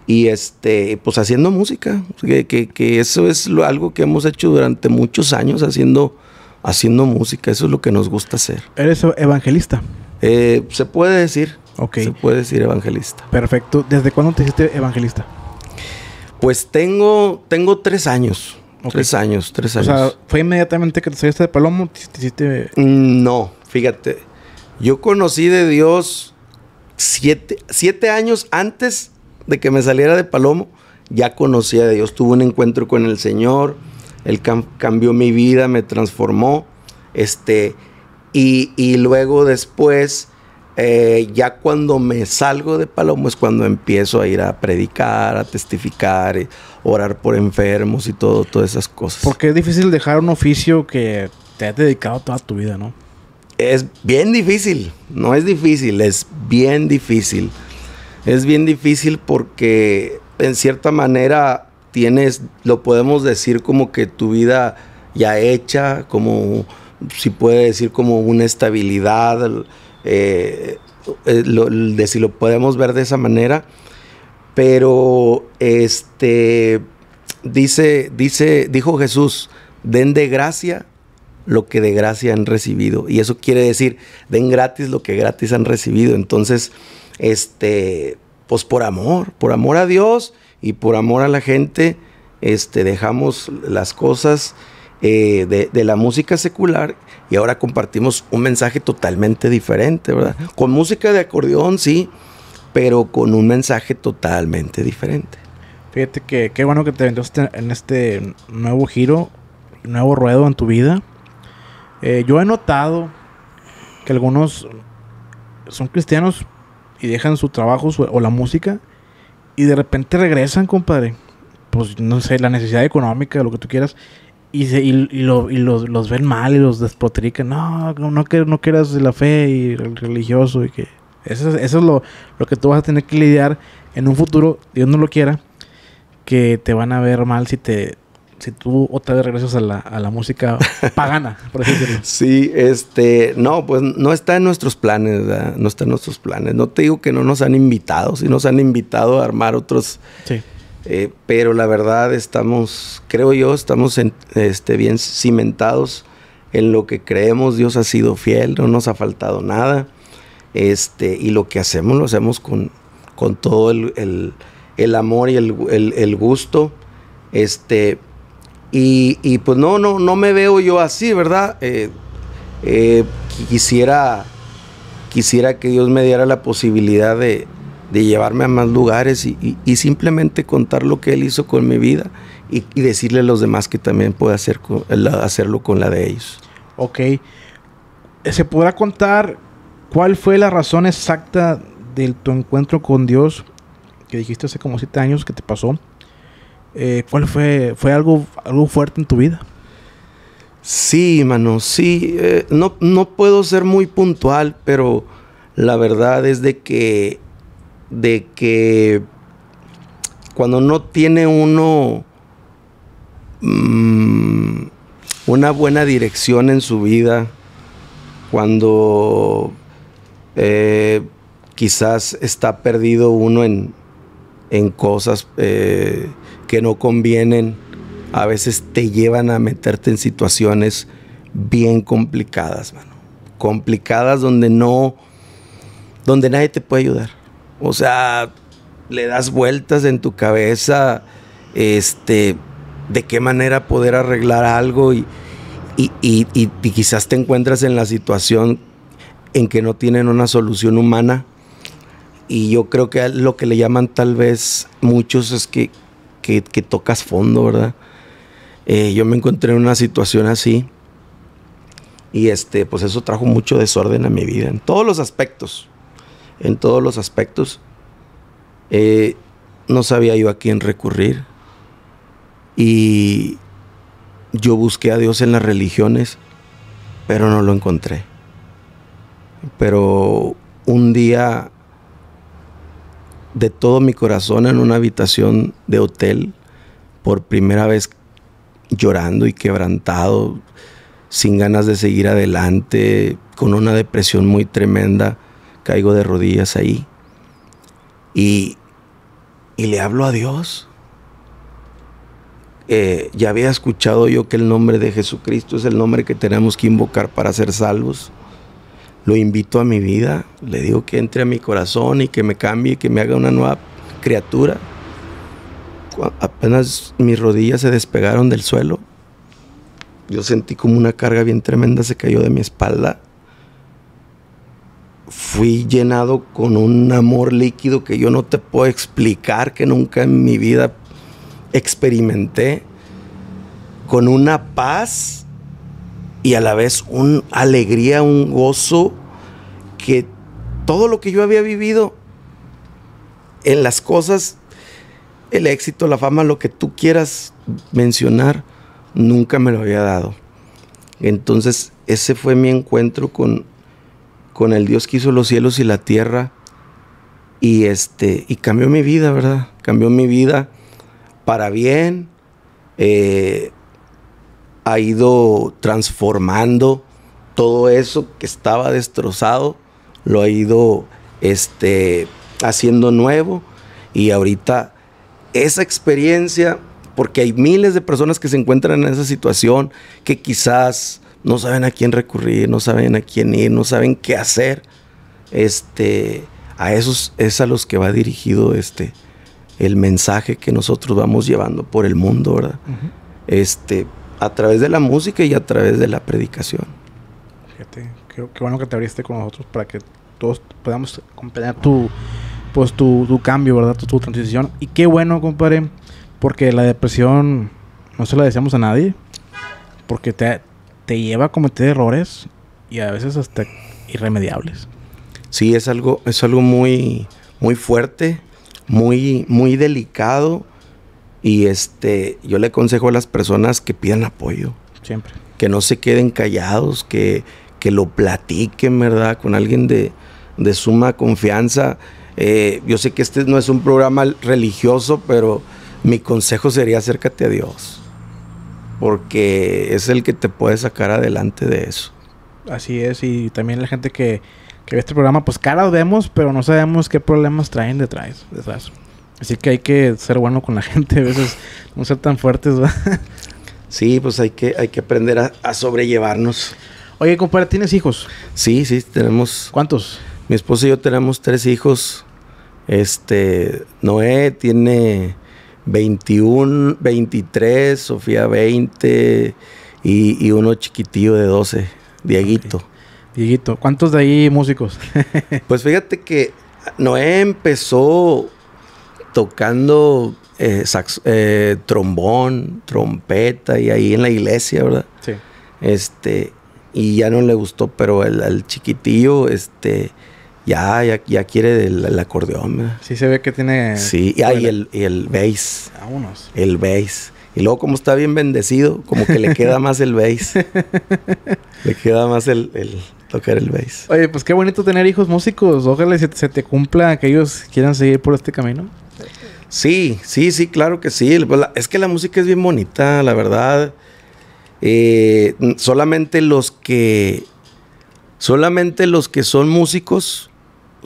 Y este, pues haciendo música. Que, que- que eso es lo- algo que hemos hecho durante muchos años, haciendo, haciendo música. Eso es lo que nos gusta hacer. Eres evangelista. Eh, se puede decir. Ok. Se puede decir evangelista. Perfecto. ¿Desde cuándo te hiciste evangelista? Pues tengo, tengo tres años. Tres años, tres O años. sea, fue inmediatamente que te saliste de Palomo, te te hiciste... No, fíjate. Yo conocí de Dios siete, siete años antes de que me saliera de Palomo. Ya conocía de Dios. Tuve un encuentro con el Señor. Él cam- cambió mi vida, me transformó. Este, y, y luego después, eh, ya cuando me salgo de Palomo es cuando empiezo a ir a predicar, a testificar, y orar por enfermos y todo, todas esas cosas. Porque es difícil dejar un oficio que te has dedicado toda tu vida, ¿no? Es bien difícil, no es difícil, es bien difícil. Es bien difícil porque en cierta manera tienes, lo podemos decir como que tu vida ya hecha, como si puede decir como una estabilidad, eh, eh, de si lo podemos ver de esa manera. Pero este dice, dice, dijo Jesús, den de gracia lo que de gracia han recibido. Y eso quiere decir, den gratis lo que gratis han recibido. Entonces, este, pues por amor, por amor a Dios y por amor a la gente, este, dejamos las cosas eh, de la música secular y ahora compartimos un mensaje totalmente diferente, ¿verdad? Con música de acordeón, sí, pero con un mensaje totalmente diferente. Fíjate que qué bueno que te aventaste en este nuevo giro, nuevo ruedo en tu vida. Eh, yo he notado que algunos son cristianos y dejan su trabajo su- o la música y de repente regresan, compadre. Pues no sé, la necesidad económica, lo que tú quieras. Y, se- y, y lo- y los, los ven mal y los despotrican. No, no, no, no quieras la fe y el religioso. y que Eso, es- eso es lo, lo que tú vas a tener que lidiar en un futuro, Dios no lo quiera, que te van a ver mal si te si tú otra vez regresas a la, a la música pagana, por así decirlo. Sí, este, no, pues no está en nuestros planes, ¿verdad? no está en nuestros planes. No te digo que no nos han invitado, sí nos han invitado a armar otros, Sí. Eh, pero la verdad estamos, creo yo, estamos en- este, bien cimentados en lo que creemos. Dios ha sido fiel, no nos ha faltado nada. Este, y lo que hacemos lo hacemos con, con todo el, el- amor y el, el- el gusto. Este, y, y, pues no, no, no me veo yo así, ¿verdad? Eh, eh, quisiera, quisiera que Dios me diera la posibilidad de, de llevarme a más lugares y, y- y simplemente contar lo que Él hizo con mi vida y, y decirle a los demás que también puede hacer con- hacerlo con la de ellos. Ok. ¿Se podrá contar cuál fue la razón exacta de tu encuentro con Dios que dijiste hace como siete años que te pasó? Eh, ¿Cuál fue? ¿Fue algo, algo fuerte en tu vida? Sí, mano, sí. eh, no, no puedo ser muy puntual, pero la verdad es de que, de que cuando no tiene uno mm, una buena dirección en su vida, cuando eh, quizás está perdido uno en, en cosas eh, que no convienen, a veces te llevan a meterte en situaciones bien complicadas, mano. Complicadas donde no, donde nadie te puede ayudar. O sea, le das vueltas en tu cabeza, este, de qué manera poder arreglar algo y, y, y- y- quizás te encuentras en la situación en que no tienen una solución humana. Y yo creo que lo que le llaman tal vez muchos es que, que, que tocas fondo, ¿verdad? Eh, yo me encontré en una situación así. Y este, pues eso trajo mucho desorden a mi vida, en todos los aspectos. En todos los aspectos. Eh, no sabía yo a quién recurrir. Y yo busqué a Dios en las religiones, pero no lo encontré. Pero un día, de todo mi corazón, en una habitación de hotel, por primera vez llorando y quebrantado, sin ganas de seguir adelante, con una depresión muy tremenda, caigo de rodillas ahí. Y, y le hablo a Dios. Eh, ya había escuchado yo que el nombre de Jesucristo es el nombre que tenemos que invocar para ser salvos. Lo invito a mi vida, le digo que entre a mi corazón y que me cambie, que me haga una nueva criatura. apenas mis rodillas se despegaron del suelo, yo sentí como una carga bien tremenda se cayó de mi espalda. Fui llenado con un amor líquido que yo no te puedo explicar, que nunca en mi vida experimenté, con una paz y a la vez una alegría, un gozo, que todo lo que yo había vivido en las cosas, el éxito, la fama, lo que tú quieras mencionar, nunca me lo había dado. Entonces, ese fue mi encuentro con, con el Dios que hizo los cielos y la tierra. Y este, y cambió mi vida, ¿verdad? Cambió mi vida para bien. eh, ha ido transformando todo eso que estaba destrozado, lo ha ido este, haciendo nuevo. Y ahorita esa experiencia, porque hay miles de personas que se encuentran en esa situación, que quizás no saben a quién recurrir, no saben a quién ir, no saben qué hacer. Este, a esos es a los que va dirigido este el mensaje que nosotros vamos llevando por el mundo, ¿verdad? Este, a través de la música y a través de la predicación. Fíjate, qué, qué bueno que te abriste con nosotros para que todos podamos acompañar tu, pues tu, tu cambio, ¿verdad? Tu, tu transición. Y qué bueno, compadre, porque la depresión no se la deseamos a nadie, porque te, te lleva a cometer errores y a veces hasta irremediables. Sí, es algo, es algo muy, muy fuerte, muy, muy delicado. Y este, yo le aconsejo a las personas que pidan apoyo, Siempre. que no se queden callados, que, que lo platiquen, ¿verdad? Con alguien de, de suma confianza. Eh, yo sé que este no es un programa religioso, pero mi consejo sería acércate a Dios, porque es el que te puede sacar adelante de eso. Así es, y también la gente que, que ve este programa, pues caras vemos, pero no sabemos qué problemas traen detrás. detrás. Así que hay que ser bueno con la gente, a veces no ser tan fuertes. ¿verdad? Sí, pues hay que, hay que aprender a, a sobrellevarnos. Oye, compadre, ¿tienes hijos? Sí, sí, tenemos. ¿Cuántos? Mi esposa y yo tenemos tres hijos. Este, Noé tiene 21, 23, Sofía 20 y, y uno chiquitillo de 12, Dieguito. Dieguito, ¿cuántos de ahí músicos? Pues fíjate que Noé empezó tocando eh, sax- eh, trombón, trompeta y ahí en la iglesia, ¿verdad? sí. Este, y ya no le gustó, pero el, al chiquitillo, este, ya, ya, ya quiere el, el acordeón, ¿verdad? Sí se ve que tiene... Sí, y, ah, y el, y el bass, Vámonos. el bass. Y luego como está bien bendecido, como que le queda más el bass. le queda más el, el tocar el bass. Oye, pues qué bonito tener hijos músicos. Ojalá se, se te cumpla que ellos quieran seguir por este camino. Sí, sí, sí, claro que sí. Pues Es que la música es bien bonita, la verdad. Eh, solamente los que. Solamente los que son músicos.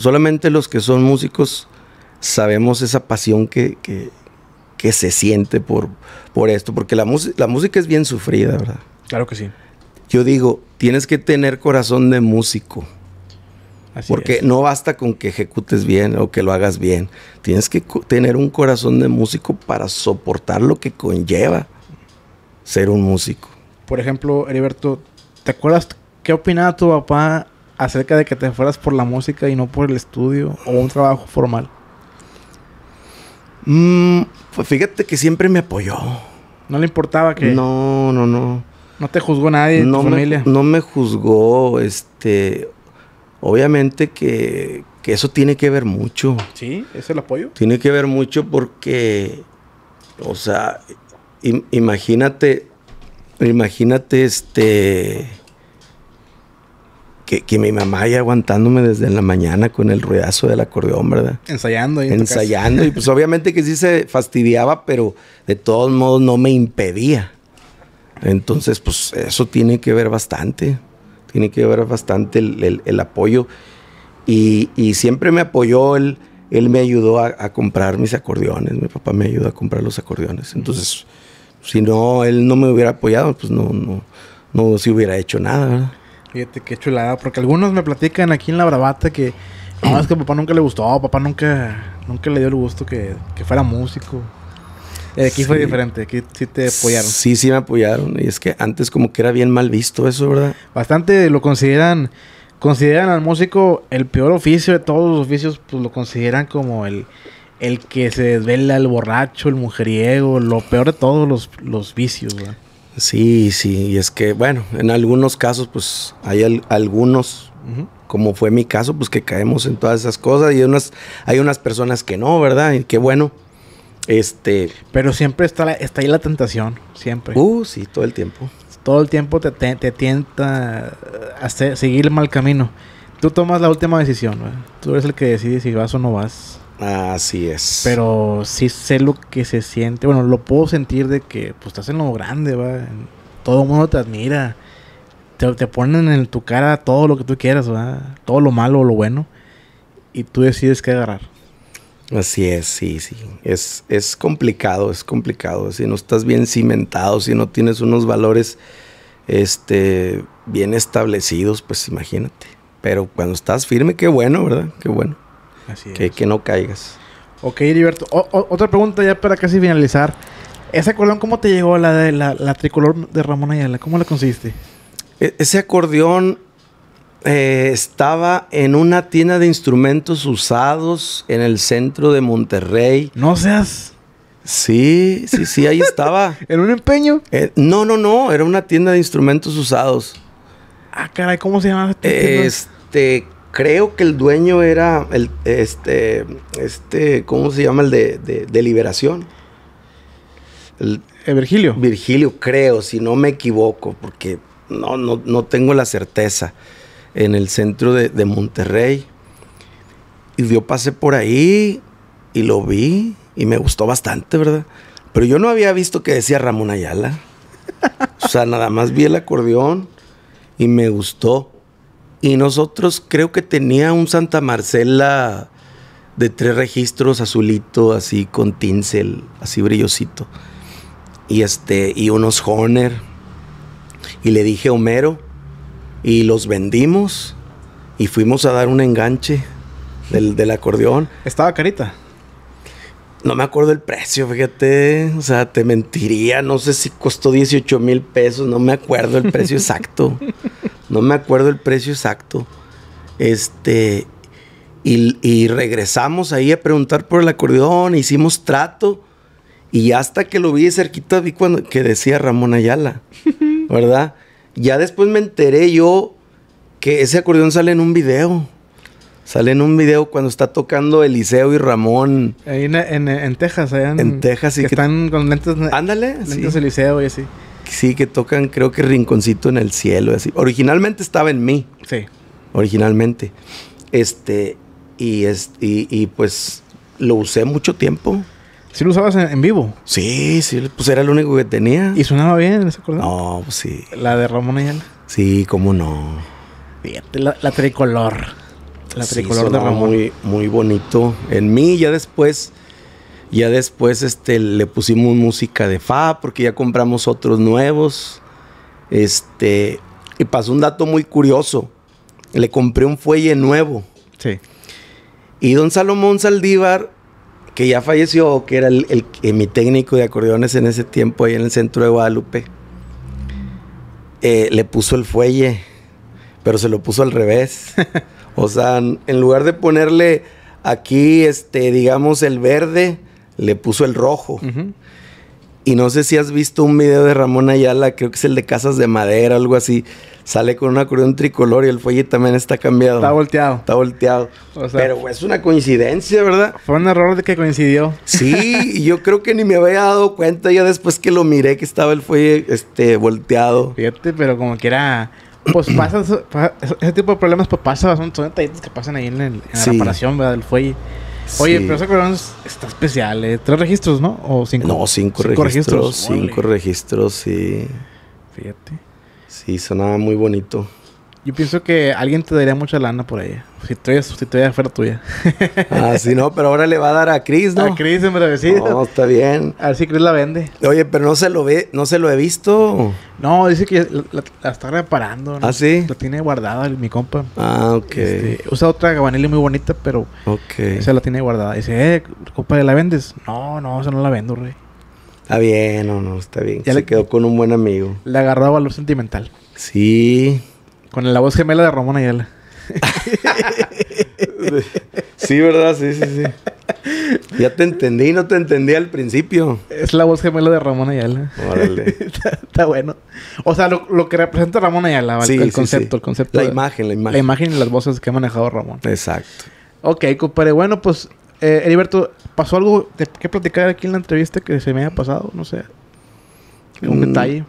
Solamente los que son músicos sabemos esa pasión que, que- que se siente por, por esto. Porque la, la música es bien sufrida, ¿verdad? Claro que sí. Yo digo, tienes que tener corazón de músico. Así Porque es. no basta con que ejecutes bien o que lo hagas bien. Tienes que tener un corazón de músico para soportar lo que conlleva ser un músico. Por ejemplo, Heriberto, ¿te acuerdas qué opinaba tu papá acerca de que te fueras por la música y no por el estudio o un trabajo formal? Mm, pues fíjate que siempre me apoyó. No le importaba que no, No, no, no. te juzgó nadie de No tu me, familia. no me juzgó. Este, obviamente que, que eso tiene que ver mucho. Sí, es el apoyo. Tiene que ver mucho porque, o sea, im- imagínate, imagínate este, que, que mi mamá ya aguantándome desde la mañana con el ruidazo del acordeón, ¿verdad? Ensayando. Ensayando, y pues obviamente que sí se fastidiaba, pero de todos modos no me impedía. Entonces, pues eso tiene que ver bastante, tiene que ver bastante el, el- el apoyo. Y, y siempre me apoyó, él, él me ayudó a, a comprar mis acordeones, mi papá me ayudó a comprar los acordeones. Entonces, si no, él no me hubiera apoyado, pues no, no, no se hubiera hecho nada, ¿verdad? Fíjate qué chulada, porque algunos me platican aquí en la bravata que no, es que a papá nunca le gustó, papá nunca, nunca le dio el gusto que, que fuera músico. Eh, Aquí fue diferente, aquí sí te apoyaron. Sí, sí me apoyaron. Y es que antes como que era bien mal visto eso, ¿verdad? Bastante lo consideran, consideran al músico el peor oficio de todos los oficios, pues lo consideran como el, el que se desvela, el borracho, el mujeriego, lo peor de todos los, los vicios, ¿verdad? Sí, sí. Y es que, bueno, en algunos casos, pues hay al- algunos, como fue mi caso, pues que caemos en todas esas cosas. Y hay unas, hay unas personas que no, ¿verdad? Y qué bueno. Este. Pero siempre está, la- está ahí la tentación, siempre. Uh, sí, todo el tiempo. Todo el tiempo te, te, te tienta a seguir el mal camino. Tú tomas la última decisión, ¿verdad? Tú eres el que decide si vas o no vas. Así es. Pero sí sé lo que se siente. Bueno, lo puedo sentir de que pues estás en lo grande, va. Todo el mundo te admira. Te, te ponen en tu cara todo lo que tú quieras, va. Todo lo malo o lo bueno. Y tú decides qué agarrar. Así es, sí, sí. Es, es complicado, es complicado. Si no estás bien cimentado, si no tienes unos valores este, bien establecidos, pues imagínate. Pero cuando estás firme, qué bueno, ¿verdad? Qué bueno. Así Que, que no caigas. Ok, Heriberto. O- o- otra pregunta ya para casi finalizar. ¿Ese acordeón cómo te llegó la de la, la tricolor de Ramón Ayala? ¿Cómo la conseguiste? E- ese acordeón eh, estaba en una tienda de instrumentos usados en el centro de Monterrey. No seas Sí, sí, sí, ahí estaba. en un empeño. Eh, no, no, no, era una tienda de instrumentos usados. Ah, caray, ¿cómo se llama? esta tienda? Este, creo que el dueño era el, este, este, ¿cómo se llama? El de, de, de Liberación. El Virgilio. Virgilio, creo, si no me equivoco, porque no, no, no tengo la certeza. En el centro de, de Monterrey. Y yo pasé por ahí y lo vi y me gustó bastante, ¿verdad? Pero yo no había visto que decía Ramón Ayala. O sea, nada más vi el acordeón y me gustó. Y nosotros creo que tenía un Santa Marcela de tres registros azulito, así con tinsel, así brillosito. Y este, y unos Horner. Y le dije a Homero. Y los vendimos. Y fuimos a dar un enganche del, del acordeón. Estaba carita. No me acuerdo el precio, fíjate. O sea, te mentiría. No sé si costó 18 mil pesos. No me acuerdo el precio exacto. No me acuerdo el precio exacto. Este. Y, y regresamos ahí a preguntar por el acordeón. Hicimos trato. Y hasta que lo vi de cerquita vi cuando, que decía Ramón Ayala. ¿Verdad? Ya después me enteré yo que ese acordeón sale en un video. Sale en un video cuando está tocando Eliseo y Ramón. Ahí en, en, en Texas, allá en, En Texas, sí Que que- están con lentes, Ándale, lentes sí. Eliseo y así. Sí, que tocan, creo que Rinconcito en el cielo. Así. Originalmente estaba en mí, Sí. originalmente. Este, y, es, y, y, pues lo usé mucho tiempo. ¿Sí lo usabas en, en vivo? Sí, sí, pues era el único que tenía. ¿Y sonaba bien ese acordeón? No, pues sí. La de Ramón Ayala. Sí, cómo no. Fíjate, la, la tricolor. La Sí, tricolor de Ramón. Muy, muy bonito. En mí, ya después, ya después este, le pusimos música de fa, porque ya compramos otros nuevos. Este, y pasó un dato muy curioso. Le compré un fuelle nuevo. Sí. Y don Salomón Saldívar, que ya falleció, que era el, el- mi técnico de acordeones en ese tiempo, ahí en el centro de Guadalupe, eh, le puso el fuelle, pero se lo puso al revés. o sea, en en lugar de ponerle aquí, este, digamos, el verde, le puso el rojo. Ujú. Y no sé si has visto un video de Ramón Ayala, creo que es el de Casas de Madera, algo así. Sale con un acordeón tricolor y el fuelle también está cambiado. Está volteado. Está volteado. O sea- Pero es una coincidencia, ¿verdad? Fue un error de que coincidió. Sí, y yo creo que ni me había dado cuenta ya después que lo miré que estaba el fuelle este, volteado. Fíjate, pero como quiera. Pues pasa, ese tipo de problemas pues pasa, son, son detallitos que pasan ahí en, en la Sí. reparación, ¿verdad? Del fuelle. Oye, Sí. pero ese acordeón es- está especial, ¿eh? ¿Tres registros, no? ¿O cinco? No, cinco, registros. Cinco Órale. registros, sí. Fíjate. Sí, sonaba muy bonito. Yo pienso que alguien te daría mucha lana por ella. Si todavía, si todavía fuera tuya. Ah, sí, no, pero ahora le va a dar a Chris, ¿no? A Chris en Bravecito. No, está bien. A ver si Chris la vende. Oye, pero no se lo ve, no se lo he visto. No, dice que la, la- la está reparando. ¿no? ¿Ah, sí? La tiene guardada mi compa. Ah, ok. Este, usa otra gabanilla muy bonita, pero ok. esa la tiene guardada. Dice, eh, compa, ¿la vendes? No, no, esa no la vendo, rey. Está bien, no, no, está bien. Ya Se le- quedó con un buen amigo. Le agarró valor sentimental. Sí. Con la voz gemela de Ramón Ayala. Sí, ¿verdad? Sí, sí, sí. Ya te entendí, no te entendí al principio. Es la voz gemela de Ramón Ayala. Órale. está, está bueno. O sea, lo, lo que representa Ramón Ayala, ¿vale? Sí, el sí, concepto, sí. el concepto. La de- imagen, la imagen. La imagen y las voces que ha manejado Ramón. Exacto. Ok, compadre. Bueno, pues, eh, Heriberto, ¿pasó algo de qué platicar aquí en la entrevista que se me haya pasado? No sé. ¿Un Mm. detalle?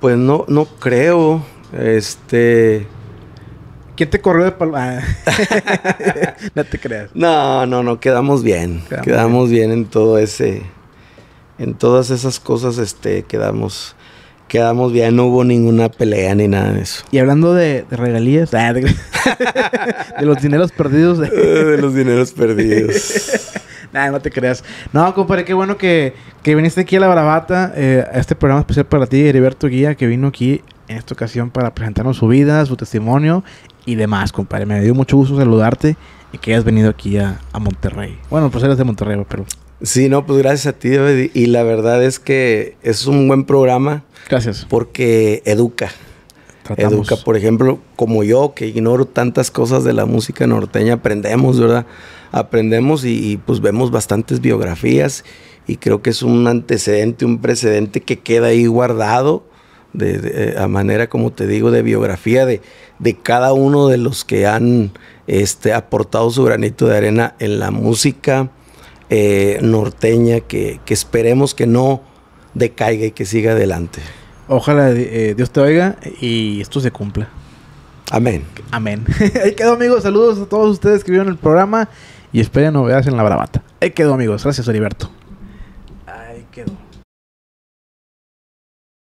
Pues no, no creo. Este. ¿Quién te corrió de palma? no te creas. No, no, no, quedamos bien. Quedamos Quedamos, bien. en todo ese. En todas esas cosas, este, quedamos. Quedamos bien, no hubo ninguna pelea ni nada de eso. Y hablando de, de regalías, ah, de, de los dineros perdidos. de- los dineros perdidos. Nah, no te creas. No, compadre, qué bueno que, que viniste aquí a La Bravata, eh, a este programa especial para ti, Heriberto Guía, que vino aquí en esta ocasión para presentarnos su vida, su testimonio y demás, compadre. Me dio mucho gusto saludarte y que hayas venido aquí a, a Monterrey. Bueno, pues eres de Monterrey, pero Sí, no, pues gracias a ti, David. Y la verdad es que es un buen programa gracias. porque educa. Tratamos. Educa, por ejemplo, como yo, que ignoro tantas cosas de la música norteña, aprendemos, ¿verdad? Aprendemos y, y, pues vemos bastantes biografías y creo que es un antecedente, un precedente que queda ahí guardado de, de- a manera, como te digo, de biografía de, de cada uno de los que han este, aportado su granito de arena en la música eh, norteña, que, que esperemos que no decaiga y que siga adelante. Ojalá eh, Dios te oiga y esto se cumpla. Amén. Amén. Ahí quedó, amigos. Saludos a todos ustedes que vieron el programa y esperen novedades en La Bravata. Ahí quedó, amigos. Gracias, Heriberto. Ahí quedó.